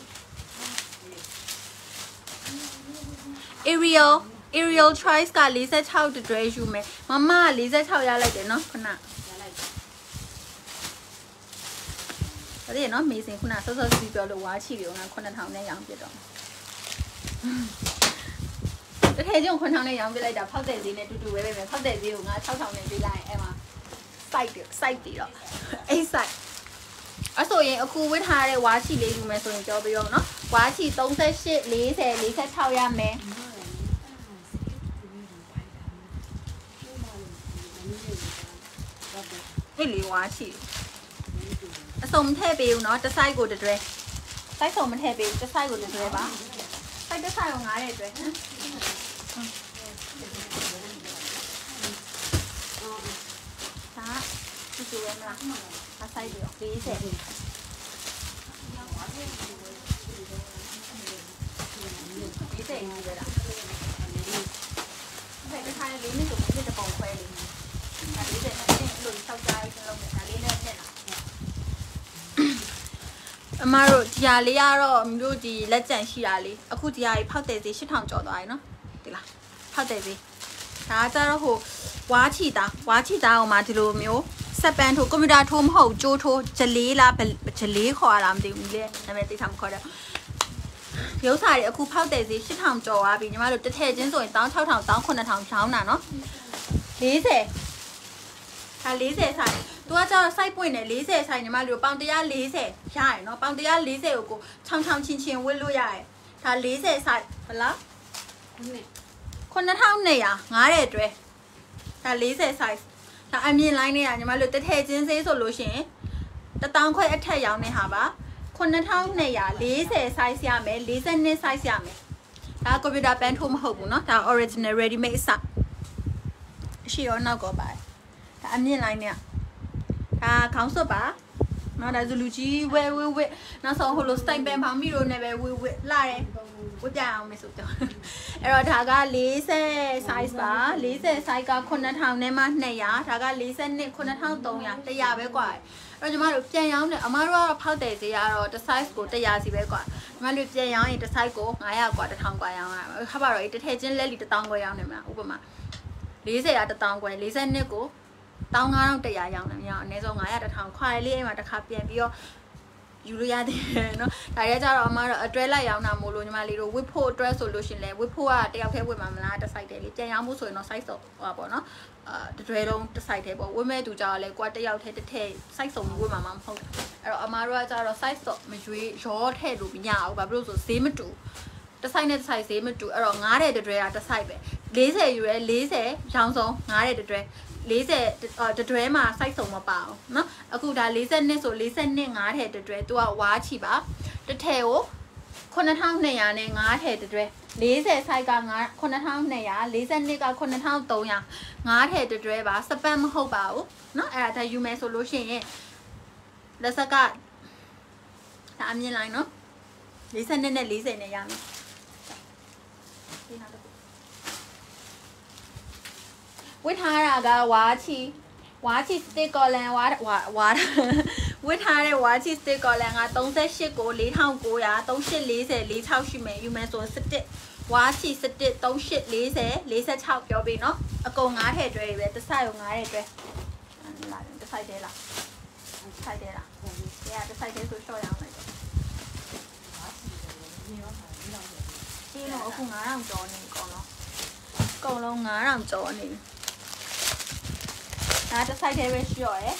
Ariel Ariel choice က46တတွဲယူမယ်မမက46ရလိုက်တယ်နော်ခုနအဲ့ဒီနော်မေစင်ခုနစောစောစီးပြောလို့ဝါချီတွေငါ9000နဲ့ရောင်းပြတော့တထဲကျုံ9000နဲ့ရောင်းပြလိုက်တာဖောက်တဲ့ဈေးနဲ့တူတူပဲပဲဖောက်တဲ့ဈေးကိုငါ6000နဲ့ပေးလိုက်ရင်အဲ့မှာ site တွေ site တွေတော့အဲ့ site အဆိုရင်အခုဝတ်ထားတဲ့ဝါချီလေးယူမယ်ဆိုရင်ကြောပြီးတော့နော်ဝါချီ38 40 46ရမယ်အဲ့လေးဝါချီအစုံမထည့်ပေးဘူးနော်တစ်ဆိုင်ကိုတစ်တွဲဆိုင်စုံမထည့်ပေးဘူးတစ်ဆိုင်ကိုတစ်တွဲပါဆိုင်တစ်ဆိုင်ကိုငားတဲ့တွဲဟမ်ဒါတူတူပဲမလားအ ဆိုင်ပြီးတော့40ဒီစိတ်ကြီးပဲလားဒီတစ်ခါလေးနဲ့ဆိုဖြစ်တဲ့ပုံခွဲလေးဒါလေးတဲ့အဲ့လိုစောက်ကြိုင်းလုံးနဲ့ဒါလေးနဲ့နဲ့လားအမတို့ဒီဟာလေးကတော့မြို့ဒီလက်ကျန်ရှိတာလေးအခုဒီဟာကြီးဖောက်တဲ့ဈေး8000ကျော်သွားပြီနော်ဒီလားဖောက်တဲ့ဈေးဒါကကြတော့ဟိုဝါချီတာဝါချီတာအောင်မှဒီလိုမျိုး စက်ပန်ထိုးကွန်ပျူတာထိုးမဟုတ်ကြိုးထိုးဂျလေးလားဂျလေးခေါ်ရတာမသိဘူးလေနာမည်သိချာမခေါ်တော့ရုပ်စာတွေအခုဖောက်တဲ့ဈေး8000ကျော်သွားပြီညီမတို့တစ်ထည့်ချင်းဆိုရင်16000 19000ချောင်းတာနော်40ဟာ40ဆိုင်သူကကျတော့ site ပွင့်တယ်40ဆိုင်ညီမတို့ပေါင်140ရရယ်နော်ပေါင်140ကိုကိုချောင်းချောင်းချင်းချင်းဝစ်လို့ရရယ်ဒါ40ဆိုင်ဘလား9200ငားတဲ့အတွဲဒါ40 size ဒါအမြင့် line နဲ့ကညီမတို့တစ်ထည့်ချင်းစေးဆိုလို့ရှိရင်1000ခွဲအထက်ရောင်းနေဟာပါ9240 size ရမယ်42 size ရမယ်ဒါကွန်ပျူတာပန်းထိုးမဟုတ်ဘူးเนาะဒါ original ready made အစရှိရောနောက်ကောပါတယ်ဒါအမြင့် line နဲ့ဒါခေါင်းစွပ်ပါ နော်ဒါဇလူကြီးဝဲဝဲဝဲနောက်ဆုံးဟိုလို style ပန်ဖောင်မီရိုနဲ့ပဲဝဲဝဲလာတယ်ဝတ်ပြအောင်မယ်ဆိုတော့အဲ့တော့ဒါက40 size ပါ40 size က9000နဲ့မှ200ဒါက42 9300 100ပဲกว่าအဲ့တော့ညီမတို့ပြန်ရောင်းတယ်အမတို့ကတော့ဖောက်တယ်ဈေးကတော့တစ် size ကို100စီပဲกว่าညီမတို့ပြန်ရောင်းရင်တစ် size ကို900กว่า1000กว่าရောင်းရမှာခါပါတော့တစ်ထည့်ချင်းလက်လီ1000กว่าရောင်းနေမှာဥပမာ40က1000กว่า42ကို 15100ရောင်းတယ်မြောင်အနည်းဆုံး900 1000ခွာလေးအိမ်မှာတစ်ခါပြန်ပြီးတော့ယူလို့ရတယ်နော်ဒါရဲကြတော့အမတော့အတွဲလိုက်ရောင်းတာမို့လို့ညီမလေးတို့ဝစ်ဖို့အတွက်ဆိုလို့ရှင်လဲဝစ်ဖို့ကတယောက်တည်းဝစ်မှာမလားတစ် site တည်းလေးပြန်ရောင်းမှုဆိုရင်တော့ site ဆိုဟောပေါ့နော်အာတတွဲလုံးတစ် site တည်းပေါ့ဝစ်မဲ့သူကြတော့လဲကိုကတယောက်တည်းတစ်ထည့် site စုံဝစ်မှာမဟုတ်ဘူးအဲ့တော့အမတို့ကကြတော့ site ဆိုမရွေးရောထည့်လို့မရဘူးဘာဖြစ်လို့ဆိုဈေးမတူတစ်ဆိုင်နဲ့တစ်ဆိုင်ဈေးမတူအဲ့တော့ငားတဲ့တတွဲကတစ်ဆိုင်ပဲ40ယူရဲ40ရောင်းဆုံးငားတဲ့တတွဲ 40တတွဲမှာ size စုံမပါအောင်เนาะအခုဒါ42ဆို42 5ထဲတတွဲသူကဝါချီပါတစ်ထည်ကို9200နဲ့5ထဲတတွဲ40 size က9200 42က9300 5ထဲတတွဲပါစပန်မဟုတ်ပါဘူးเนาะအဲ့ဒါဒါယူမယ်ဆိုလို့ရှိရင်လက်ဆက်ကဒါအမြင်လိုက်เนาะ42နဲ့40နဲ့ရမယ် ဝတ်ထားတာကဝါချီဝါချီစတစ်ကောလန်ဝါဝါဝါဝတ်ထားတဲ့ဝါချီစတစ်ကောလည်းငါ38ကို4900 3840 46ရှိမယ်ယူမယ်ဆို17ဝါချီ17 3840 46ပြောပြီးနော်အကုန်9ထည့်တွဲတွေပဲတစ်ဆိုင်ကို9ထည့်တွဲလာတယ်တစ်ဆိုင်သေးလားဆိုင်သေးလားဒီကတစ်ဆိုင်သေးဆိုရှော့ရအောင်လိုက်တော့ဒီတော့အခု9000ကျော်နေအကုန်လုံးအကုန်လုံး9000ကျော်နေ ဒါတစ်ဆိုင်သေးပဲရှော့ရယ်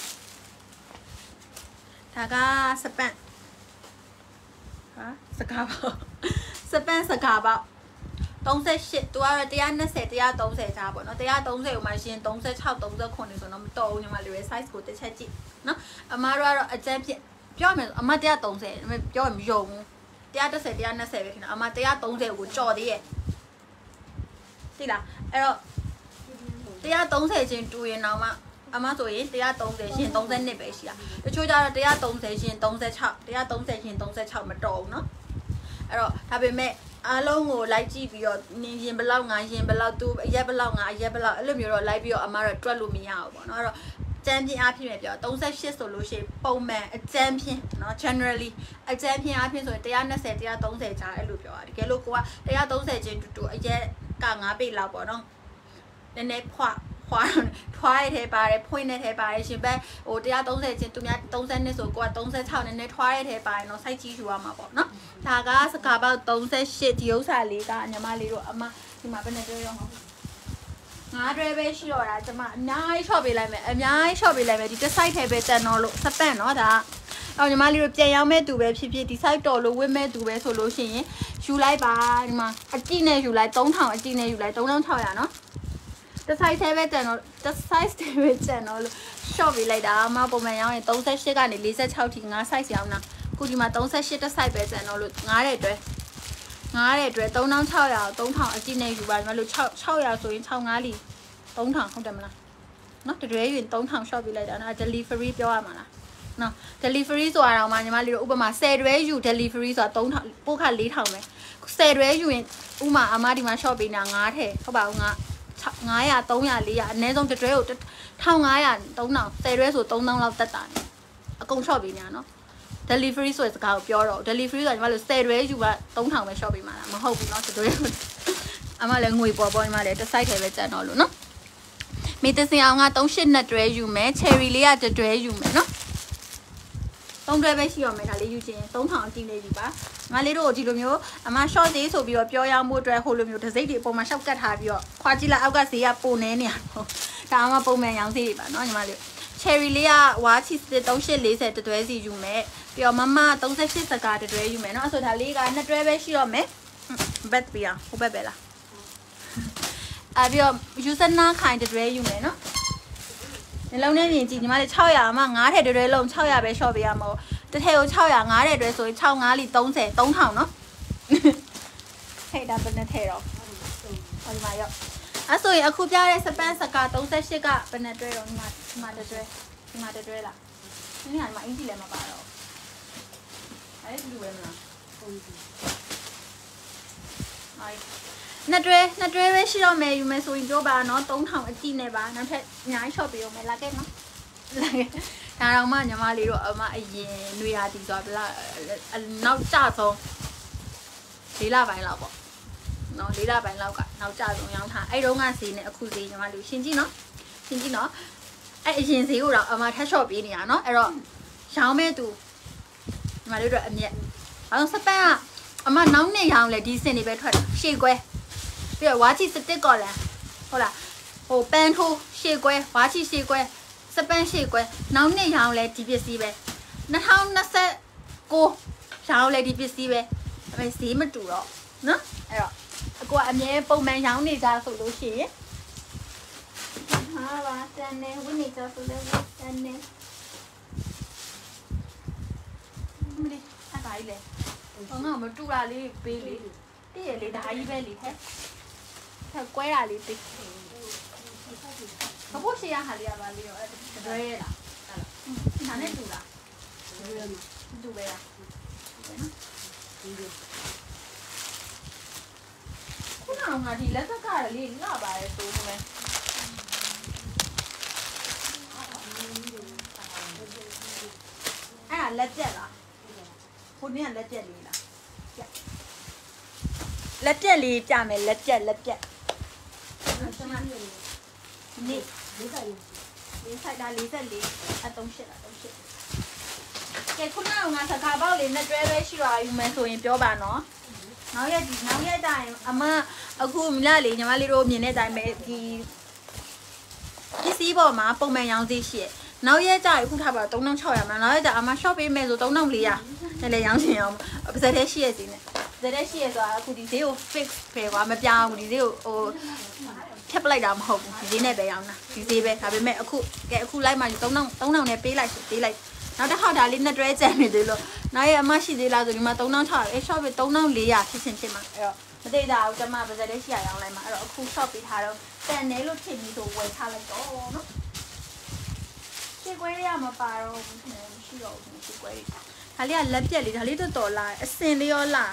ဒါကစပန့်ဟာစကားပေါ့စပန့်စကားပေါ့38သူကတော့120 130ကြားပေါ့နော်130ကိုမှရှင်36 39ဆိုတော့မတော်ဘူးညီမလေးရဲ့ size ကိုတစ်ချက်ကြည့်နော်အမားတို့ကတော့အကျန်းဖြစ်ပြောရမယ်ဆိုအမ130ပြောရင်မယုံဘူး130 120ပဲခင်ဗျအမ130ကိုကြော်သေးရဲ့သိလားအဲ့တော့130ချင်းတူရင်တော့မှ အမဆိုရင်130ရှင်32ပဲရှိတာတချို့ကျတော့130ရှင်36 130ရှင်36မတော်ဘူးเนาะအဲ့တော့ဒါပေမဲ့အားလုံးကိုလိုက်ကြည့်ပြီးတော့နင်ရင်ဘလောက်ငါရင်ဘလောက်သူအရက်ဘလောက်ငါအရက်ဘလောက်အဲ့လိုမျိုးတော့လိုက်ပြီးတော့အမတော့တွက်လို့မရဘူးပေါ့เนาะအဲ့တော့ကျန်းပြင်းအားဖြင့်ပဲပြော38ဆိုလို့ရှိရင်ပုံမှန်အကျန်းပြင်းเนาะ generally အကျန်းပြင်းအားဖြင့်ဆိုရင်120 130ကြားအဲ့လိုပြောတာတကယ်လို့ကိုက130ချင်းတူတူအရက်က9ပိတ်လောက်ပေါ့เนาะနည်းနည်းဖွာ ထွားထွားရထဲပါတယ်ဖွင့်ရထဲပါတယ်ရှင်ဘက်ဟို130ချင်းသူများ30နဲ့ဆိုကိုက36နဲ့နဲ့ထွားရထဲပါတယ်နော်စိုက်ကြည့်ယူရမှာပေါ့နော်ဒါကစကားပေါက်38ဒီဥစ္စာလေးကညီမလေးတို့အမဒီမှာဘယ်နဲ့ပြောရအောင်ငါးတွဲပဲရှိတော့တာကျမအများကြီး short ပေးလိုက်မယ်အများကြီး short ပေးလိုက်မယ်ဒီတစ် site ထဲပဲတန်တော့လို့စပန့်နော်ဒါအော်ညီမလေးတို့ပြန်ရောက်မဲ့သူပဲဖြစ်ဖြစ်ဒီ site တော်လို့ဝင့်မဲ့သူပဲဆိုလို့ရှိရင်ယူလိုက်ပါဒီမှာအကြည့်နဲ့ယူလိုက်3000အကြည့်နဲ့ယူလိုက်3600နော် တစ် size ထဲပဲတန်တော့တစ် size ထဲပဲတန်တော့လို့ short ပေးလိုက်တာအမပုံမှန်ရောင်းရင်38ကနေ46ထိငါ size ရောင်းတာခုဒီမှာ38တစ် size ပဲတန်တော့လို့ငားတဲ့အတွက်ငားတဲ့အတွက်3600 3000အကြည့်နဲ့ယူပါဒီမှာလို့6 600ဆိုရင်65လီ3000ဟုတ်တယ်မလားနော်တရွဲရင်3000 short ပေးလိုက်တာနော် delivery ပြောရမှာလားနော် delivery ဆိုတာတော့မှညီမလေးတို့ဥပမာ10ရွဲယူ delivery ဆိုတာ3000ပို့ခ4000ပဲ10ရွဲယူရင်ဥမာအမဒီမှာ short ပေးနေတာ9ထဲဟုတ်ပါဘူးငါ 900 300 400အနည်းဆုံးတတွဲကို1500 3000 10ရွဲဆို3000လောက်တက်တာနေအကုန် short ပေးနေတာနော် delivery ဆိုတဲ့စကားကိုပြောတော့ delivery ဆိုတာညီမတို့10ရွဲယူက3000ပဲ short ပေးမှာလားမဟုတ်ဘူးเนาะတတွဲအမလည်းငွေပေါ်ပေါ်ညီမလည်းတစ် site ထဲပဲကျန်တော့လို့เนาะမေတ္တစင်အောင်က38နှစ်တွဲယူမယ် cherry လေးကတတွဲယူမယ်เนาะ သုံးတွဲပဲရှိရမယ်ဒါလေးယူခြင်း3000အကြည့်လေးယူပါငါလေးတို့ဒီလိုမျိုးအမ short သေးဆိုပြီးတော့ပြောရမှုအတွက်ဟိုလိုမျိုးဒစိမ့်တွေအပေါ်မှာရှောက်ကတ်ထားပြီးတော့ခွာကြည့်လိုက်အောက်ကဈေးကပုံနေနေရတော့ဒါအမပုံမှန်ရောင်းဈေးတွေပါเนาะညီမလေး cherry လေးကဝါချီစစ်3840တတွဲစီယူမယ်ပြီးတော့မမ38စကားတတွဲယူမယ်เนาะအဲ့ဆိုဒါလေးကနှစ်တွဲပဲရှိတော့မယ်ဘက်ပြရဟိုဘက်ပဲလားအပြီးတော့ user နာခိုင်တတွဲယူမယ်เนาะ နှလုံးထဲမြင်ကြည့်ညီမလေး600မှ9ထက်တွဲတွဲလုံး600ပဲ short ပေးရမို့တစ်ထည့်ကို600 9ထက်တွဲဆိုရင်6 9လီ30 3000နော်ဟဲ့ဒါဘယ်နဲ့ထည့်တော့ဟောဒီမှာရောက်အဲ့ဆိုရင်အခုပြတဲ့စပန်စကာ38ကဘယ်နဲ့တွဲတော့ဒီမှာဒီမှာတွဲဒီမှာတွဲလားဒီနေ့ကဒီမှာအင်ဂျီလည်းမပါတော့အဲ့ဒီလိုပဲမလားဟုတ်ပြီ Bye. နှစ်တွဲနှစ်တွဲပဲရှိတော့မယ်ယူမယ်ဆိုရင်ပြောပါနော်3000အကြည့်နဲ့ပါနောက်ထပ်အများကြီး short ပေးအောင်မယ်လာခဲ့နော်လာခဲ့ဒါတော့မှညီမလေးတို့အမအရင်ຫນွေရာတီဆိုတာဘလားနောက်ကြဆုံး၄လပိုင်းလောက်ပေါ့နော်၄လပိုင်းလောက်ကနောက်ကြဆုံးရောင်းထားအဲ့တုန်းကဈေးနဲ့အခုဈေးညီမလေးရှင်းကြည့်နော်ရှင်းကြည့်နော်အဲ့အရင်ဈေးကိုတော့အမထက် short ပေးနေရနော်အဲ့တော့ရောင်းမဲ့သူညီမလေးတို့အမြက်ဘာလို့စပန်ကအမနောက်နှစ်ရောင်းလဲဒီစင်တွေပဲထွက်တာရှေ့ကွဲ ပြီးတော့ဝါချီစတစ်ကော်လန်ဟုတ်လားဟိုပန်းထိုးရှေ့ကွဲဝါချီရှေ့ကွဲစပန်ရှေ့ကွဲနောက်နှစ်ရောင်းလဲဒီပစ္စည်းပဲ2029ရောင်းလဲဒီပစ္စည်းပဲအမေဈေးမတူတော့နော်အဲ့တော့အကူကအမြဲပုံမှန်ရောင်းနေကြဆိုလို့ရှိရင်ဟာပါတန်နေဝိနေကြဆိုလဲတန်နေမလေးအဲ့ဒါကြီးလေဘာငါမတူတာလေးပေးလေတည့်ရလေဒါကြီးပဲလေဟဲ့ ထက်ကွဲတာလေးပေးဘဖို့ရှိရဟာလေးရပါလေးရောအဲ့ဒရွဲရလားဒါနဲ့တူလားတူပဲလားခုနကဒီလက်ကကလေးလှပါတယ်ဆိုမှလည်းလက်ပြက်လားခုနကလက်ပြက်လေးလားပြက်လက်ပြက်လေးပြမယ်လက်ပြက်လက်ပြက်ကျွ န်မနေ့လေးကလေးလေးဆိုင်တာ44အ38လား38ကဲခုနကငါစကားပေါက်လေးနဲ့တွဲပဲရှိတော့ယူမယ်ဆိုရင်ပြောပါနော်နောက်ရက်ဒီနောက်ရက်တိုင်းအမအခုမလားလေညီမလေးတို့မြင်တဲ့အတိုင်းပဲဒီပစ္စည်းပေါ်မှာပုံမှန်ရောင်းသေးရှိရဲ့ နောက်ရက်ကြရခုထားပါ3600မှာနောက်ရက်ကြအမ shop ပေးမယ်ဆို3400နဲ့လည်းရောင်းချင်အောင်ပါဇက်တဲ့ရှိရဲ့စီနဲ့ဇက်တဲ့ရှိရဲ့ဆိုတာအခုဒီဈေးကို fix ပဲကွာမပြောင်းဘူးဒီဈေးကိုဟိုဖြတ်ပလိုက်တာမဟုတ်ဘူးဒီဈေးနဲ့ပဲရောင်းတာဒီဈေးပဲဒါပေမဲ့အခုကဲအခုလိုက်မှ3000 3000နဲ့ပေးလိုက်ပေးလိုက်နောက်တစ်ခါဒါလေးနဲ့တွဲကြံနေသေးလို့နောက်ရက်အမရှိသေးလားဆိုဒီမှာ3600အဲ shop ပေး3400ဖြစ်ချင်းဖြစ်မှာအဲ့တော့မသိတာဘူးကျမပါဇက်တဲ့ရှိရရောင်းလိုက်မှာအဲ့တော့အခု shop ပေးထားတော့တန်နေလို့ထင်ပြီးဆိုဝယ်ထားလိုက်တော့နော် ရှေ့ကွဲလေးကမပါတော့ဘူးခင်ဗျမရှိတော့ဘူးရှေ့ကွဲလေးဒါလေးကလက်ပြက်လေးဒါလေးတော်တော်လာအစင်လေးရောလာ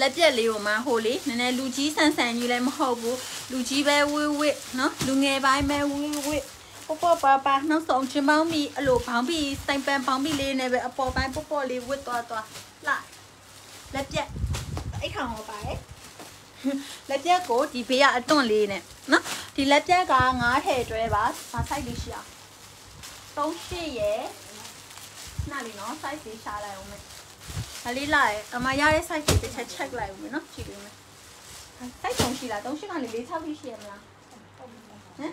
လက်ပြက်လေးကိုမှဟိုလေနည်းနည်းလူကြီးဆန်ဆန်ကြီးလည်းမဟုတ်ဘူးလူကြီးပဲဝေးဝေးနော်လူငယ်ပိုင်းပဲဝေးဝေးပေါ်ပေါ်ပါပါနောက်ဆုံးချင်ပေါင်းပြီးအလိုဘောင်းပြီးတိုင်ပန်ဘောင်းပြီးလေးနဲ့ပဲအပေါ်ပိုင်းပေါ်ပေါ်လေးဝစ်သွားသွားလာလက်ပြက်အိတ်ခေါင်ဟောပါတယ်လက်ပြက်ကိုဒီဘေးကအတွန့်လေးနဲ့နော်ဒီလက်ပြက်က9ထည့်တွဲပါဘာ size လေးရှိအောင် 38ရယ်နားလီနော် size လေးရှာလိုက်အောင်မယ်။ဒါလေးလာရယ်အမရတဲ့ size လေးတစ်ချက် check လိုက်အောင်မယ်နော်ကြည့်ပေးမယ်။ size တုံးရှိလား38ကလည်း46ရှိရမလား။ဟမ်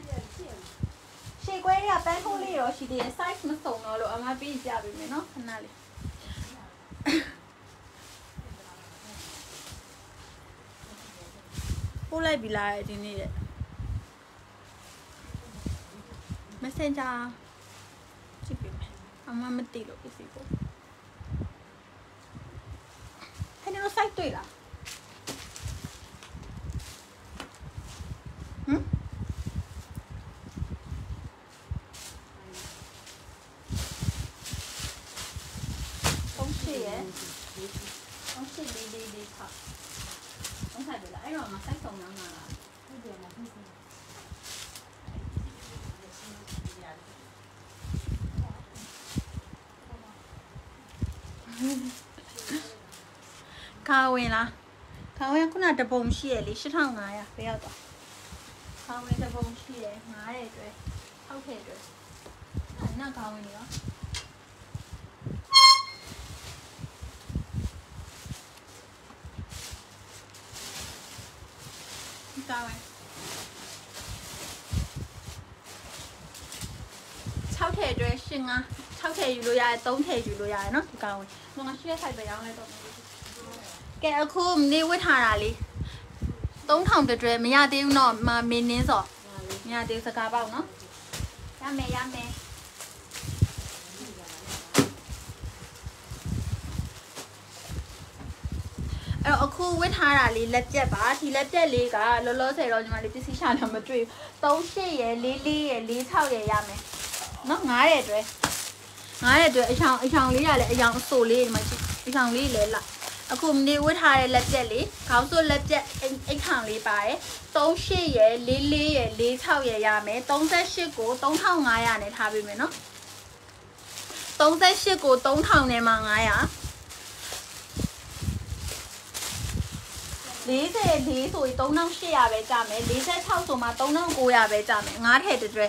ရှေ့ကွဲတွေကပန်းထိုးလေးရောရှိသေးတယ် size မစုံတော့လို့အမပြီးကြပေးမယ်နော်ခဏလေးပို့လိုက်ပြီလားဒီနေ့တဲ့ messenger ကြည့်ပေးမယ် အမမသိလို့ပစ္စည်းကိုဟဲ့နော် site တွေ့လားဟမ်သုံးရှိရဲ့သုံးရှိလေးလေးလေးခါသုံးဆိုင်ပြီလားအဲ့တော့မ site ဆုံးနားမှာလား ဟုတ်တယ်လားဟုတ်တယ် ခါဝင်လားခါဝင်ခုနတပုံရှိရလေ8500ဘယ်ရောက်သွားခါဝင်တပုံရှိရ9ရဲ့အတွက်6ရဲ့အတွက်အဲ့နာခါဝင်နေရောဒီခါဝင်6ထည့်အတွက်ရှင်ငါ6ထည့်ယူလို့ရတယ်3ထည့်ယူလို့ရတယ်နော်ဒီကောင်ဝင် ငါရှိတဲ့ site ပဲရောင်းလိုက်တော့မယ်ကဲအခုနေဝတ်ထားတာလေ3000တတွဲမရသေးဘူးတော့မမင်းနင်းစော်မရသေးဘူးစကားပေါက်နော်ရမယ်ရမယ်အဲ့တော့အခုဝတ်ထားတာလေးလက်ပြက်ပါဒီလက်ပြက်လေးကလောလောဆယ်တော့ညီမလေးပစ္စည်းရှာတော့မတွေ့ဘူး38ရယ်44ရယ်46ရယ်ရမယ်နော်9ရယ်အတွဲ 9ရယ်အတွဲအချောင်အချောင်လေးရလဲအယောင်အဆိုလေးဒီမှာကြည့်အချောင်လေးလဲလာအခုနေဝတ်ထားတဲ့လက်ပြက်လေးခေါင်းစွပ်လက်ပြက်အိတ်အိတ်ခေါင်လေးပါတယ်38ရယ်44ရယ်46ရယ်ရမယ်38ကို3500နဲ့ထားပေးမယ်နော်38ကို3000နဲ့မှ900 44ဆိုရင်3800ပဲကြာမယ်46ဆိုမှ3900ပဲကြာမယ်9ထည့်တစ်တွဲ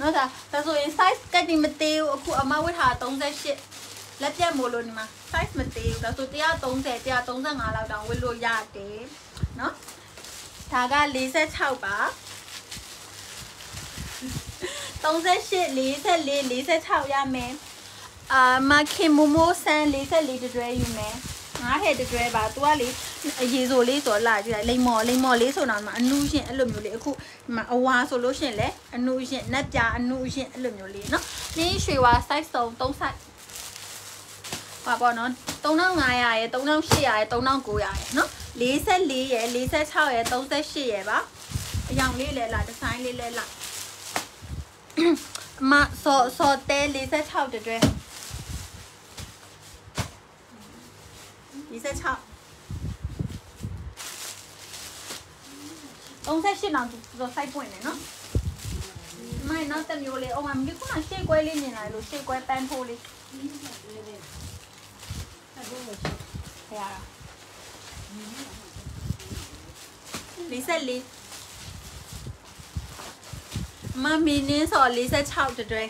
နော်ဒါဒါဆိုရင် size ကတ်ဒီမသေးဘူးအခုအမဝတ်ထား38လက်ပြတ်မို့လို့ဒီမှာ size မသေးဘူးဒါဆို130 135လောက်တောင်ဝတ်လို့ရတယ်နော်ဒါက46ပါ38 44 46ရမယ်အာမခင်မိုမိုဆန်44တတွဲယူမယ် ငါးထည့်တတွဲပါ तू ကလေအရေဆိုလေးဆိုလာကြည့်လိုက်လိမ္မော်လိမ္မော်လေးဆိုတော့မှအနုရှင်အဲ့လိုမျိုးလေးအခုဒီမှာအဝါဆိုလို့ရှင်လေအနုရှင်နက်ပြအနုရှင်အဲ့လိုမျိုးလေးနော်နင်းရွှေဝါ size စုံ3 size ပါပေါ့နော်3500ရယ်3800ရယ်3900ရယ်နော်44ရယ်46ရယ်38ရယ်ပါအယောင်လေးလဲလာဒီဇိုင်းလေးလဲလာအမစောစောတဲ46တတွဲ 26 38လောက်ဆိုစိုက်ပွင့်တယ်နော်မင်းနောက်တစ်မျိုးလေးအော်မမဒီခုနရှေ့ကွဲလေးမြင်လာလို့ရှေ့ကွဲပန်းဖိုးလေးခရရ44မမီနင်းစော်46တတွဲ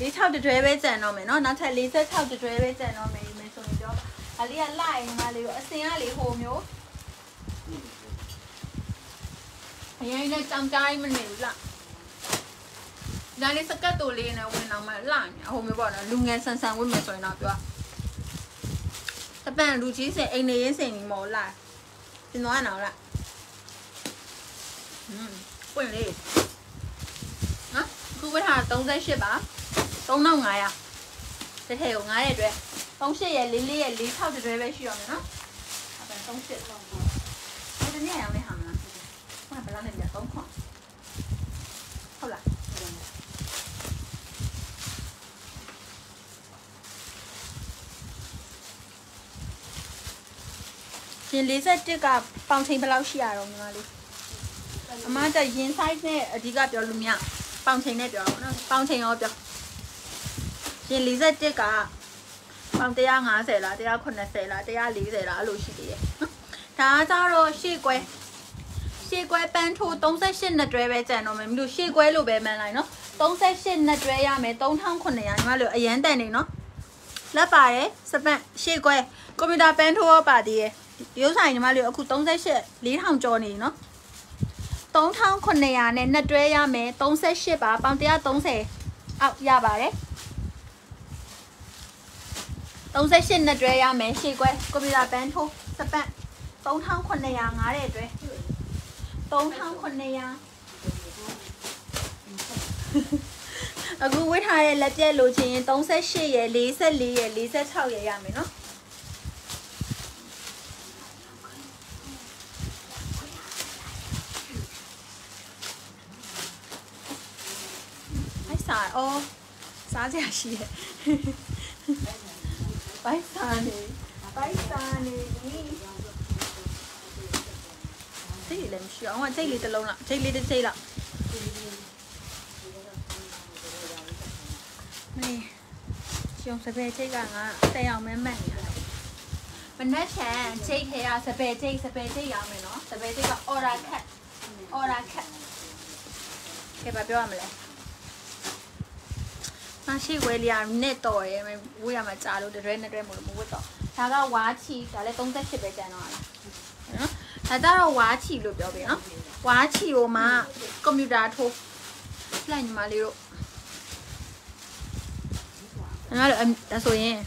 46တတွဲပဲကြံတော့မယ်เนาะနောက်ထပ်46တတွဲပဲကြံတော့မယ်မယ်ဆိုရင်ပြောပါ အလေးကလိုက်ညီမလေးကိုအစင်ကလေဟိုမျိုးအရင်နဲ့ကြောင်ကြိုင်းမနေဘူးလားဒါလေးစကတ်တူလေးနဲ့ဝင်တော့မှလှနေဟိုမျိုးပေါ့နော်လူငယ်ဆန်ဆန်ဝင်မယ်ဆိုရင်တော့ပြောတပန်လူကြီးစင်အိမ်နေရင်းစင်ကြီးမော်လာပြင်းသွားနော်လားอืมပွင့်လေးနော်ခုဝတ်ထား38ပါ3500တစ်ထည့်ကို9ရဲ့အတွက် 38ရဲ့44ရဲ့46တတွဲပဲရှိရမယ်နော်အဲ့ဒါ38တော့အဲ့ဒါနဲ့ရောင်းနေဟာမလားဘာဘယ်လောက်နဲ့ပြ3ခွန်ဟုတ်လားရှင်41ကပေါင်ချိန်ဘယ်လောက်ရှိရတော့ညီမလေးအမကရင် size နဲ့အဓိကပြောလို့မရပေါင်ချိန်နဲ့ပြောတော့နော်ပေါင်ချိန်ရောပြောရှင်41က ပေါင်150လား180လား140လားအဲ့လိုရှိသေးတယ်နော်ဒါကကြတော့ရှေ့ကွဲရှေ့ကွဲပန်းထိုး38နှစ်တွဲပဲကြံတော့မယ်မလို့ရှေ့ကွဲလို့ပဲမှန်းလိုက်နော်38နှစ်တွဲရမယ်3900ညီမလို့အရန်တန်နေနော်လက်ပါတယ်စပန့်ရှေ့ကွဲကွန်ပျူတာပန်းထိုးရောပါသေးရဲ့ရုပ်ဆိုင်ညီမလေးအခု38 4000ကျော်နေနော်3900နဲ့နှစ်တွဲရမယ်38ပါပေါင်130အောက်ရပါတယ် 38နှစ်တွဲရမယ်ရှေ့ကွဲကွန်ပျူတာပန်းထိုးစပန့်3900ငားတဲ့တွဲ3900အခုဝတ်ထားတဲ့လက်ပြက်လိုချင်ရင်38ရယ်44ရယ်46ရယ်ရမယ်နော်အိုက်စာအော်စားကြရရှိရဲ့ ဘိုက်စာနေဘိုက်စာနေဒီစိတ်လည်းမရှိအောင်ကစိတ်လေးတစ်လုံးလောက်စိတ်လေးတစ်စိတ်လောက်မေးရှင်စပယ်ချိတ်ကငါတက်အောင်မဲမှတ်နေတာမနှက်ချန်ချိတ်ထဲကစပယ်ချိတ်စပယ်ချိတ်ရအောင်မယ်နော်စပယ်ချိတ်က order cut order cut ကဲဘာပြောရမလဲ မရှိဝဲလျာနဲ့တော်ရဲဝေးရမှာကြာလို့တရဲနဲ့တရဲမို့လို့မဝတ်တော့ဒါကဝါချီဒါလည်း38ပဲကျန်တော့လားနော်ဒါတော့ဝါချီလို့ပြောပြီနော်ဝါချီကိုမှကွန်ပျူတာထိုးလိုက်ညီမလေးတို့ညီမတို့ဒါဆိုရင်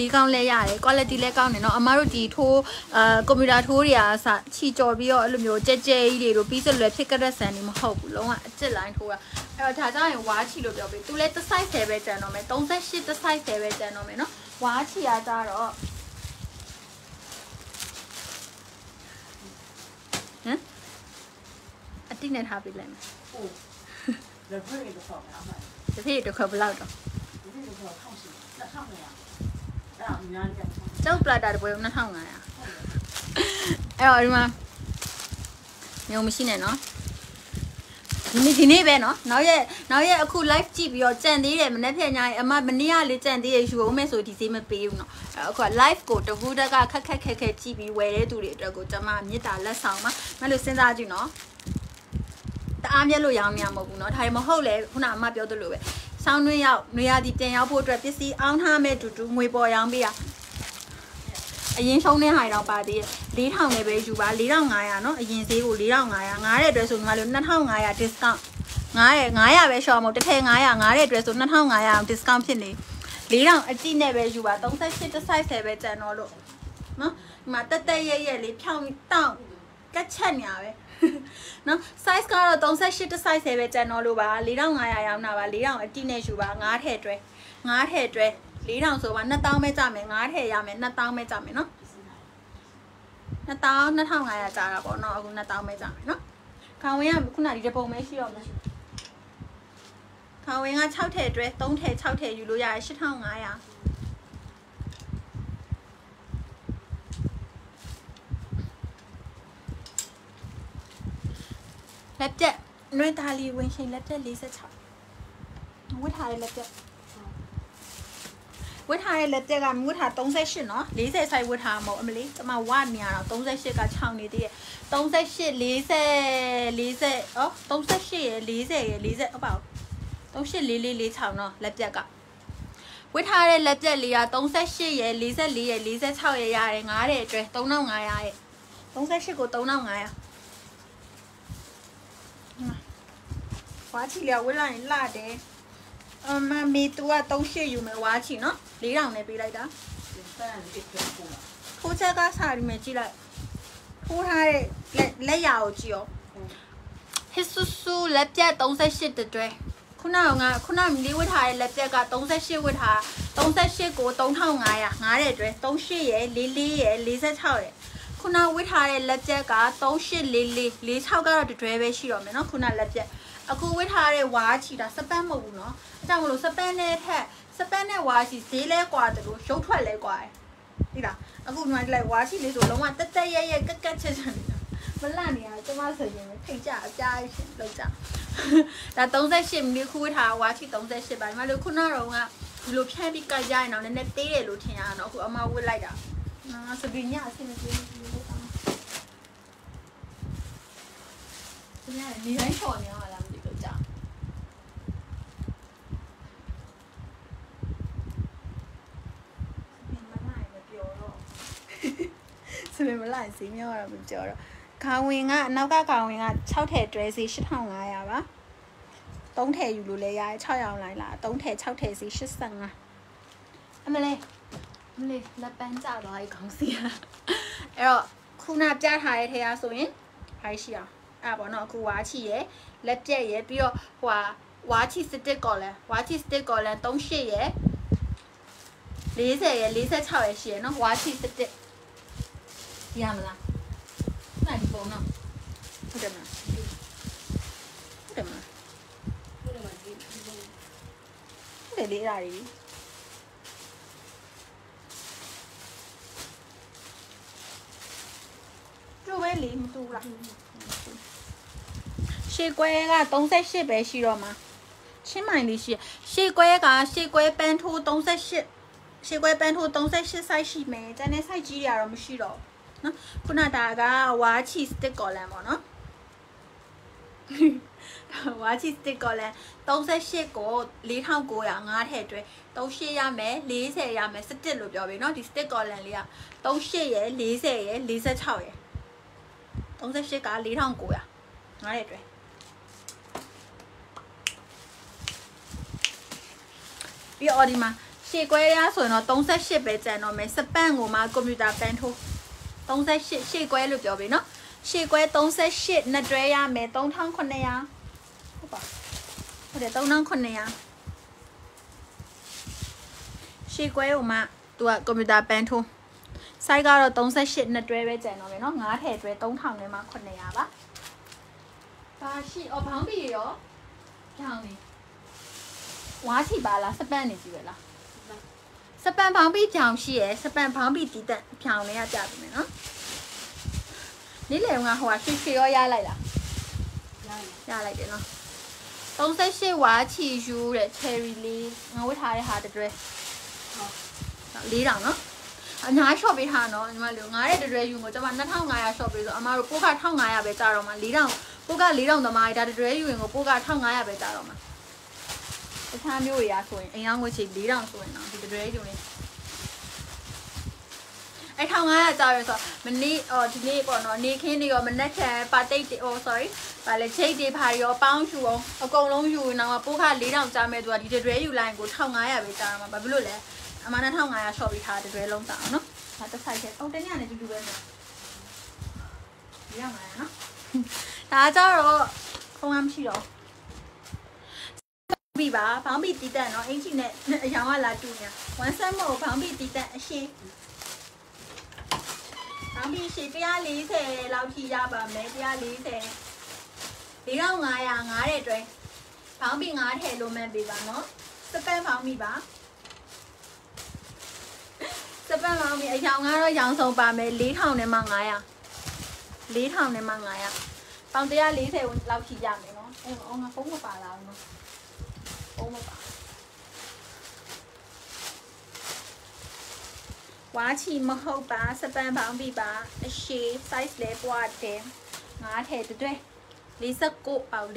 ဈေးကောင်းလဲရတယ် quality လဲကောင်းတယ်เนาะအမတို့ဒီထိုးအာကွန်ပျူတာထိုးတွေကစချီကြော်ပြီးတော့အဲ့လိုမျိုးကြဲကြဲကြီးတွေတို့ပြီးစလွယ်ဖြစ်ကြတဲ့ဆန်တွေမဟုတ်ဘူးလုံးဝအစ်စ်လိုင်းထိုးတာအဲ့တော့ဒါကြောင့်ရင်ဝါချီလို့ပြောပြီးသူလဲတစ် size ပဲကျန်တော့မယ်38တစ် size ပဲကျန်တော့မယ်เนาะဝါချီကကြတော့ဟမ်အတိနဲ့ထားပေးလိုက်မယ်ဟုတ်လက်ဖွဲ့တွေတော့ဆောက်ထားမှာတစ်ဖေးတော့ဘယ်လောက်တော့တစ်ဖေးတော့ဆောက်ထားရှိလက်ဆောင်ရ ကျောက်ပလာတာတစ်ပွဲ2500အဲ့တော့ဒီမှာမျိုးမရှိနဲ့နော်ဒီနေ့ဒီနေ့ပဲနော်နောက်ရက်နောက်ရက်အခု live ကြည့်ပြီးတော့ကြံသေးတယ်မနေ့ဖြန်ညရင်အမမနေ့ကလေးကြံသေးရယူအောင်မယ်ဆိုဒီဈေးမပေးဘူးနော်အဲ့အခုက live ကိုတကူတက်ကခက်ခက်ခက်ခက်ကြည့်ပြီးဝယ်တဲ့သူတွေအတွက်ကိုကျွန်မမြစ်တာလက်ဆောင်ပါမလို့စဉ်းစားကြည့်နော်တအားမြက်လို့ရောင်းမရမဟုတ်ဘူးနော်ဒါမှမဟုတ်လေခုနအမပြောသလိုပဲ ဆောင်းတွင်းရောက်နေရာဒီပြန်ရောက်ဖို့အတွက်ပစ္စည်းအောင်းထားမဲ့တူတူငွေပေါ်ရောင်းပေးရ အရင်ရှုံးတဲ့ဟာတော့ပါသေးတယ်4000နဲ့ပဲယူပါ4500เนาะအရင်ဈေးကို4500ငားတဲ့အတွက်ဆိုညီမတို့2500 discount ငားရ900ပဲရှော့မဟုတ်တစ်ထည့်900ငားတဲ့အတွက်ဆို2500 discount ဖြစ်နေ4000အကြည့်နဲ့ပဲယူပါ38တစ် size ပဲကျန်တော့လို့နော်ဒီမှာတက်တက်ရဲရဲလေးဖြောင်းတောင်းကက်ချက်ညာပဲ နော် size ကတော့38တစ် size ပဲကျန်တော့လို့ပါ4500ရောင်းတာပါ4000အကြည့်နဲ့ယူပါ9ထည့်တွဲ9ထည့်တွဲ4000ဆိုပါ2000ပဲကြမယ်9ထည့်ရမယ်2000ပဲကြမယ်နော်2000 2500ကြာတာပေါ့နော်အခု2000ပဲကြာမယ်နော်ခေါင်ဝင်းကခုနဒီတပုံပဲရှိတော့မယ်ခေါင်ဝင်းက6ထည့်တွဲ3ထည့်6ထည့်ယူလို့ရတယ်8500 လက်ပြက်နှွေးသားလီဝင်ရှင်လက်ပြက်46ဝတ်ထားတဲ့လက်ပြက်ဝတ်ထားတဲ့လက်ပြက်ကမဝတ်ထား38နော်40 size ဝတ်ထားမှာမဟုတ်အမလေးကျမဝနေရတော့38က6နေသေးရဲ့38 40 40အော်38ရယ်40ရယ်40ဟုတ်ပါဘူး38 44 46နော်လက်ပြက်ကဝတ်ထားတဲ့လက်ပြက်လေးက38ရယ်44ရယ်46ရယ်ရတယ်ငားတဲ့အတွက်3500ရဲ့38ကို3500 ဝါချီလျဝတ်လိုက်ရင်လှတယ်အမမီတူက38ယူမယ်ဝါချီနော်4000နဲ့ပေးလိုက်တာဒီပန်းဒီပြတ်ပေါ်လာထိုးချက်ကစားရီမယ်ကြည့်လိုက်ထိုးထားတဲ့လက်လက်ရာကိုကြည့်ရောဟစ်ဆူဆူလက်ပြက်38တတွဲခုနကငါခုနမီလေးဝတ်ထားတဲ့လက်ပြက်က38ဝတ်ထား38ကို3500ငားတဲ့တွဲ38ရယ်44ရယ်46ရယ်ခုနဝတ်ထားတဲ့လက်ပြက်က3844 46ကတော့တတွဲပဲရှိတော့မယ်နော်ခုနလက်ပြက် အခုဝတ်ထားတဲ့ဝါချီတာစပန်းမဟုတ်ဘူးနော်အဲကြောင့်မလို့စပန်းနဲ့ထက်စပန်းနဲ့ဝါချီဈေးလဲกว่าတယ်လို့ရုပ်ထွက်လဲกว่าတယ်ဒီလားအခုညီမတို့လိုက်ဝါချီလေးဆိုလုံးဝတက်တက်ရဲရဲကက်ကက်ချက်ချက်နေတာမလန့်နေရကျမဆိုရင်ထိတ်ကြအပြားရှင်လောက်ကြဒါ38မိနစ်ခုဝတ်ထားဝါချီ38ပါညီမတို့ခုနကတော့ကဒီလိုဖြန့်ပြီးကတ်ရရင်တော့နည်းနည်းသေးတယ်လို့ထင်ရအောင်အခုအမဝတ်လိုက်တာအာစပင်းညအဆင်မပြေဘူးလို့ကောင်းဒီနေ့နေတိုင်းချော်နေအော စပင်းမလိုက်စီမြောတော့မပြောတော့ခေါင်ဝင်ကအနောက်ကခေါင်ဝင်က6ထည့်တွဲစီ8500ပါ3ထည့်ယူလို့လဲရတယ်6ရောင်လိုက်လား3ထည့်6ထည့်စီ85အမလေးမလေးလက်ပန်းကြသွားပြီခေါင်းစီอ่ะအဲ့တော့ခုနပြထားတဲ့ထဲကဆိုရင်ဟာရှိအောင်အဲ့ပေါ့နော်အခုဝါချီရယ်လက်ပြက်ရယ်ပြီးတော့ဟိုဟာဝါချီစတစ်ကော်လန်ဝါချီစတစ်ကော်လန်38ရယ်40ရယ်46ရယ်ရှိရယ်နော်ဝါချီစတစ် ရမလားနိုင်ဒီပုံနော်ဟုတ်တယ်မလားဟုတ်တယ်မလားဘယ်လိုမှဒီဟုတ်တယ်လေးရာကြီးကျိုးပဲလေးမတူလားရှေ့ကွဲက38ပဲရှိတော့မှာချင်းမိုင်လေးရှိရှေ့ကွဲကရှေ့ကွဲပန်းထိုး38ရှေ့ကွဲပန်းထိုး38 size ရှိမယ်ကျန်တဲ့ size ကြီးတွေကတော့မရှိတော့ဘူး နော်ခုနဒါကဝါချီစတစ်ကော်လန်ပေါ့နော် ဝါချီစတစ်ကော်လန်38ကို4900ငါးထည့်တွဲ38ရမယ်40ရမယ်17လို့ပြောပြီเนาะဒီစတစ်ကော်လန်လေးက38ရယ်40ရယ်46ရယ်38က4900ငါးထည့်တွဲပြီးတော့ဒီမှာရှေ့ကွဲရဆိုရင်တော့38ပဲကျန်တော့မယ်စပန့်ကိုမှကွန်ပျူတာပန်ထိုး 38ရှေ့ကွဲလို့ပြောပြီနော်ရှေ့ကွဲ38နှစ်တွဲရမယ်3900ဟုတ်ပါဟုတ်တယ်3900ရှေ့ကွဲဟိုမှာသူကကွန်ပျူတာပန်းထိုး size ကတော့38နှစ်တွဲပဲကျန်တော့မယ်နော်9ထည့်တွဲ3000နဲ့မှ900ပါဘာရှိအော်ဘောင်းဘီရောကြောင်နေဝါရှိပါလားစပန့်နေကြည့်ရလား စပန်ဘောင်းဘီကြောင်ရှိရယ်စပန်ဘောင်းဘီတီတက်ဖြောင်လေးရကြပြီမယ်နော်နေ့လေကဟိုကရွှေရွှေရောရလိုက်လားရရရလိုက်တယ်နော်38ဝါချီယူတဲ့ cherry လေးငါဝတ်ထားတဲ့ဟာတစ်တွဲဟုတ်4000နော်အညာ shop ပေးထားနော်ညီမလေးငါတဲ့တစ်တွဲယူကိုကျွန်မ2500 shop ပေးဆိုအမတို့ပို့က1500ပဲကြာတော့မှာ4000ပို့က4000သမားဒါတစ်တွဲယူရင်ကိုပို့က1500ပဲကြာတော့မှာ တခြားမျိုးတွေရဆိုရင်အိမ်အောင်ငွေချေ4000ဆိုရင်တော့ဒီတစ်တွဲယူရင်အဲ့1500ကြာရယ်ဆိုတော့မနေ့အော်ဒီနေ့ပေါ့နော်နေခင်းတွေရောမနက်ဖြန်ပါတိတ်တွေ oh sorry ဗာလေချိတ်တွေဖာတွေရောပေါင်းယူအောင်အကုန်လုံးယူရင်တော့ပိုးခ4000ကြာမဲ့သူကဒီတစ်တွဲယူလိုက်ရင်ကို1500ပဲကြာမှာဘာဖြစ်လို့လဲအမှန်1500 shop ပေးထားတဲ့တွဲလုံးစားအောင်နော်ဒါတစ်ဆိုင်ချက်ဟုတ်တညနေတူတူပဲနော်ရမှာနော်ဒါကြတော့ခုံးမရှိတော့ ပြီပါဘောင်းဘီတီးတက်နော်အင်ချီနဲ့အရောင်ကလာတူညာဝမ်ဆမ်မို့ဘောင်းဘီတီးတက်အရှိဘောင်းဘီရှိ140လောက်ထိရပါမယ်140 4500ငားတဲ့တွဲဘောင်းဘီ9ထည့်လို့မှန်ပေးပါနော်စပန်ဘောင်းဘီပါစပန်ဘောင်းဘီအရောင်ကတော့ရောင်ဆုံးပါမယ်4000နဲ့မှ900 4000နဲ့မှ900ပေါင်140လောက်ထိရမယ်နော်အဲ့တော့ငါဖုန်းမပါလာဘူးနော် ဖုန်းမပါဝါချီမဟုတ်ပါစပန်ပေါင်းပြီပါအရှိ size လဲပွားတယ်ငါးထဲတွဲ49ပေါင်45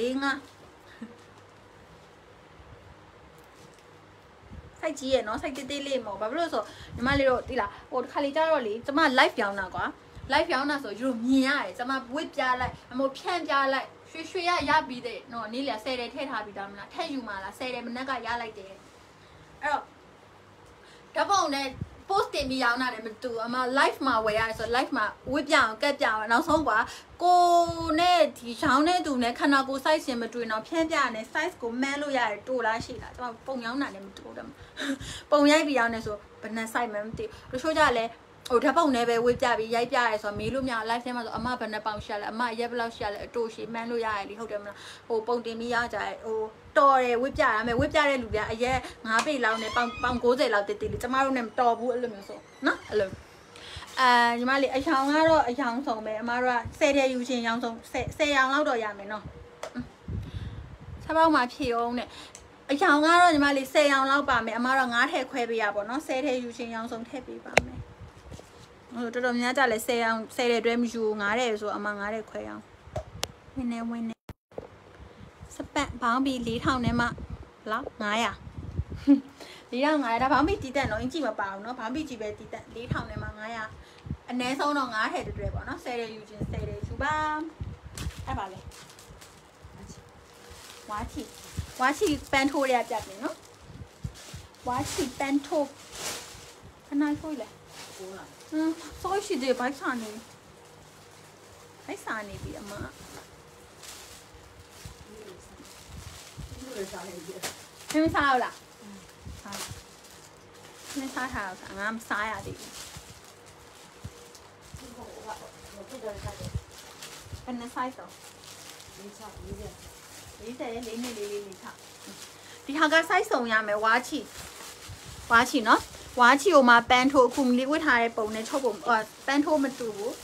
စိုက်ကြီးရဲ့နော်စိုက်တေးသေးလေးမဟုတ်ဘာဖြစ်လို့လဲဆိုညီမလေးတို့တိလားဟိုတစ်ခါလေးကြတော့လေကျမ live ပြောင်းတာကွာ live ပြောင်းတာဆိုယူမြင်ရတယ်ကျမဝစ်ပြလိုက်အမို့ဖြန့်ပြလိုက် ရွှေရွှေရရပြီးတဲ့နော်နေ့လ10တယ်ထည့်ထားပြီးသားမလားထည့်ယူမှာလား10တယ်မနက်ကရလိုက်တယ်အဲ့တော့ဓာတ်ပုံနဲ့ post တင်ပြီးရောင်းတာလည်းမတူအမ live မှာဝယ်ရတယ်ဆို live မှာဝစ်ပြအောင်ကက်ပြအောင်နောက်ဆုံးကွာကိုနဲ့ဒီရောင်းတဲ့သူနဲ့ခန္ဓာကိုယ် size ရှင်မတူရင်တော့ဖြန့်ပြရတယ် size ကိုမှန်းလို့ရတယ်တူလားရှိလားကျွန်မပုံရောင်းတာလည်းမတူတယ်ပုံရိုက်ပြီးရောင်းနေဆိုဘယ်နှ size မှမသိဘူးတချို့ကြလည်း ဟိုဓာတ်ပုံနဲ့ပဲဝေးပြပြီးရိုက်ပြရဲဆိုတော့မေးလို့မရ live ထဲမှာဆိုအမဘယ်နှပေါင်ရှာလဲအမရက်ဘယ်လောက်ရှာလဲအတူရှိမှန်းလို့ရတယ်လीဟုတ်တယ်မလားဟိုပုံတင်ပြီးရကြတယ်ဟိုတော်တယ်ဝေးပြရမယ်ဝေးပြတဲ့လူတွေကအရက်9ပေလောက်နဲ့ပေါင်ပေါင်60လောက်တိတိလေးကျမတို့နဲ့မတော်ဘူးအဲ့လိုမျိုးဆိုနော်အဲ့လိုအာညီမလေးအယောင်ကတော့အယောင်ဆုံးပဲအမတို့က10ထဲယူရှင်ရောင်ဆုံး10 10ရောင်လောက်တော့ရမယ်နော်ဆက်ပေါက်မှာဖြည့်အောင်နဲ့အယောင်ကတော့ညီမလေး10ရောင်လောက်ပါမယ်အမတို့9ထဲခွဲပေးရပါတော့10ထဲယူရှင်ရောင်ဆုံးထည့်ပေးပါမယ် ဟိုတော်တော်များကြလဲ10အောင်10တဲ့တွဲမယူ9တဲ့ဆိုအမှ9တဲ့ခွဲအောင်ဝင်နေဝင်နေစပတ်ဘောင်းပြီး4000နဲ့မှလား900 4500ဒါဘောင်းပြီးတီးတက်နော်အင်ကြီးမပါဘူးနော်ဘောင်းပြီးကြီးပဲတီးတက်4000နဲ့မှ900အနည်းဆုံးတော့9ထည့်တွေ့ပေါ့နော်10တဲ့ယူခြင်း10တဲ့ယူပါအဲ့ပါလေဝါချီဝါချီပန်ထိုးရပြတ်နေနော်ဝါချီပန်ထိုးခဏထိုးလေဟုတ်လား ဟမ်ဆောရှိတယ်ဘိုက်စာနေဘိုက်စာနေပြီအမဒီလိုစားနေပြီမင်းစားရလားစားမင်းစားထားတော့ငါမစားရသေးဘူးဒီဟိုကဟိုပြတော့စားတယ်ဘယ်နှ size တော့ဒီစားဒီစား40လေးနှစ်လေးလေးလေးထားဒီဟာက size စုံရမယ်ဝါချီဝါချီနော် ဝါချီဟိုမှာပန်းထိုးအခုမလေးဝတ်ထားတဲ့ပုံနဲ့ချုပ်ပုံအော်ပန်းထိုးမတူဘူး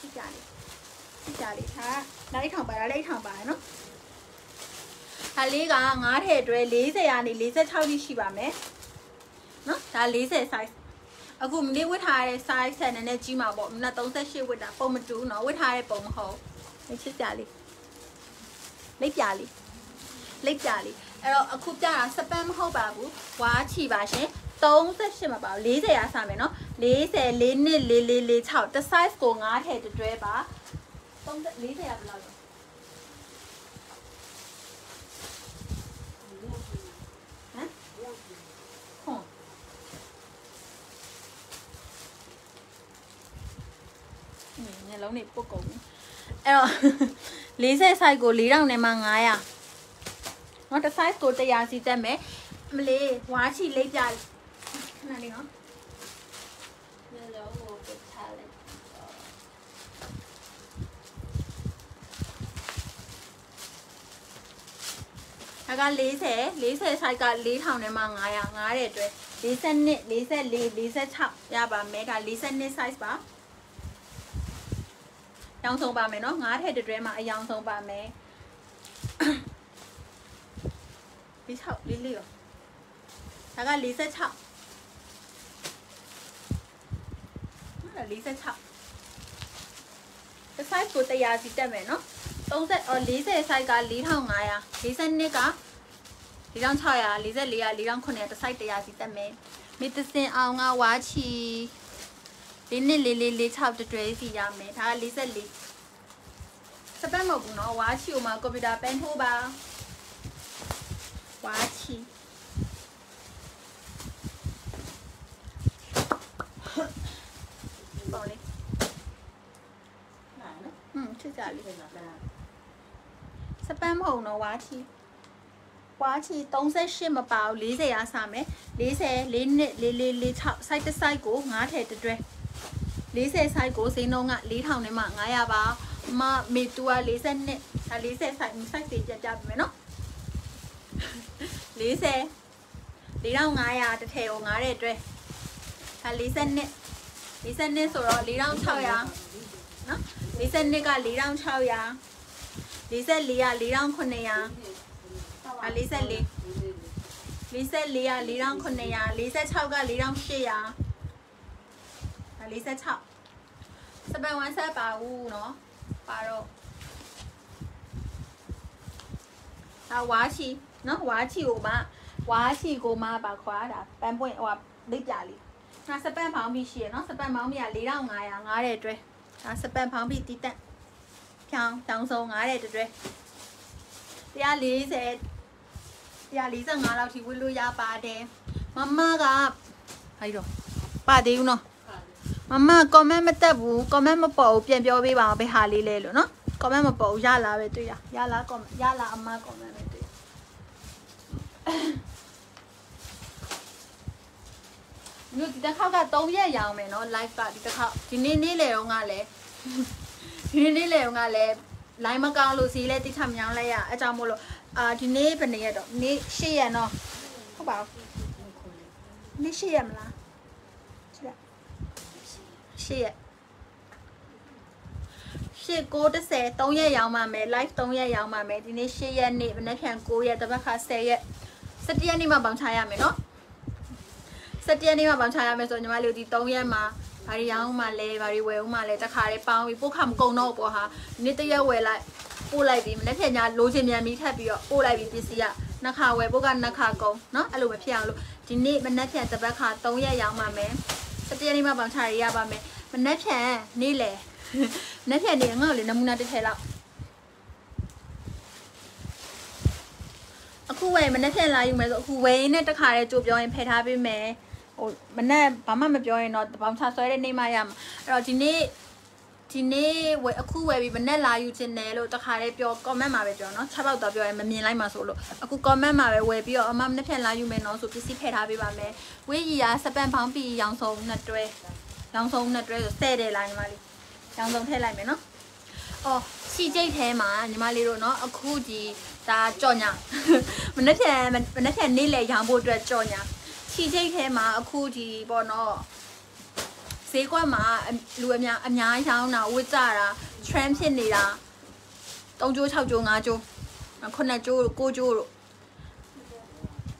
ကြည့်ကြလေးကြည့်ကြလေးဒါလိုက်ထောင်ပါလားလိုက်ထောင်ပါနော်ဒါလေးက9ထည့်တွဲ40ရာနေ46ကြီးရှိပါမယ်နော်ဒါ40 size အခုမလေးဝတ်ထားတဲ့ size ဆန်နည်းနည်းကြီးမှာပေါ့မနက်38ဝတ်တာပုံမတူနော်ဝတ်ထားတဲ့ပုံမဟုတ်ဒီချစ်ကြလေးလိပ်ပြလေးလိပ်ပြလေးအဲ့တော့အခုပြတာစပန်မဟုတ်ပါဘူးဝါချီပါရှင် 38မှာပါဘူး40ရာစမယ်နော်40 4နှစ်4 4 4 6တစ် size ကို9ထည့်တွဲပါ30 40ရာဘယ်လောက်လဲဟမ်ခွန်ညလုံးနေပုတ်ကုန်ပြီအဲ့တော့40 size ကို4000နဲ့မှ900เนาะတစ် size ကို100စီတက်မယ်မလေးဝါချီလိပ်ပြ ခဏလေးနော်ညလုံးကိုပစ်ထားလိုက်ဒါက40 40 size က4000နဲ့မှ900 9တဲ့အတွက်42 44 46ရပါမယ်ဒါ42 size ပါရောင်ဆုံးပါမယ်နော်9ထည့်တစ်တွဲမှာအယောင်ဆုံးပါမယ်46လေးလေးရောဒါက46 46 size ကို100စီတက်မယ်နော်30အော်40 size က4500 42က4600 44က4900တစ် size 100စီတက်မယ်မေတစင်အောင်ကဝါချီလေးနှစ်လေးလေးလေး6တတွဲစီရမယ်ဒါက44စပတ်မဟုတ်ဘူးနော်ဝါချီကိုမှကွန်ပျူတာပန်းထိုးပါဝါချီ ပေါ့လေနာနော်ဟွန်းချစ်ကြလေးဒီမှာပန်းစပန်းမဟုတ်နော်ဝါချီဝါချီ38မပါဘူး40ရစမယ်40 4နှစ်4 4 4 6 site တစ် site ကို9ထည့်တစ်တွဲ40 site ကိုဈေးနှုန်းက4000နဲ့မှ900ပါမမေတူက40နှစ်ဒါ40 site site တွေကြပြပြမယ်နော်40 4500တစ်ထည့်ကို9တဲ့တွဲဒါ40နှစ် 40နှစ်ဆိုတော့4600နော်40နှစ်က4600 44က4900အာ44 44က4900 46က4800 46စပန်ဝမ်ဆက်ပါဘူးเนาะပါတော့ဒါဝါချီเนาะဝါချီကိုမှဝါချီကိုမှပါခွာတာပန်းပွင့်ဟိုလိပ်ပြလေး ဒါစပန်ဖောင်းပြီးရှိရနော်စပန်ဖောင်းပြီးက4500 5တဲ့အတွဲဒါစပန်ဖောင်းပြီးတီးတက်ဖြောင်းတောင်းဆုံး5တဲ့အတွဲ140 145လောက်ထိဝေလို့ရပါတယ်မမကဟာရောပါသေးဘူးနော်မမ comment မတက်ဘူး comment မပေါ်ဘူးပြန်ပြောပေးပါအောင်ဘယ်ဟာလေးလဲလို့နော် comment မပေါ်ဘူးရလားပဲတွေ့ရရလား comment ရလားအမ comment ပဲတွေ့ မြို့ဒီတစ်ခေါက်က3ရက်ရောင်းမယ်နော် live ကဒီတစ်ခေါက်ဒီနေ့နေ့လေတော့ကလည်းဒီနေ့နေ့လေတော့ကလည်း line မကောင်းလို့စီလဲတိထမြောင်းလိုက်ရအကြောင်းမို့လို့အာဒီနေ့ဘယ်နေ့ရက်တော့နေ့8ရက်နော်ဟုတ်ပါဘူးနေ့8ရက်မလားကြည့်လိုက်ရှစ်ရက်ရှစ်9 30 3ရက်ရောင်းပါမယ် live 3ရက်ရောင်းပါမယ်ဒီနေ့8ရက်နေ့မနေ့ဖြန်9ရက်တပတ်ခါ10ရက်17ရက်နေ့မှပေါင်ချရမယ်နော် 17ရက်နေ့မှပေါင်ချရမယ်ဆိုညီမလေးတို့ဒီ3ရက်မှာဘာတွေရောင်းမှလဲဘာတွေဝယ်ဦးမှလဲတခါလေးပေါင်းပြီးပို့ခမကုံတော့ပေါ့ဟာဒီနေ့တစ်ရက်ဝယ်လိုက်ပို့လိုက်ပြီးမနေ့ဖြန်ညလိုချင်မြန်ပြီးထပ်ပြီးတော့ပို့လိုက်ပြီးပစ္စည်းကနှစ်ခါဝယ်ပို့ကနှစ်ခါကုံနော်အဲ့လိုမဖြစ်အောင်လို့ဒီနေ့မနေ့ဖြန်တပတ်ခါ3ရက်ရောင်းပါမယ်17ရက်နေ့မှပေါင်ချရရပါမယ်မနှက်ဖြန်နေလေနှက်ဖြန်နေငါ့ကိုလေနမူနာတစ်ထည့်လောက်အခုဝယ်မနှက်ဖြန်လာယူမယ်ဆိုအခုဝယ်ရင်းနဲ့တခါတည်းကြိုပြောရင်ဖယ်ထားပေးမယ် ဟိုမနှက်ဘာမှမပြောရင်တော့ဘောင်ချဆွဲတဲ့နေမှရမှာအဲ့တော့ဒီနေ့ဒီနေ့ဝယ်အခုဝယ်ပြီးမနဲ့လာယူခြင်းတယ်လို့တခါတည်းပြော comment မှာပဲပြောနော်ချက်ပေါက်တော့ပြောရင်မမြင်လိုက်မှာဆိုလို့အခု comment မှာပဲဝယ်ပြီးတော့အမမနဲ့ဖြန်လာယူမယ်နော်ဆိုပစ္စည်းဖယ်ထားပေးပါမယ်ဝေးရီယာစပန်ဖောင်းပြီးရောင်စုံနဲ့တွဲရောင်စုံနဲ့တွဲဆိုဆဲတယ်လားညီမလေးရောင်စုံထည့်လိုက်မယ်နော်အော်စီကျိတ်ထဲမှာညီမလေးတို့နော်အခုဒီဒါကြော်ညာမနေ့ဖြန်မနေ့ဖြန်နေ့လေရောင်ဖို့အတွက်ကြော်ညာ စီကျိတ်ထဲမှာအခုဒီပေါ့နော်ဈေးကွက်မှာလူအများအများရောင်းတာဝစ်ကြတာ trend ဖြစ်နေတာ3ကျိုး6ကျိုး5ကျိုး9ကျိုး6ကျိုးတို့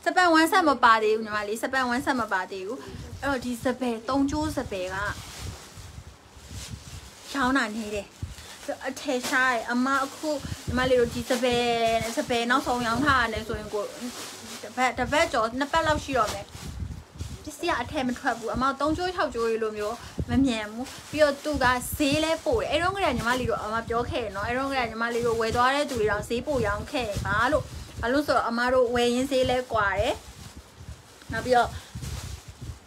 စပန်1ဆက်မပါသေးဘူးညီမလေးစပန်1ဆက်မပါသေးဘူးအဲ့တော့ဒီစပယ်3ကျိုးစပယ်ကရောင်းတာနေတယ်အထည်ရှားရအမအခုညီမလေးတို့ဒီစပယ်နဲ့စပယ်နောက်ဆုံးရောင်းထားရတယ်ဆိုရင်ကိုတစ် ပတ်တစ်ပတ်ကျော်နှစ်ပတ်လောက်ရှိတော့မယ်ပစ္စည်းကအထည်မထွက်ဘူးအမ3ကျိုး6ကျိုးရေလိုမျိုးမမြန်ဘူးပြီးတော့သူကဈေးလဲပို့တယ်အဲ့တော့ကညီမလေးတို့အမပြောခဲ့ရနော်အဲ့တော့ကညီမလေးတို့ဝယ်သွားတဲ့သူတွေတော့ဈေးပို့ရောင်းခဲ့ပါလို့ဘာလို့ဆိုတော့အမတို့ဝယ်ရင်းဈေးလဲကွာတယ်နောက်ပြီးတော့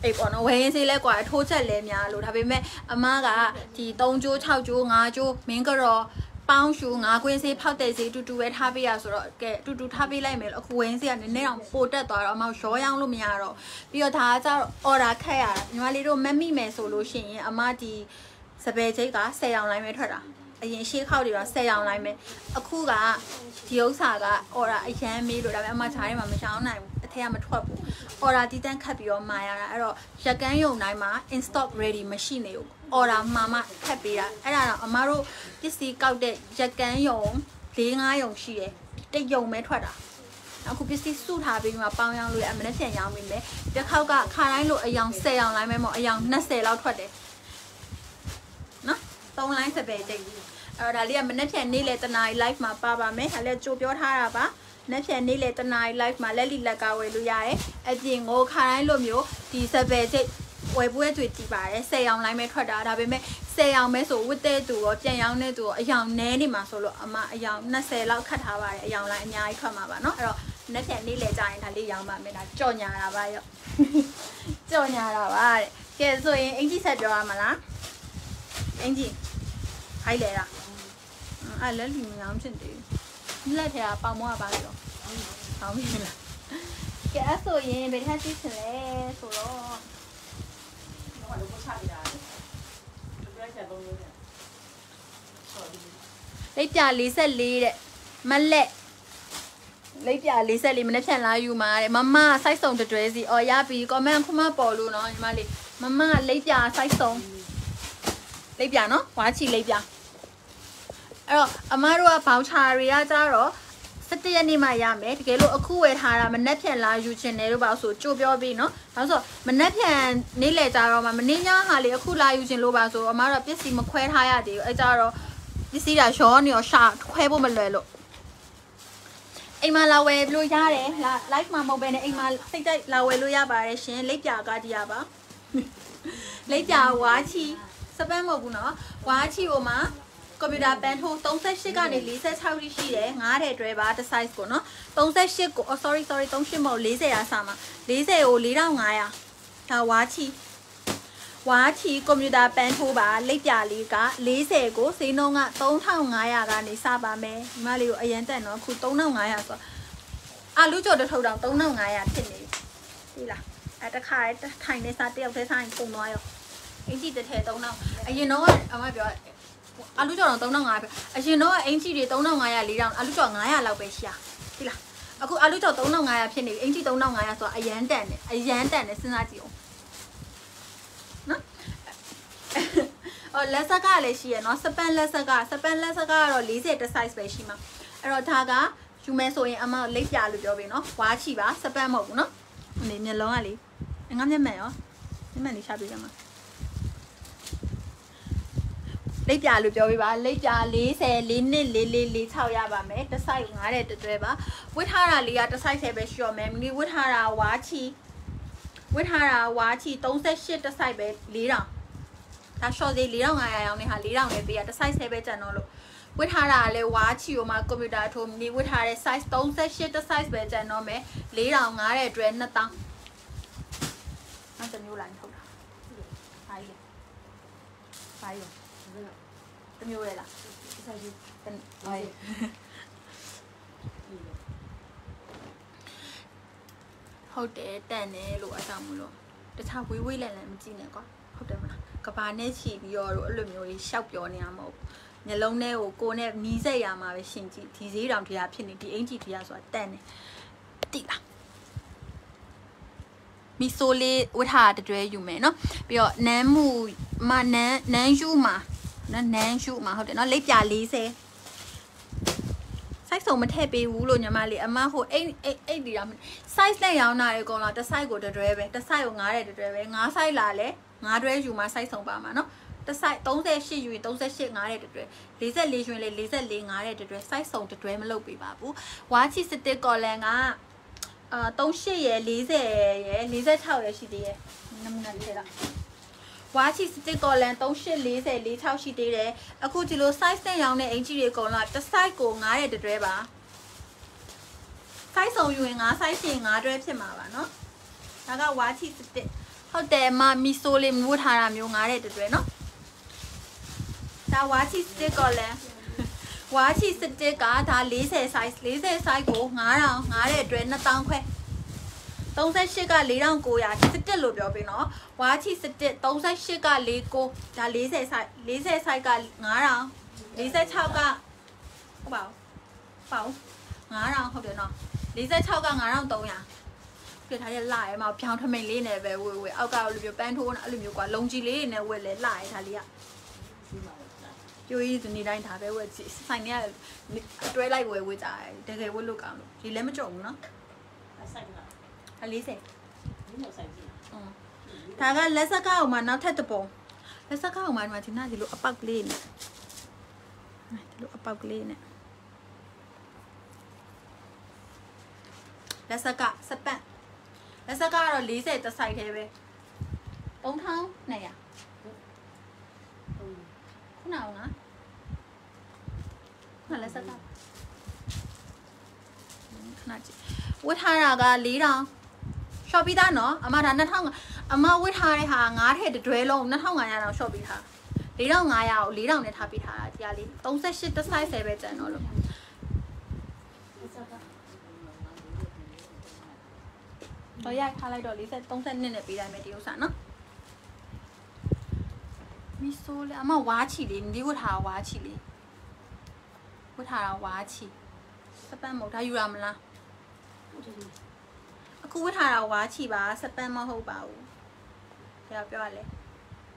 အေးပေါ့နော်ဝယ်ရင်စေးလဲကွာအထိုးချက်လဲများလို့ဒါပေမဲ့အမကဒီ3ကျိုး6ကျိုး5ကျိုးမင်းကတော့ ပေါင်းရှူငါးကွင်းစေးဖောက်တဲ့စေးတူတူပဲထားပေးရဆိုတော့ကဲတူတူထားပေးလိုက်မယ်လို့အခုဝင်းစေးကနည်းနည်းတော့ပိုတက်သွားတော့အမရောရောင်းလို့မရတော့ပြီးတော့ဒါကကျတော့ order ခက်ရတာညီမလေးတို့မက်မိမယ်ဆိုလို့ရှိရင်အမဒီစပယ်ချိတ်က10ရောင်လိုက်ပဲထွက်တာ အရင်ရှေးခောက်တွေတော့10ရောင်လိုက်မယ်အခုကဒီဥစ္စာက order အရန်မေးလို့ဒါပေမဲ့အမချားထဲမှာမရှောင်းနိုင်ဘူးအထက်ကမထွက်ဘူး order တီးတန်းခတ်ပြီးတော့မာရတာအဲ့တော့ရက်ကန်းယုံတိုင်းမှာ in stock ready မရှိနေဘူး order မှာမှခတ်ပေးတာအဲ့ဒါတော့အမတို့ပစ္စည်းကောက်တဲ့ရက်ကန်းယုံ၄၅ယုံရှိတယ်တစ်ယုံပဲထွက်တာအခုပစ္စည်းစုထားပြီးမှပေါင်းရောင်းလို့အမနဲ့ပြန်ရောင်းပြီးမယ်တစ်ခေါက်ကခါတိုင်းလို့အယောင်10ရောင်လိုင်းမဲမို့အယောင်20လောက်ထွက်တယ်နော်3လိုင်းစပယ်တိတ် အဲ့တော့ဒါလေးကမနေ့ပြန်နေ့လေတနား live မှာပါပါမယ်ဒါလည်းကြိုပြောထားတာပါနေ့ပြန်နေ့လေတနား live မှာလက်လီလက်ကဝယ်လို့ရတယ်အပြင်ကိုခါတိုင်းလို့မျိုးဒီစပယ်တိတ်ဝယ်ပွဲတွေတည်ပါတယ်10ရောင်လိုင်းပဲထွက်တာဒါပေမဲ့10ရောင်ပဲဆိုဝတ်တဲ့သူရောပြန်ရောင်းတဲ့သူရောအယောင်နဲနေမှာဆိုလို့အမအယောင်20လောက်ခတ်ထားပါတယ်အယောင်လိုင်းအများကြီးထွက်မှာပါเนาะအဲ့တော့နေ့ပြန်နေ့လေကြာရင်ဒါလေးရောင်းပါမယ်ဒါကြော်ညာတာပါရော့ကြော်ညာတာပါတဲ့ကဲဆိုရင်အင်ကြီးဆက်ပြောရမလားအင်ကြီးဟိုက်လေလား အဲ့လက်လီမရောင်းချင်တယ်လက်ထဲကပေါင်မောကပါလို့ဟောင်းပြီလားကဲအဲ့ဆိုရင်ဘယ်ထက်သိချင်လဲဆိုတော့တော့လည်းကိုချပြတာလေဘယ်ချက်သုံးလို့လဲဟောဒီလိပ်ပြ44တဲ့မလက်လိပ်ပြ44မနေ့ဖြန်လာယူมาတဲ့မမ site စုံတွဲစီအော်ရပြီ comment ခုမှပေါ်လို့နော်ညီမလေးမမလိပ်ပြ site စုံလိပ်ပြနော်ဝါချီလိပ်ပြ အဲ့တော့အမတို့ကဘောင်ချာတွေကကြတော့17ရက်နေ့မှရမယ်တကယ်လို့အခုဝယ်ထားတာမနှက်ဖြန်လာယူချင်တယ်လို့ပါဆိုကြိုပြောပြီးနော်ဒါဆိုမနှက်ဖြန်နေ့လေကြတော့မှမနေ့ညဟာလေအခုလာယူချင်လို့ပါဆိုအမတော့ပစ္စည်းမခွဲထားရသေးဘူးအဲကြတော့ပစ္စည်းတာရောနေရောရှာခွဲဖို့မလွယ်လို့အိမ်မှာလာဝယ်လို့ရတယ်လာ live မှာမဟုတ်ဘဲနဲ့အိမ်မှာစိတ်တိုက်လာဝယ်လို့ရပါတယ်ရှင်လိပ်ပြကားကြည့်ရပါလိပ်ပြဝါချီစပန်းမဟုတ်ဘူးနော်ဝါချီဟိုမှာ ကွန်ပျူတာပန်ထိုး38ကနေ46ထိရှိတယ်9တဲ့တွဲပါတစ် size ကိုနော်38ကို oh sorry sorry 38မဟုတ်40ရာစာမှာ40ကို4500ဒါဝါချီဝါချီကွန်ပျူတာပန်ထိုးပါလိပ်ပြလေးက40ကိုဈေးနှုန်းက3500ကနေစပါမယ်ဒီမလေးကိုအရင်တက်နော်အခု3500ဆိုတော့အာလူကြော်တစ်ထုပ်တောင်3500ဖြစ်နေပြီဒီလားအဲတခါထိုင်နေစားတယောက်တည်းစားရင်ပုံသွားရောအင်ကြီးတစ်ထည်3000အရင်တော့အမပြော အလူကြော်တော့3500ပဲအရင်တော့အင်ကြီးတွေ3500 4000အလူကြော်900လောက်ပဲရှိရဒီလားအခုအလူကြော်3500ဖြစ်နေပြီအင်ကြီး3500ဆိုတော့အရန်တန်တယ်အရန်တန်တယ်စဉ်းစားကြည့်အောင်နော်အော်လက်ဆက်ကလည်းရှိရနော်စပန်လက်ဆက်ကစပန်လက်ဆက်ကတော့40တ size ပဲရှိမှာအဲ့တော့ဒါကယူမဲဆိုရင်အမလိပ်ပြလို့ပြောပြီနော်ဝါချီပါစပန်မဟုတ်ဘူးနော်ဒီမျက်လုံးကလေငါမျက်မှန်ရောမျက်မှန်လေးရှာပြရမှာ လိပ်ပြလို့ပြောပြပါလိပ်ပြ40 4နှစ်4 4 4 6ရပါမယ်တစ်ဆိုင်9တဲ့တွဲပါဝစ်ထားတာလေးကတစ်ဆိုင်ဆယ်ပဲရှိရမယ်မိဝစ်ထားတာဝါချီဝစ်ထားတာဝါချီ38တစ်ဆိုင်ပဲ4000ဒါ short သေး4500ရောင်းနေတာ4000နဲ့ပေးရတစ် size ဆယ်ပဲကျန်တော့လို့ဝစ်ထားတာကလည်းဝါချီကိုမှကွန်ပျူတာထိုးမိဝစ်ထားတဲ့ size 38တစ် size ပဲကျန်တော့မယ်4000 9တဲ့အတွက်2000နောက်တစ်မျိုးလိုက်ထုတ်တာဟာကြီးဟာကြီး တစ်မျိုးလေလားဆိုင်ကြီးတဟိုဟုတ်တယ်တန်တယ်လို့အဆောင်မလို့တခြားဝေးဝေးလည်လည်မကြည့်နဲ့ကွာဟုတ်တယ်မလားကဘာနဲ့ချီပြီးတော့အဲ့လိုမျိုးကြီးရှောက်ပြောနေရမဟုတ်မျက်လုံးထဲကိုကိုနဲ့နီးစက်ရမှာပဲရှင်ကြည့်ဒီဈေးတောင်တရားဖြစ်နေဒီအင်ဂျီတရားဆိုတာတန်တယ်တိလားမီဆိုလေးဝတ်ထားတတွဲယူမယ်နော်ပြီးတော့နန်းမှုမနန်းနန်းယူမှာ နော်နန်းယူမှာဟုတ်တယ်နော်လိပ်ပြ40 size စုံမထည့်ပေးဘူးလို့ညီမလေးအမဟိုအိတ်အိတ်အိတ်ဒီတော့ size နဲ့ရောင်းတာလေကောင်လားတစ် size ကိုတစ်တွဲပဲတစ် size ကို9တဲ့တစ်တွဲပဲ9 size လာလဲ9တွဲယူမှာ size စုံပါမှာနော်တစ် size 38ယူရင်38 9တဲ့တစ်တွဲ44ယူရင်လေ44 9တဲ့တစ်တွဲ size စုံတစ်တွဲမလုပ်ပေးပါဘူးဝါချီစတစ်ကော်လန်ကအာ38ရယ်40ရယ်46ရယ်ရှိသေးတယ်နမနာလေးလား ဝါချီစတစ်ကော်လန်38 40 46ရှိသေးတယ်အခုဒီလို size နဲ့ရောင်းတဲ့အင်ဂျီတွေအကုန်လုံးတစ် size ကို9တဲ့တစ်တွဲပါ size စုံယူရင်9 size ရှင်9တွဲဖြစ်မှာပါเนาะဒါကဝါချီစတစ်ဟုတ်တယ်အမမီဆိုလေးမျိုးထားတာမျိုး9တဲ့တွဲเนาะဒါဝါချီစတစ်ကောလည်းဝါချီစတစ်ကဒါ40 size 40 size ကို9000 9တဲ့တွဲ2000ခွဲ 38က4900 17လို့ပြောပြီးနော်ဝါချီ17 38က49ဒါ40ဆိုင်40ဆိုင်က9000 46ကဟုတ်ပါဘူးပေါ့9000ဟုတ်တယ်နော်46က9300ပြထားရဲ့လာရဲမှာဖြောင်းထမိန်လေးနဲ့ပဲဝေဝေအောက်ကလိုမျိုးပန်းထိုးနဲ့အဲ့လိုမျိုးကွာလုံကြီးလေးနဲ့ဝေလဲလာရဲဒါလေးကပြိုးကြီးဒီနေ့တိုင်းဒါပဲဝေဆိုင်နေရတွဲလိုက်ဝေဝေကြတယ်တကယ်ဝေလို့ကောင်းလို့ဒီလည်းမကြုံဘူးနော်ဆိုင်က 40ဒီလိုဆိုင်ကြည့်ဒါကလက်စက်ကောက်မှာနောက်ထပ်တစ်ပုံလက်စက်ကောက်မှာဒီမှာဒီနာဒီလိုအပေါက်ကလေးနဲ့ဒီလိုအပေါက်ကလေးနဲ့လက်စက်ကစပန့်လက်စက်ကတော့40တစ်ဆိုင်သေးပဲ3200ခုနကနော်ခုနလက်စက်ကခဏကြည့်ဝတ်ထားတာက4000 ရှော့ပြီးသားနော်အမဒါ2000အမဝတ်ထားတဲ့ဟာငါးထည့်တတွဲလုံး2500တောင်ရှော့ပြီးထား4500ကို4000နဲ့ထားပြီးထားတာဒီကလေး38တစ် size ပဲကျန်တော့လို့တော့ရိုက်ထားလိုက်တော့40 32နဲ့ပေးလိုက်မယ်ဒီဥစ္စာနော်မီဆိုလေအမဝါချီလေးဒီဝတ်ထားဝါချီလေးဝတ်ထားတာဝါချီစပန်မဟုတ်ဒါယူရမလား အခုဝတ်ထားတာဟွာချီပါစပန်မဟုတ်ပါဘူးဘယ်တော့ပြောရလဲ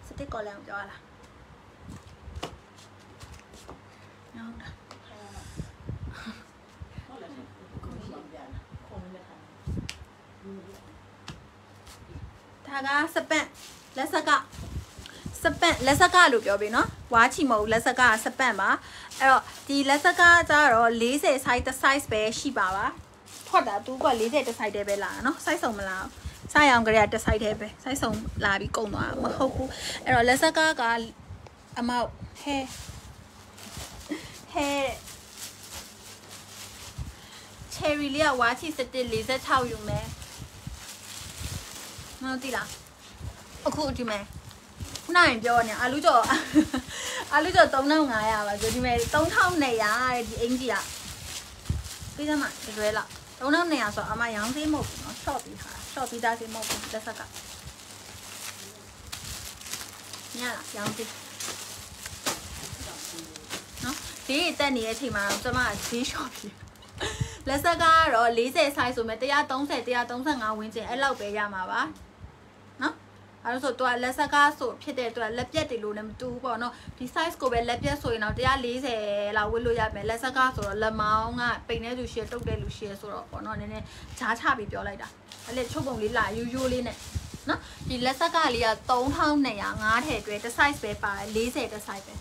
စတစ်ကော်လန်ပြောရလားဟုတ်တာဒါကစပန့်လက်ဆက်ကစပန့်လက်ဆက်ကလို့ပြောပြီးနော်ဝါချီမဟုတ်လက်ဆက်ကစပန့်ပါအဲ့တော့ဒီလက်ဆက်ကကျတော့40 size တစ် size ပဲရှိပါပါ ထွက်တာသူက40တစ် size တည်းပဲလာတာနော် size စုံမလားဆိုင်အောင်ကလေးကတစ် size တည်းပဲ size စုံလာပြီးကုန်သွားမဟုတ်ဘူးအဲ့တော့လက်ဆက်ကကအမောက်ဟဲဟဲ cherry လေးကဝါချီ17 46ယူမယ်မဟုတ်တိလားအခုဒီမဲ့ခုနကပြောနေအာလူကျော်အာလူကျော်3500ပါဆိုဒီမဲ့3200တဲ့ဒီအင်ကြီးကပြီးသမှတကယ်လား 3200ဆိုအမရောင်းသေးမဟုတ်ဘူးเนาะ short ပြီးထား short ပြီးသားသေးမဟုတ်ဘူးလက်ဆက်ကညလားရောင်းသေးနော်ဒီတက်နေတဲ့အချိန်မှာကျွန်မဈေး short ပြီးလက်ဆက်ကတော့40 size ဆိုမဲ့130 135ဝန်းကျင်အဲ့လောက်ပဲရမှာပါနော် အဲ့လို့ဆိုတော့လက်ဆက်ကားဆိုဖြစ်တဲ့အတွက်လက်ပြက်တွေလို့လည်းမတူဘူးပေါ့နော်ဒီ size ကိုပဲလက်ပြက်ဆိုရင်တော့140လောက်ဝတ်လို့ရမယ်လက်ဆက်ကားဆိုတော့လက်မောင်းကပိန်တဲ့လူရှည်တုတ်တဲ့လူရှည်ဆိုတော့ပေါ့နော်နည်းနည်းဂျားချပြီးပြောလိုက်တာအဲ့လေချုပ်ပုံလေးလာယူယူလေးနဲ့နော်ဒီလက်ဆက်ကလေးက3200 5ထည့်တွဲတစ် size ပဲပါတယ်40တစ် size ပဲ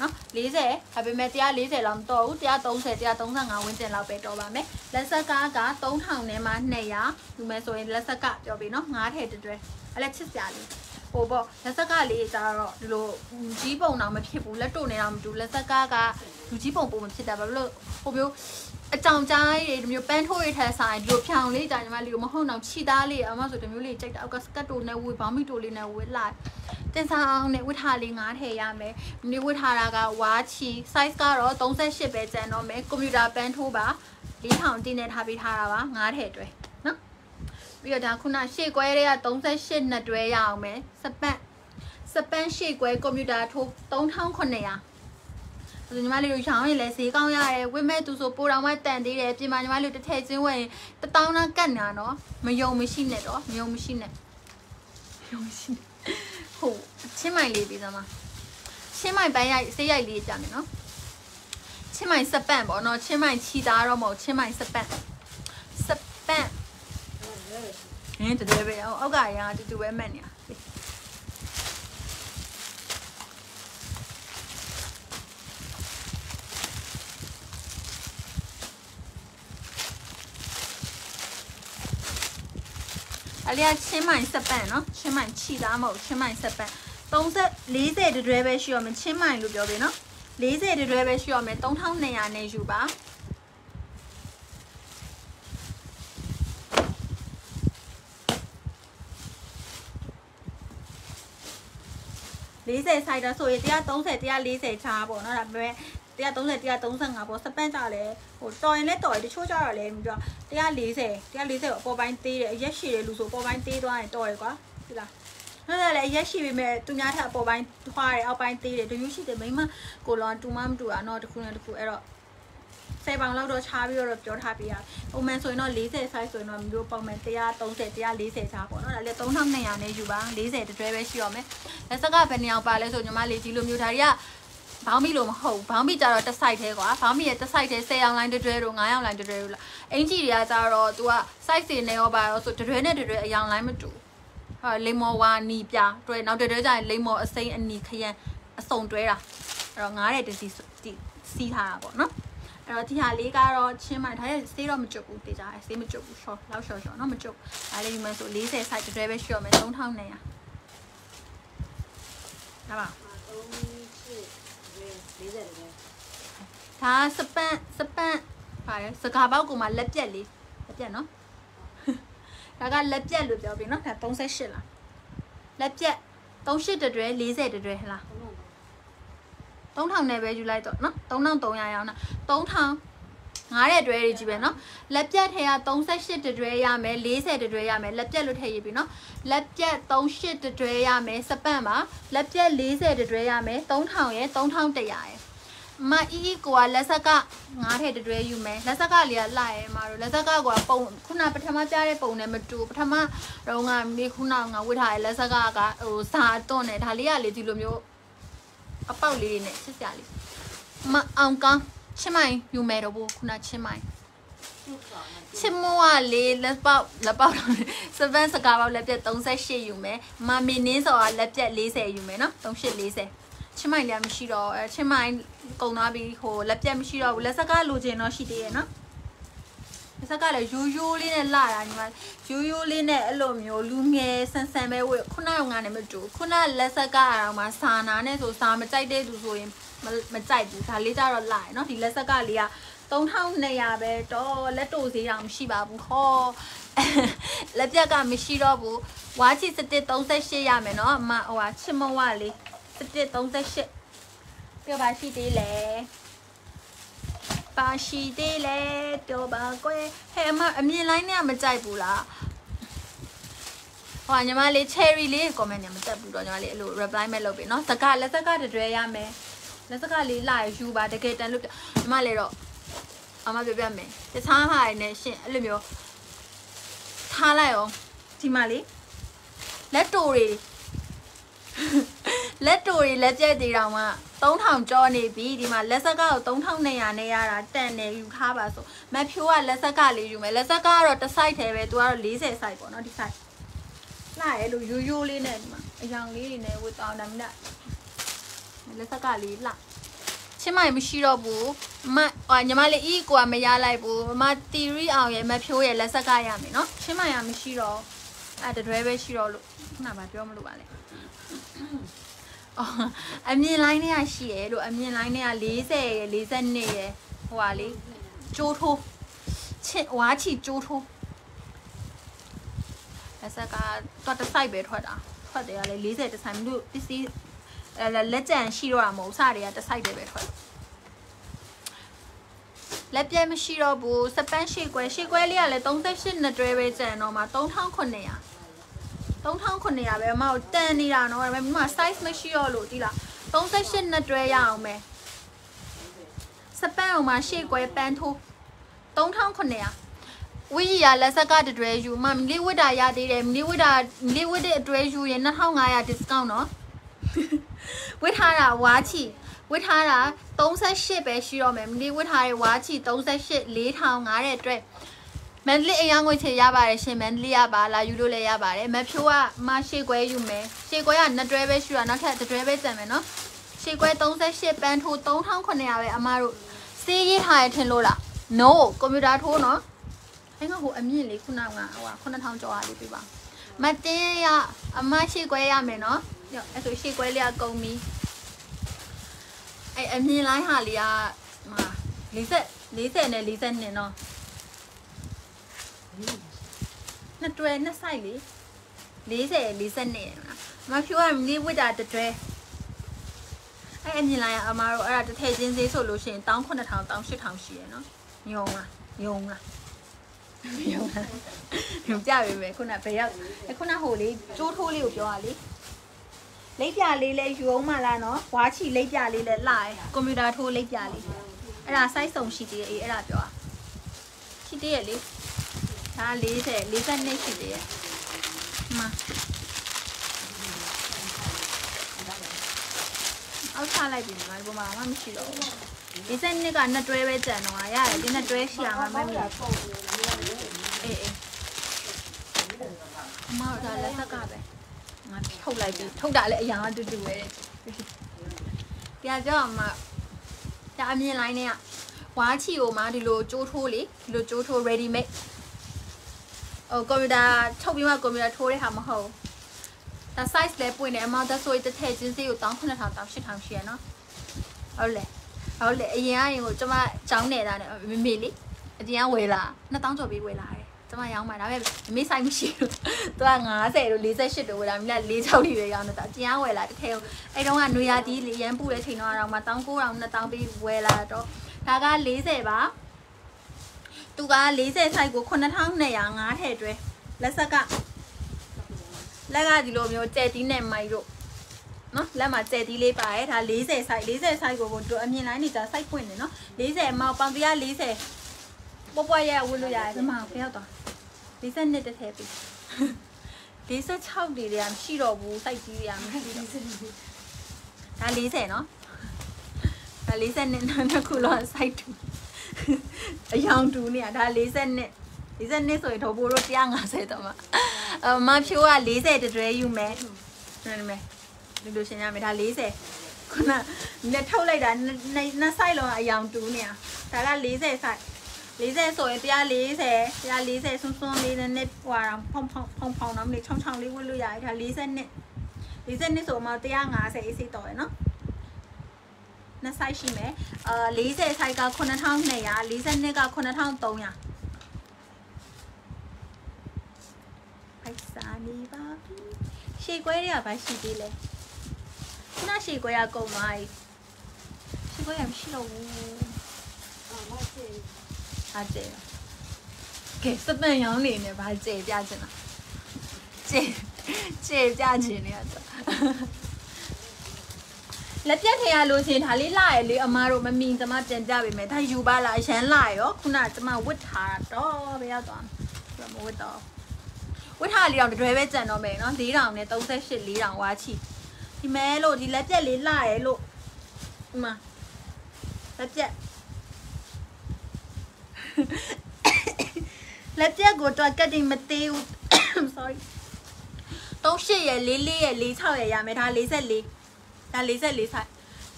နော်40ဒါပေမဲ့140လောက်မတော့ဘူး130 135ဝန်းကျင်လောက်ပဲတော့ပါမယ်လက်ဆက်ကားက3000နဲ့မှ200ယူမယ်ဆိုရင်လက်ဆက်ကပြောပြီးနော်9ထည့်တွဲ အဲ့လက်ချစ်စရာလေးဟိုပေါ့လက်ဆက်ကလေးကျတော့ဒီလိုကြီးပုံတော့မဖြစ်ဘူးလက်တို့နေတော့မတူလက်ဆက်ကားကလူကြီးပုံပုံမဖြစ်တာဘာလို့ဟိုမျိုးအကြောင်ကြားတွေဒီမျိုးပန်းထိုးတွေထဲဆိုင်ဒီလိုဖြောင်လေးကြာညီမလေးကိုမဟုတ်တော့ခြိသားလေးအမဆိုဒီမျိုးလေးကြိုက်တာအောက်ကစကတ်တိုနဲ့ဝေဘောင်းမီတိုလေးနဲ့ဝေလိုက်တင်ဆောင်နဲ့ဝတ်ထားလေးငါးထည့်ရမယ်ဒီဝတ်ထားတာကဝါချီ size ကတော့38ပဲကျန်တော့မယ်ကွန်ပျူတာပန်းထိုးပါ4000တင်းနဲ့ထားပေးထားတာပါငါးထည့်တွဲနော် ပြီးတော့ဒါခုနရှေ့ကွဲတွေက38နှစ်တွဲရအောင်မယ်စပန့်စပန့်ရှေ့ကွဲကွန်ပျူတာထိုး3900ဆိုညီမလေးတို့ရောင်းရင်လည်းဈေးကောင်းရတယ်ဝိမဲ့သူဆိုပိုတော်မှတန်သေးတယ်ပြင်မာညီမလေးတို့တစ်ထည့်ချင်းဝင်တပေါင်းနာကတ်နာနော်မယုံမရှိနဲ့တော့မယုံမရှိနဲ့မယုံမရှိနဲ့ဟုတ်ချင်းမိုင်လေးပြီးသမားချင်းမိုင်ပိုင်းရိုက်စေးရိုက်လေးကြမယ်နော်ချင်းမိုင်စပန့်ပေါ့နော်ချင်းမိုင်ချီသားတော့မဟုတ်ချင်းမိုင်စပန့်စပ န့်ဟင်းတကယ်ပဲအောက်ကရတူတူပဲမှတ်နေတာအလျာချင်းမိုင်စပန့်နော်ချင်းမိုင်ခြိသားမဟုတ်ချင်းမိုင်စပန့်30 40တတွဲပဲရှိရမယ်ချင်းမိုင်လို့ပြောပြီနော်40တတွဲပဲရှိရမယ်3200နဲ့ယူပါ 40 size ဆိုရင်130 140ချားပေါ့နော်ဒါပေမဲ့130 135ပေါ့စပန့်ကြလဲဟိုတော်ရင်လည်းတော်ရင်တချို့ကြတော့လဲပြီးတော့140 140ကိုအပေါ်ပိုင်းသေးတယ်အရက်ရှည်တယ်လူဆိုအပေါ်ပိုင်းသေးသွားရင်တော်တယ်ကွာဟုတ်လားဟုတ်တယ်လေအရက်ရှိပေမဲ့သူများထက်အပေါ်ပိုင်းထွားတယ်အောက်ပိုင်းသေးတယ်တမျိုးရှိတယ်မိမကိုလောတူမမတူတာเนาะတခုနဲ့တခုအဲ့တော့ ဆယ်ပေါင်လောက်တော့ချားပြီးတော့ပြောထားပေးရပုံမှန်ဆိုရင်တော့40 size ဆိုရင်တော့မျိုးပုံမှန်130 140ချားပေါ့နော်ဒါလည်း3200နဲ့ယူပါ40တတွဲပဲရှိရမယ်လက်စကဘယ်နှစ်ယောက်ပါလဲဆိုညီမလေးဒီလိုမျိုးဒါတွေကဘောင်းမီလို့မဟုတ်ဘောင်းမီကြတော့တစ် site သေးကွာဘောင်းမီရဲ့တစ် site သေး10ရောင်လိုင်းတွဲတို့9ရောင်လိုင်းတွဲတို့လားအင်ကြီးတွေကကြတော့ तू က size တွေနဲ့ရောပါတော့ဆိုတွဲနဲ့တွဲအရောင်လိုင်းမတူဟာလိမ္မော်ဝါနီပြတွဲနောက်တွဲကြရင်လိမ္မော်အစိမ်းအနီခရမ်းအစုံတွဲတာအဲ့တော့9တဲ့တစီစီးထားတာပေါ့နော် အဲ့တော့ဒီဟာလေးကတော့ချင်းမှဒါရဲ့စေးတော့မကြွဘူးတေးကြတယ်စေးမကြွဘူး short လောက် short short နော်မကြွဒါလေးယူမယ်ဆို40 size တွဲပဲ short မယ်3200ဒါပါဒါစပန့်စပန့်ပါရစကားပေါက်ကူမှာလက်ပြက်လေးလက်ပြက်နော်ဒါကလက်ပြက်လို့ပြောပြီနော်ဒါ38လားလက်ပြက်38တတွဲ40တတွဲဟလား 3000နဲ့ပဲယူလိုက်တော့နော်3300ရောင်းတာ3000ငားတဲ့တွဲတွေကြီးပဲเนาะလက်ပြတ်ထဲက38တတွဲရမယ်40တတွဲရမယ်လက်ပြတ်လို့ထည့်ရပြီเนาะလက်ပြတ်38တတွဲရမယ်စပန့်ပါလက်ပြတ်40တတွဲရမယ်3000ရယ်3100ရယ်မအီအီကိုကလက်ဆက်ကငားထဲတတွဲယူမယ်လက်ဆက်ကလေးကလှရဲမှာတို့လက်ဆက်ကကပုံခုနပထမပြတဲ့ပုံနဲ့မတူပထမတော့ငါမိခုနငါဝတ်ထားတဲ့လက်ဆက်ကကဟိုစာတွန့်နေဒါလေးကလေဒီလိုမျိုး အပေါက်လေးတွေနဲ့ချစ်စရာလေးမအောင်ကောင်းချင်းမိုင်ယူမယ်တော့ဘူးခုနချင်းမိုင်ချစ်မိုးကလေလက်ပေါက်လက်ပေါက်တော့စပန်စကားပေါက်လက်ပြက်38ယူမယ်မမီနင်းစော်ကလက်ပြက်40ယူမယ်နော်3840ချင်းမိုင်လည်းမရှိတော့အဲချင်းမိုင်ကုံသွားပြီဟိုလက်ပြက်မရှိတော့ဘူးလက်စကားလိုချင်တော့ရှိသေးရဲ့နော် လက်စကားလည်းရိုးရိုးလေးနဲ့လာတာညီမရိုးရိုးလေးနဲ့အဲ့လိုမျိုးလူငယ်ဆန်ဆန်ပဲဝေခုနကငါနဲ့မတူခုနလက်စကားအရောင်မှာစာနာနဲ့ဆိုစာမကြိုက်တဲ့သူဆိုရင်မမကြိုက်ဘူးဒါလေးကြတော့လာရနော်ဒီလက်စကားလေးက3200ပဲတော့လက်တိုဈေးတောင်မရှိပါဘူးဟောလက်ပြက်ကမရှိတော့ဘူးဝါချီ1738ရမယ်နော်အမဟိုဟာချစ်မဝလေး1738ပြောပါရှိသေးလေ ပါရှိသေးလေပြောပါကွယ်ဟဲ့အမအမြင်လိုင်းနဲ့မကြိုက်ဘူးလားဟိုညီမလေး cherry လေး comment နဲ့မတက်ဘူးတော့ညီမလေးအဲ့လို reply မဲ့လုပ်ပြီเนาะစကားလက်စကားတတွဲရမယ်လက်စကားလေးလာယူပါတကယ်တန်လို့ညီမလေးတော့အမပြောပြမယ်တခြားဟာတွေနဲ့ရှင်အဲ့လိုမျိုးထားလိုက်အောင်ဒီမလေးလက်တိုတွေလက်တိုတွေလက်ကျက်တွေတောင်မှ 3000ကျော်နေပြီဒီမှာလက်စကားကို3200နဲ့ရတာတန်နေယူထားပါဆိုမဖြိုးကလက်စကားလေးယူမယ်လက်စကားကတော့တစ် site ထဲပဲသူကတော့40 site ပေါ့နော်ဒီ site လာရဲလို့ရိုးရိုးလေးနဲ့ဒီမှာအယောင်လေးတွေနဲ့ဝတ်တောင်းတယ်မလားလက်စကားလေးလာချင်းမိုင်မရှိတော့ဘူးမဟိုညီမလေးအီကိုကမရလိုက်ဘူးမတီရီအောင်ရဲ့မဖြိုးရဲ့လက်စကားရမယ်နော်ချင်းမိုင်ကမရှိတော့အဲ့တတွဲပဲရှိတော့လို့ခုနကပြောမလို့ပါလေ အော်အမြင်လိုင်းနဲ့ကရှိရလို့အမြင်လိုင်းနဲ့က40ရယ်42ရယ်ဟိုပါလေကျိုးထိုးချစ်ဝါချီကျိုးထိုးလက်စကတော့တစ်ဆိုင်ပဲထွက်တာထွက်တယ်ကလေ40တစ်ဆိုင်မြို့ပစ္စည်းအဲလက်ကြံရှိတော့တာမဟုတ်စတွေကတစ်ဆိုင်တည်းပဲထွက်လက်ပြဲမရှိတော့ဘူးစပန်းရှေ့ကွဲရှေ့ကွဲလေးကလည်း38နှစ်တွဲပဲကျန်တော့မှာ3900 3900ပဲအမတို့တန်နေတာနော်ဒါပေမဲ့မမ size မရှိတော့လို့ဒီလား38နှစ်တွဲရအောင်မယ်စပန်းအောင်မှာရှေ့ကွဲပန်းထိုး3900ဝီရလက်ဆက်ကတတွဲယူမမလေးဝစ်တာရသေးတယ်မလေးဝစ်တာမလေးဝစ်တဲ့အတွဲယူရင်2500 discount နော်ဝစ်ထားတာဝါချီဝစ်ထားတာ38ပဲရှိတော့မယ်မလေးဝစ်ထားတဲ့ဝါချီ38 4000တဲ့အတွက် မန္တလေးအယောင်ငွေချေရပါတယ်ရှင်မန္တလေးရပါလာယူလို့လည်းရပါတယ်မဖြိုးကမရှေ့ကွဲယူမယ်ရှေ့ကွဲကနှစ်တွဲပဲရှိရနောက်ထပ်တစ်တွဲပဲကျန်မယ်နော်ရှေ့ကွဲ38ပန်းထိုး3900ပဲအမတို့စေးရေးထားရထင်လို့လား no ကွန်ပျူတာထိုးနော်အဲ့ကဟိုအမြင့်လေးခုနကဟို9000ကျော်အားလေးပြပါမတင်းရအမရှိခွဲရမယ်နော်ညအဲ့ဆိုရှိခွဲလေးကကုန်ပြီအဲ့အမြင့်လိုင်းဟာလေးကဟာ40 40နဲ့42နော် နှစ်တွဲနှစ်ဆိုင်လေ40 42နဲ့မဖြူကမီးဝစ်တာတတွဲအဲ့အမြင်လိုက်အမားတို့အဲ့ဒါတစ်ထည့်ချင်းသေးဆိုလို့ရှိရင်19000 18000ရှိရယ်နော်ညုံလားညုံလားညုံလားညုံကြပြီပဲခုနဘယ်ရောက်ခုနဟိုလေးကျိုးထိုးလေးကိုပြောရလေလိပ်ပြလေးလဲယူအောင်မလားနော်ဝါချီလိပ်ပြလေးလဲလာရယ်ကွန်ပျူတာထိုးလိပ်ပြလေးအဲ့ဒါ size စုံရှိသေးတယ်အေးအဲ့ဒါပြောอ่ะရှိသေးရဲ့လေ ဒါ40 42ရှိသေးရဲ့မှာအောက်ချလိုက်ပြီညီမဒီပေါ်မှာမှမရှိတော့ဘူးဒီစက်နှစ်ကနှစ်တွဲပဲကြံတော့ရတယ်ဒီနှစ်တွဲရှိရမှာမမီအေးအေးအမတို့ဒါလက်သက်ကပဲငါထုတ်လိုက်ပြီထုတ်တာလည်းအရာတူတူပဲပြကြောအမဒါအမြင်လိုင်းနဲ့ကဝါချီကိုမှဒီလိုကြိုးထိုးလေဒီလိုကြိုးထိုး ready made ဟိုကွန်ပျူတာထုတ်ပြီးမှကွန်ပျူတာထိုးတဲ့ဟာမဟုတ်ဒါ size လဲပွင့်တယ်အမဒါဆိုရင်တစ်ထည့်ချင်းစီကို19000 18000ရှိရနော်ဟုတ်လေဟုတ်လေအရင်ကရင်ကိုကျမចောင်းနေတာနဲ့မမေလေးအတင်ကဝယ်လာ2000ကျော်ပြီးဝယ်လာတယ်ကျမရောင်းမှာဒါပေမဲ့မမေဆိုင်မရှိဘူးသူက90တို့48တို့ဝယ်လာမိလား46တွေပဲရောင်းနေတာအတင်ကဝယ်လာတစ်ထည့်အဲ့တုန်းကနွေရာသီရမ်းပူတဲ့ချိန်တော့တော့မှ1900 2000ပြီးဝယ်လာတော့ဒါက40ပါ သူက40 size ကို9205ထည့်တွဲလက်ဆက်ကလက်ကဒီလိုမျိုးကြက်တီးနဲ့မိုက်တို့နော်လက်မှာကြက်တီးလေးပါတယ်ဒါ40 size 40 size ကိုတို့အမြင်လိုင်းနေကြ size ပွင့်နေနော်40အမောက်ပေါင်တရား40ပေါ်ပေါ်ရဝတ်လို့ရတယ်ဒီမှာဖျောက်သွား42တစ်ထည့်ပြီ46တွေတည်းမရှိတော့ဘူး size ကြီးတွေကမရှိတော့ဒါ40နော်ဒါ40နဲ့နှစ်ခုလော size 2 အယောင်တူနေရဒါ40နှစ်40နှစ်ဆိုရင်တော့ဘိုးတို့150တော့မှာအမဖြိုးက40တတွဲယူမယ်နားမယ်လူလူရှင်းရမယ်ဒါ40ခုနနဲ့ထုတ်လိုက်တာနှစ်ဆိုင်လုံးအယောင်တူနေရဒါက40ဆိုင်40ဆိုရင်140 140ဆွန်းဆွန်းလေးနဲ့ဟွာဖောင်းဖောင်းဖောင်းဖောင်းတော့မလေးချောင်းချောင်းလေးဝတ်လို့ရတယ်ဒါ40နှစ်40နှစ်ဆိုမှ150အေးစိတော့ရယ်နော် နှစ် size ရှိမယ်အာ40 size က9200 42က9300ဖိုက်စာနေပါပြီရှေ့ခွဲတွေကဘာရှိသေးလဲခုနရှေ့ခွဲကကုန်သွားပြီရှေ့ခွဲကမရှိတော့ဘူးအာမချေအားကျဲကဲစပန်ရောင်းနေနေဘာကျဲပြချင်လားကျဲကျဲပြချင်နေရတော့ လက်ပြတ်ထရလို့ရှင်ဒါလေးလာရလေအမားတို့မမီကျမပြန်ပြပေးမယ်ဒါယူပါလားအရန်လာရောခုနကျမဝတ်ထားတော့ဘယ်ရောက်သွားလဲမဝတ်တော့ဝတ်ထားလေးတော့တတွဲပဲကြံတော့မယ်နော်4000နဲ့38 4000ဝါချီဒီမဲလို့ဒီလက်ပြက်လေးလာရလို့ဒီမှာလက်ပြက်လက်ပြက်ကိုတော့ကတ်တင်မသေးဘူး sorry 38ရယ်44ရယ်46ရယ်ရမယ်ဒါ44 ဒါ44ဆိုင်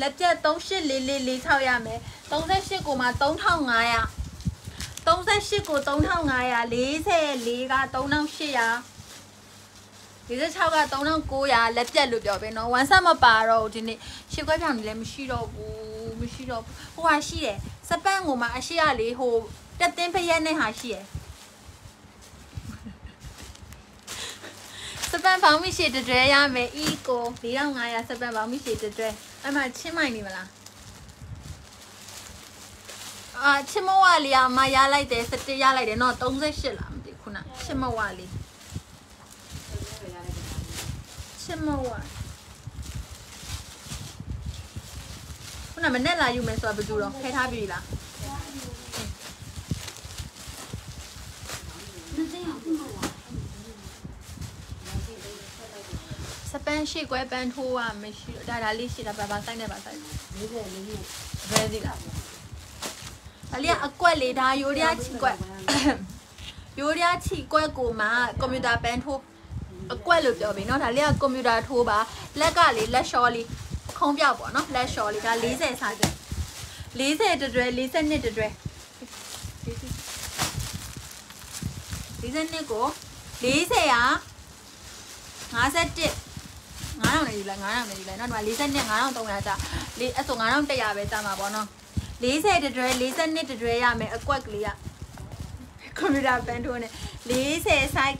လက်ပြက်384446ရမယ်38ကိုမှ3500 38ကို3500 44က3800 46က3900လက်ပြက်လို့ပြောပဲเนาะ1ဆက်မပါတော့ဘူးဒီနေ့ရှစ်ခွဲပြောင်နေလည်းမရှိတော့ဘူးမရှိတော့ဘူးဟိုဟာရှိတယ်စပန့်ကိုမှအရှိရလေဟိုတက်တင်းဖရက်နဲ့ဟာရှိတယ် စပန်ပေါင်းမိရှည်တတွဲရမယ်အီကို4500စပန်ပေါင်းမိရှည်တတွဲအမချင်းမိုင်နေမလားအာချင်းမဝါလီအမရလိုက်တယ်17ရလိုက်တယ်နော်38လားမသိခုနချင်းမဝါလီချင်းမဝါခုနမနဲ့လာယူမယ်ဆိုတာဘယ်သူတော့ခဲထားပြီလားမသိဘူး ပန်းရှိကွဲပန်းထိုးอ่ะမရှိဒါဒါလေးရှိတာဘာဘာဆိုင်နေပါဆိုင်လေးပဲလေးပဲဘယ်ဒီလားဒါလေးကအကွက်လေးဒါယိုရီးယားချီကွက်ယိုရီးယားချီကွက်ကိုမှကွန်ပျူတာပန်းထိုးအကွက်လို့ပြောပြီเนาะဒါလေးကကွန်ပျူတာထိုးပါလက်ကလေးလက်လျှော်လေးခုံးပြောက်ပေါ့เนาะလက်လျှော်လေးဒါ40စာကျ40တတွဲ42တတွဲ42ကို40ရာ51 9000နဲ့ယူလိုက်9000နဲ့ယူလိုက်เนาะဒီမှာ42 9300ကျလေးအဲ့ဆို9100ပဲကျမှာပေါ့เนาะ40တတွဲ42တတွဲရမယ်အကွက်ကလေးကကွန်ပျူတာပန်းထိုးနဲ့40 size က